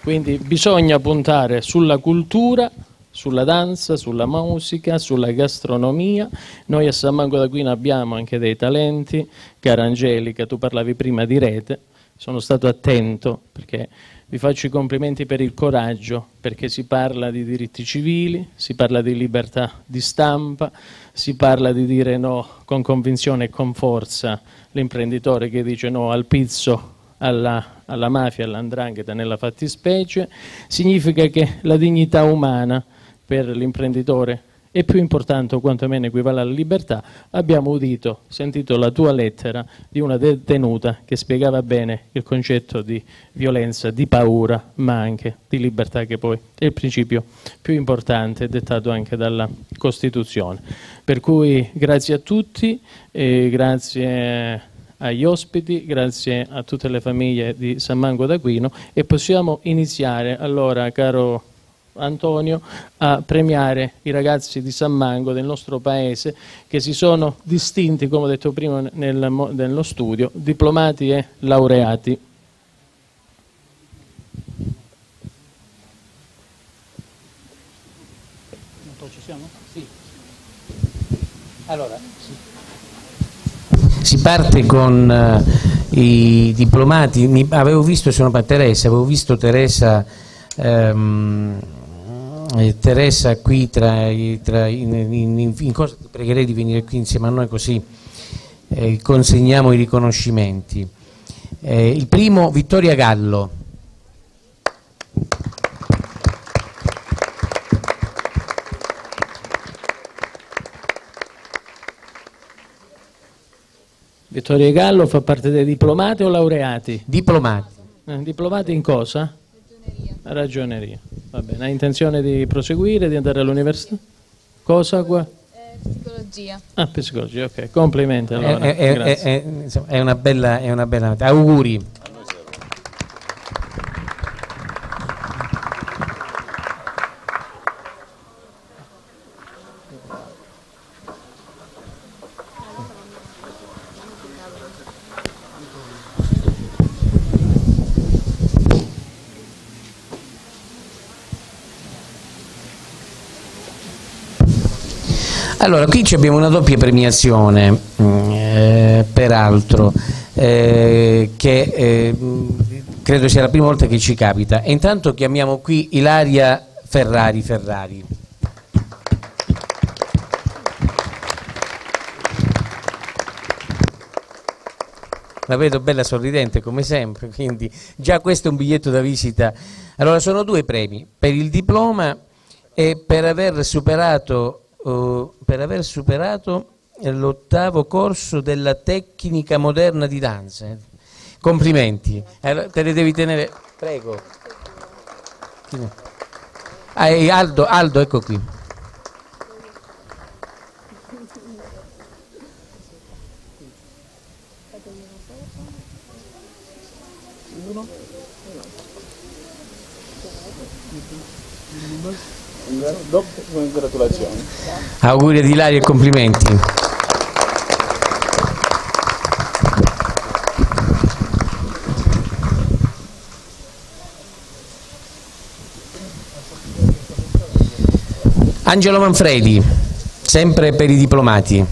Quindi bisogna puntare sulla cultura, sulla danza, sulla musica, sulla gastronomia. Noi a San Mango d'Aquino abbiamo anche dei talenti. Cara Angelica, tu parlavi prima di rete, sono stato attento perché vi faccio i complimenti per il coraggio, perché si parla di diritti civili, si parla di libertà di stampa, si parla di dire no con convinzione e con forza l'imprenditore che dice no al pizzo alla, alla mafia, all'andrangheta nella fattispecie, significa che la dignità umana per l'imprenditore è più importante o quantomeno equivale alla libertà. Abbiamo udito, sentito la tua lettera di una detenuta che spiegava bene il concetto di violenza, di paura, ma anche di libertà che poi è il principio più importante dettato anche dalla Costituzione. Per cui grazie a tutti grazie agli ospiti, grazie a tutte le famiglie di San Mango d'Aquino e possiamo iniziare allora, caro Antonio, a premiare i ragazzi di San Mango del nostro paese che si sono distinti, come ho detto prima nel, nello studio, diplomati e laureati. Allora, si parte con uh, i diplomati, Mi, avevo visto, sono Teresa, avevo visto Teresa, um, Teresa qui tra, tra in, in, in, in cosa, pregherei di venire qui insieme a noi così eh, consegniamo i riconoscimenti. Eh, il primo Vittoria Gallo. Vittorio Gallo fa parte dei diplomati o laureati? Diplomati. Eh, diplomati in cosa? Ragioneria. Ragioneria. Va bene, ha intenzione di proseguire, di andare all'università? Cosa qua? Eh, psicologia. Ah, psicologia, ok. Complimenti allora. È, è, è, insomma, è una bella, è una bella auguri. Allora, qui abbiamo una doppia premiazione, mm, eh, peraltro, eh, che eh, credo sia la prima volta che ci capita. Intanto chiamiamo qui Ilaria Ferrari Ferrari. La vedo bella sorridente come sempre, quindi già questo è un biglietto da visita. Allora sono due premi, per il diploma e per aver superato, uh, per aver superato l'ottavo corso della tecnica moderna di danza. Complimenti, allora, te le devi tenere, prego. Ah, Aldo, Aldo, ecco qui. Congratulazioni. Auguri ad Ilaria e complimenti. Angelo Manfredi, sempre per i diplomati.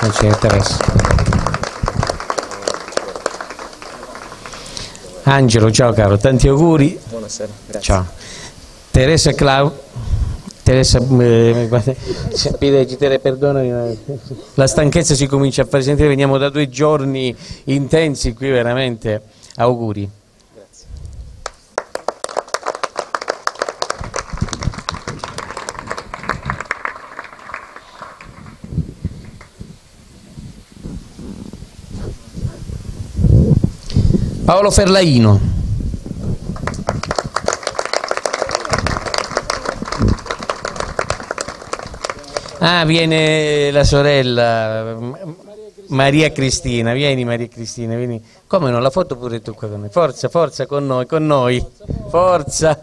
Non c'è Teresa. Angelo, ciao caro, tanti auguri. Buonasera, grazie. Ciao. Teresa Clau. Teresa, eh, guarda, ma la stanchezza si comincia a fare sentire, veniamo da due giorni intensi qui veramente. Auguri. Paolo Ferlaino. Ah, viene la sorella Maria Cristina, vieni Maria Cristina, vieni. Come no, la foto pure tu qua con noi. Forza, forza con noi, con noi. Forza.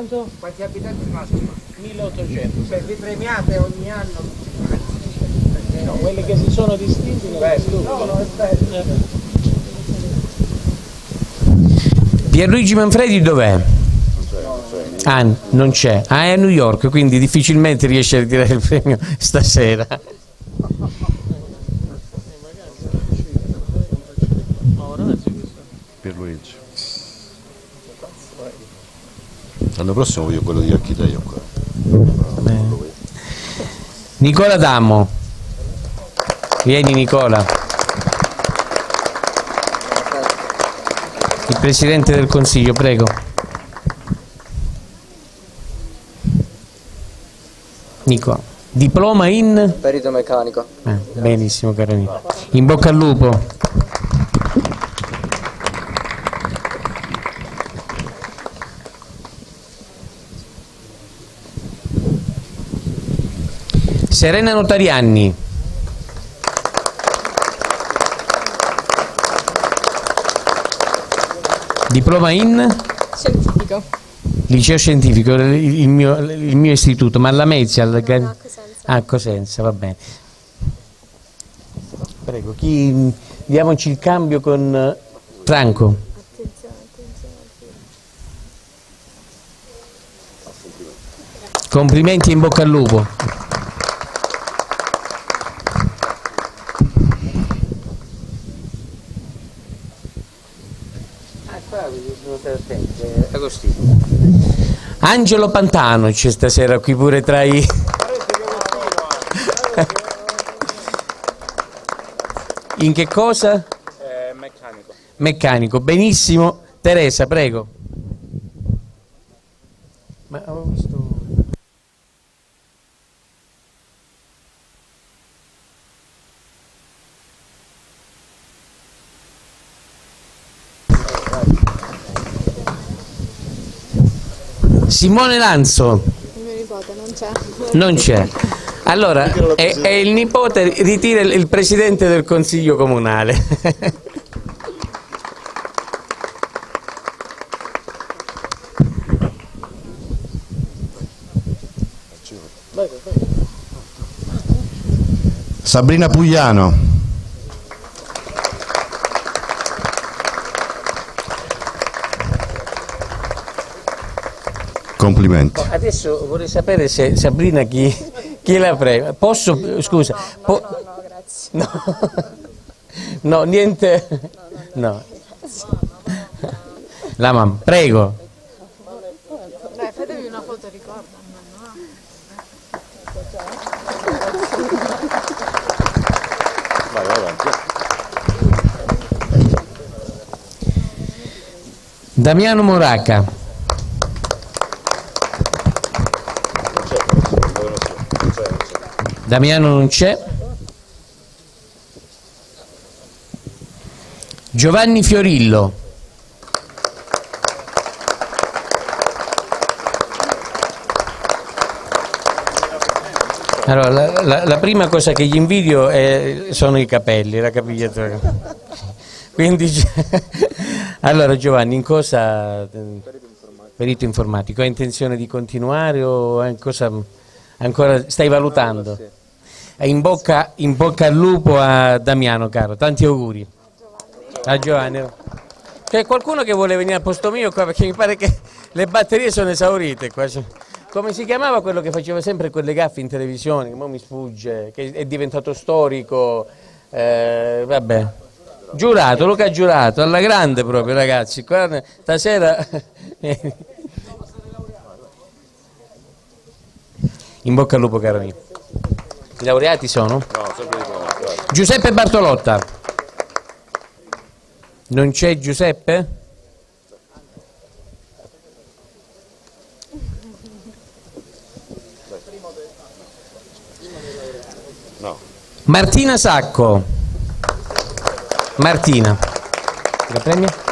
Quanto? Quanti abitanti rimasero? 1800. Se vi premiate ogni anno? No, quelli che si sono distinti non Beh, si no, no, è bello. Pierluigi Manfredi dov'è? Ah, non c'è. Ah, è a New York, quindi difficilmente riesce a ritirare il premio stasera. Pierluigi. L'anno prossimo voglio quello di Architeio qua. Nicola Damo. Vieni Nicola. Il Presidente del Consiglio, prego. Nicola. Diploma in? Perito meccanico. Eh, benissimo caro Nicola. In bocca al lupo. Serena Notarianni. Diploma in? Scientifico. Liceo scientifico, il mio, il mio istituto, ma alla Mezia? Al... Ah, Cosenza, va bene. Prego, chi... diamoci il cambio con eh, Franco. Complimenti e in bocca al lupo. Angelo Pantano c'è stasera qui pure tra i... <laughs> In che cosa? Eh, meccanico. Meccanico, benissimo. Teresa, prego. Ma ho visto... Simone Lanzo. Mio nipote non c'è. Non c'è. Allora, è, è il nipote, ritira il, il presidente del consiglio comunale. Sabrina Pugliano. Complimenti. Adesso vorrei sapere se Sabrina chi, chi la prega. Posso, scusa, po- no, no, niente, no. La mamma, prego. Dai, fatevi una foto ricordo. Vai, vai avanti. Damiano Moraca. Damiano non c'è. Giovanni Fiorillo. Allora, la, la- la prima cosa che gli invidio è- sono i capelli, la capigliatura. Quindi, <laughs> allora Giovanni, in cosa... Perito informatico, hai intenzione di continuare o cosa ancora stai valutando? In bocca, in bocca al lupo a Damiano, caro, tanti auguri. A Giovanni. C'è qualcuno che vuole venire al posto mio qua perché mi pare che le batterie sono esaurite qua. Come si chiamava quello che faceva sempre quelle gaffe in televisione, mo mi sfugge, che è diventato storico, eh, vabbè. Giurato, Luca Giurato, alla grande proprio ragazzi, qua stasera... <laughs> In bocca al lupo caro mio. I laureati sono? No, sempre di vai. Giuseppe Bartolotta. Non c'è Giuseppe? No. Martina Sacco. Martina. La premia?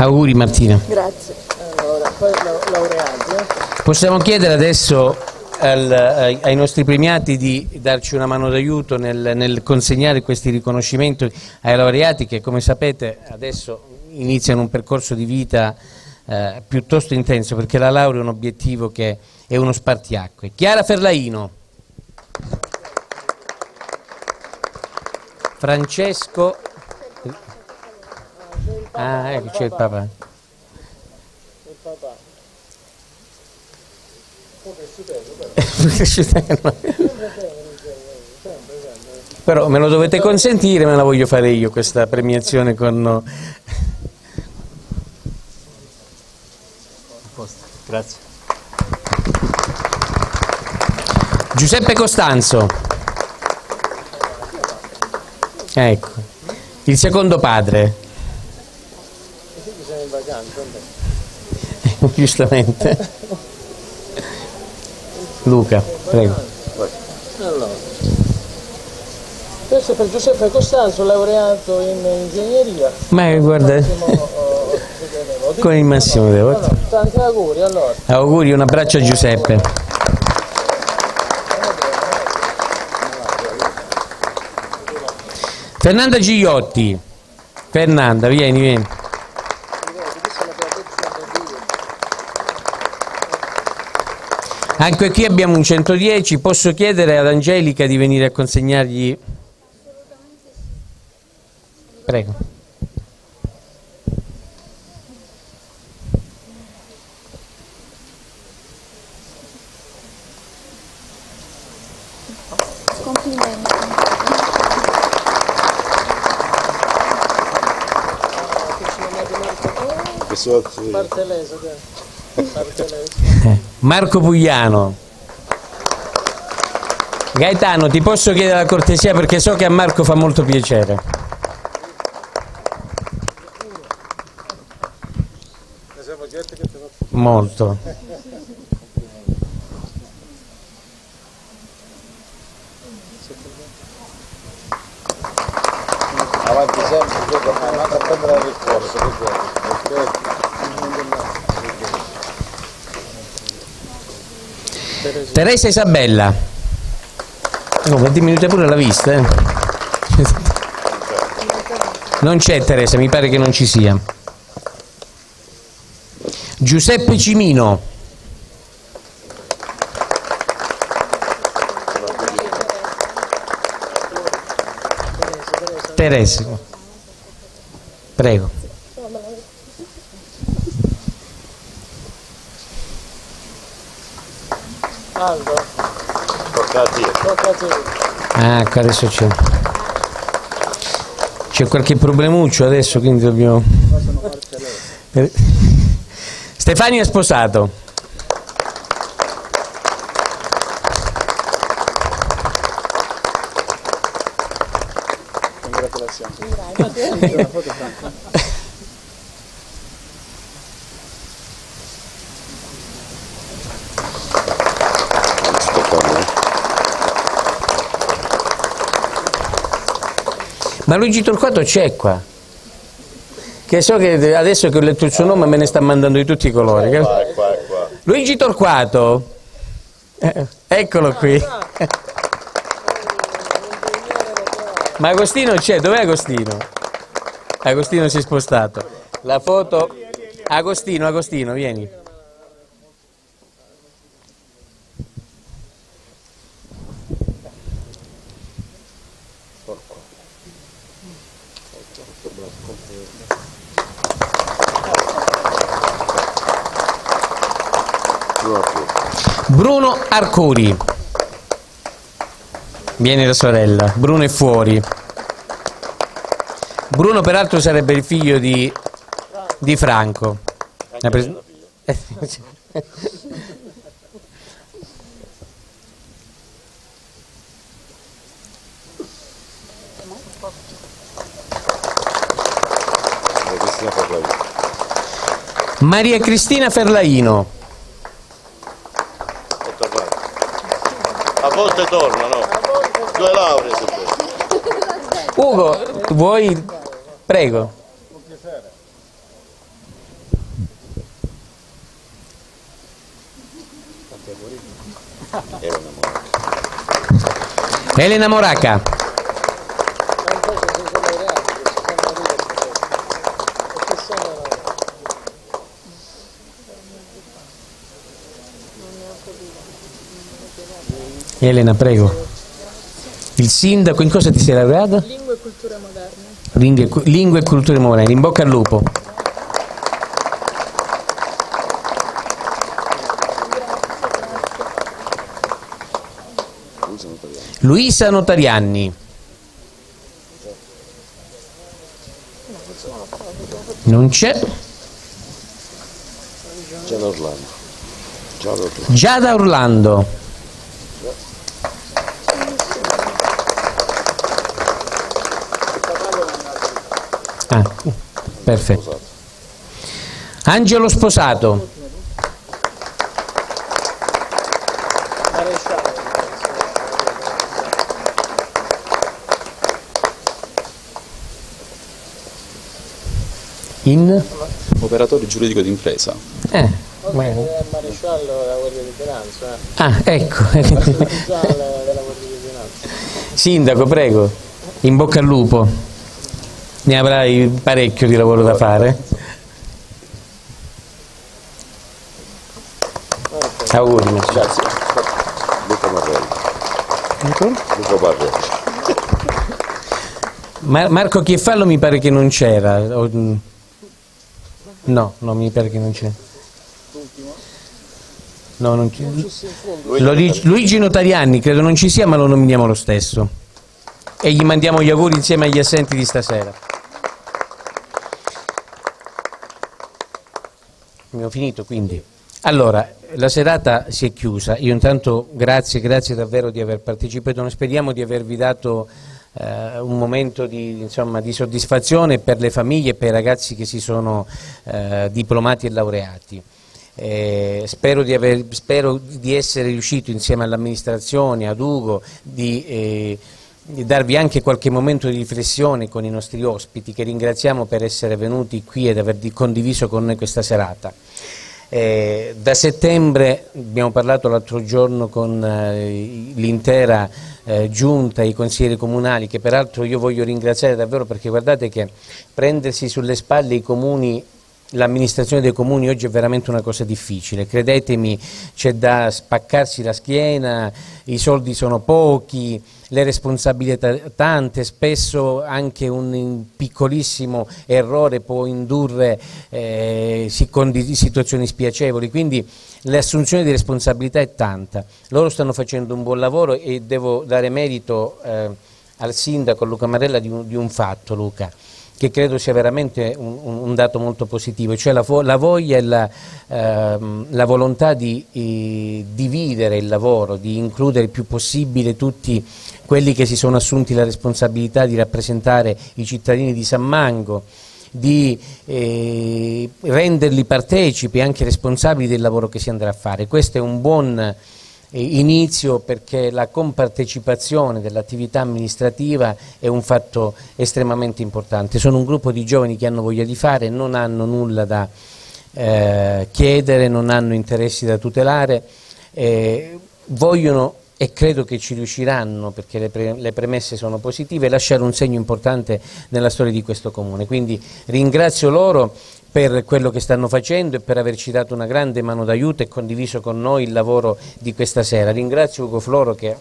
Auguri Martina. Grazie. Allora, poi la- laureati, eh? Possiamo chiedere adesso al- ai, ai nostri premiati di darci una mano d'aiuto nel, nel consegnare questi riconoscimenti ai laureati che come sapete adesso iniziano un percorso di vita eh, piuttosto intenso perché la laurea è un obiettivo che è uno spartiacque. Chiara Ferlaino. Francesco. Ah, ecco c'è il papà. Il <laughs> papà. Però me lo dovete consentire, me la voglio fare io questa premiazione con... Grazie. Giuseppe Costanzo. Ecco, il secondo padre, Così che siamo in vacanza. giustamente. Luca, prego. Allora. Questo è per Giuseppe Costanzo, laureato in ingegneria. Ma guarda, Massimo, oh, Devo. con il massimo devo. Allora, tanti auguri allora. Auguri, un abbraccio a Giuseppe. Fernanda Gigliotti. Fernanda, vieni, vieni. Anche qui abbiamo un 110, posso chiedere ad Angelica di venire a consegnargli... Prego. Complimenti. Questo. Bartelese. <laughs> <laughs> Marco Pugliano. Gaetano, ti posso chiedere la cortesia perché so che a Marco fa molto piacere. Molto. Avanti sempre, gioca, ma andate a prendere il corso, ok? Teresa Isabella. No, 20 minuti pure l'ha vista, eh. Non c'è Teresa, mi pare che non ci sia. Giuseppe Cimino. Teresa. Prego. Aldo. Tocca a te. Tocca a te. Ah, ecco, adesso c'è. C'è qualche problemuccio adesso, quindi dobbiamo. Stefania è sposato. <laughs> Ma Luigi Torquato c'è qua. Che so che adesso che ho letto il suo nome me ne sta mandando di tutti i colori. Qua, qua, qua. Luigi Torquato. Eh, eccolo qui. Ma Agostino c'è, dov'è Agostino? Agostino si è spostato. La foto. Agostino, Agostino, vieni. Bruno Arcuri. Viene la sorella. Bruno è fuori. Bruno peraltro sarebbe il figlio di, di Franco. Maria Cristina Ferlaino. Volte torna, no? Due lauree su questo. Ugo, vuoi? Prego. Elena Moraca. Elena, prego. Il sindaco, in cosa ti sei laureata? Lingue e culture moderne. Lingue, lingue e culture moderne. In bocca al lupo. Luisa Notarianni. Non c'è. Giada Orlando. Giada Orlando. Giada Orlando. Ah, perfetto. Angelo Sposato. In? Operatore giuridico d'impresa. Eh, Oltre che maresciallo della Guardia di Finanza. eh. Ah, ecco. Ufficiale della <laughs> Guardia di Finanza. Sindaco, prego. In bocca al lupo. Ne avrai parecchio di lavoro da fare. Auguri. Grazie. Luca Marrelli. Luca Barrelli. Mar- Marco Chieffallo mi pare che non c'era. o- No, no, mi pare che non c'è. No, non c'è. Luigi, Luigi Notarianni, credo non ci sia, ma lo nominiamo lo stesso. E gli mandiamo gli auguri insieme agli assenti di stasera. Abbiamo finito quindi. Allora, la serata si è chiusa. Io intanto grazie, grazie davvero di aver partecipato. Noi speriamo di avervi dato eh, un momento di, insomma, di soddisfazione per le famiglie e per i ragazzi che si sono eh, diplomati e laureati. Eh, spero, di aver- spero di essere riuscito insieme all'amministrazione, ad Ugo, di, eh, di darvi anche qualche momento di riflessione con i nostri ospiti che ringraziamo per essere venuti qui ed aver di- condiviso con noi questa serata. Eh, da settembre abbiamo parlato l'altro giorno con eh, l'intera eh, giunta, i consiglieri comunali, che peraltro io voglio ringraziare davvero perché guardate che prendersi sulle spalle i comuni L'amministrazione dei comuni oggi è veramente una cosa difficile, credetemi c'è da spaccarsi la schiena, i soldi sono pochi, le responsabilità tante, spesso anche un piccolissimo errore può indurre eh, situazioni spiacevoli, quindi l'assunzione di responsabilità è tanta. Loro stanno facendo un buon lavoro e devo dare merito eh, al sindaco Luca Marella di un, di un fatto, Luca che credo sia veramente un, un dato molto positivo, cioè la, la voglia e la, ehm, la volontà di eh, dividere il lavoro, di includere il più possibile tutti quelli che si sono assunti la responsabilità di rappresentare i cittadini di San Mango, di eh, renderli partecipi, anche responsabili del lavoro che si andrà a fare. Questo è un buon inizio perché la compartecipazione dell'attività amministrativa è un fatto estremamente importante. Sono un gruppo di giovani che hanno voglia di fare, non hanno nulla da eh, chiedere, non hanno interessi da tutelare, eh, vogliono e credo che ci riusciranno perché le, pre le, premesse sono positive, lasciare un segno importante nella storia di questo comune. Quindi ringrazio loro per quello che stanno facendo e per averci dato una grande mano d'aiuto e condiviso con noi il lavoro di questa sera. Ringrazio Ugo Floro che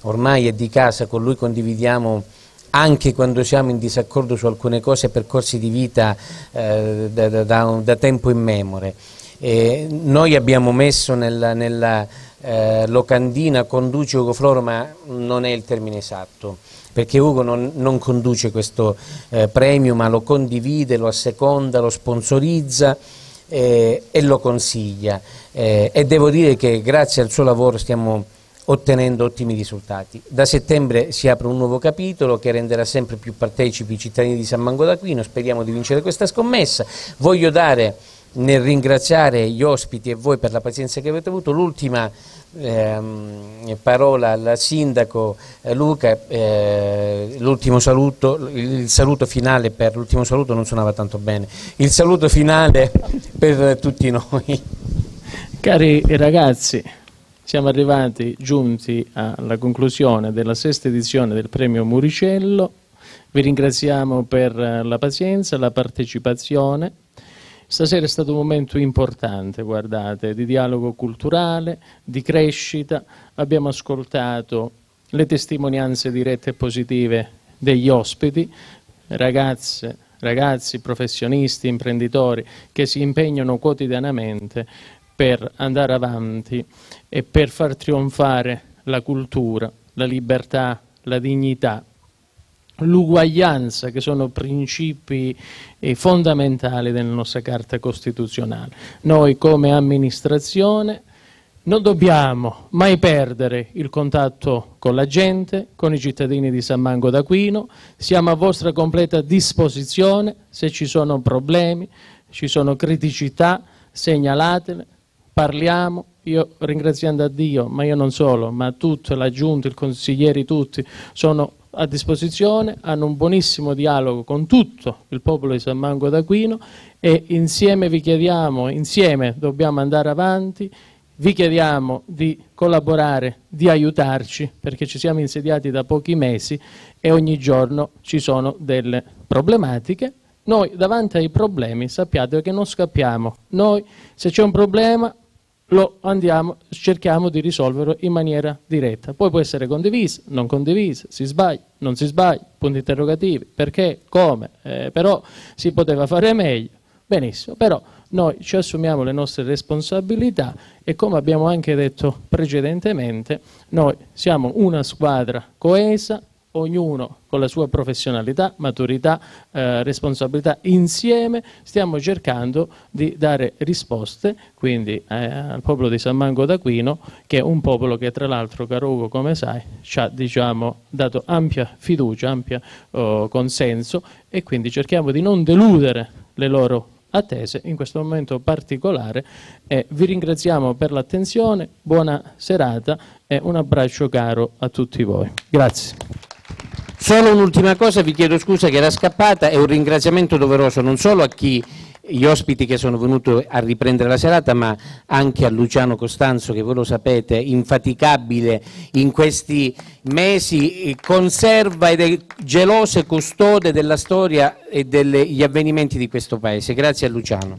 ormai è di casa, con lui condividiamo anche quando siamo in disaccordo su alcune cose, percorsi di vita eh, da, da, da, tempo in memore. E noi abbiamo messo nella, nella eh, locandina conduce Ugo Floro, ma non è il termine esatto perché Ugo non, non conduce questo eh, premio ma lo condivide, lo asseconda, lo sponsorizza eh, e lo consiglia eh, e devo dire che grazie al suo lavoro stiamo ottenendo ottimi risultati. Da settembre si apre un nuovo capitolo che renderà sempre più partecipi i cittadini di San Mango d'Aquino, speriamo di vincere questa scommessa. Voglio dare nel ringraziare gli ospiti e voi per la pazienza che avete avuto, l'ultima ehm, parola al sindaco eh, Luca, eh, l'ultimo saluto, il saluto finale per l'ultimo saluto non suonava tanto bene, il saluto finale <laughs> per tutti noi. Cari ragazzi, siamo arrivati giunti alla conclusione della sesta edizione del premio Muricello. Vi ringraziamo per la pazienza, la partecipazione Stasera è stato un momento importante, guardate, di dialogo culturale, di crescita. Abbiamo ascoltato le testimonianze dirette e positive degli ospiti, ragazze, ragazzi, professionisti, imprenditori che si impegnano quotidianamente per andare avanti e per far trionfare la cultura, la libertà, la dignità l'uguaglianza, che sono principi eh, fondamentali della nostra Carta Costituzionale. Noi come amministrazione non dobbiamo mai perdere il contatto con la gente, con i cittadini di San Mango d'Aquino, siamo a vostra completa disposizione, se ci sono problemi, ci sono criticità, segnalatele, parliamo, io ringraziando a Dio, ma io non solo, ma tutta la Giunta, i consiglieri tutti, sono a disposizione, hanno un buonissimo dialogo con tutto il popolo di San Mango d'Aquino e insieme vi chiediamo, insieme dobbiamo andare avanti, vi chiediamo di collaborare, di aiutarci perché ci siamo insediati da pochi mesi e ogni giorno ci sono delle problematiche. Noi davanti ai problemi sappiate che non scappiamo, noi se c'è un problema lo andiamo, cerchiamo di risolverlo in maniera diretta. Poi può essere condivisa, non condivisa, si sbaglia, non si sbaglia, punti interrogativi, perché, come, eh, però si poteva fare meglio. Benissimo, però noi ci assumiamo le nostre responsabilità e come abbiamo anche detto precedentemente, noi siamo una squadra coesa, ognuno con la sua professionalità, maturità, eh, responsabilità, insieme stiamo cercando di dare risposte quindi eh, al popolo di San Mango d'Aquino, che è un popolo che tra l'altro, caro Ugo, come sai, ci ha diciamo, dato ampia fiducia, ampia oh, consenso e quindi cerchiamo di non deludere le loro attese in questo momento particolare e vi ringraziamo per l'attenzione, buona serata e un abbraccio caro a tutti voi. Grazie. Solo un'ultima cosa, vi chiedo scusa che era scappata, è un ringraziamento doveroso non solo a chi gli ospiti che sono venuti a riprendere la serata, ma anche a Luciano Costanzo, che voi lo sapete, infaticabile in questi mesi, eh, conserva ed è geloso e custode della storia e degli avvenimenti di questo Paese. Grazie a Luciano.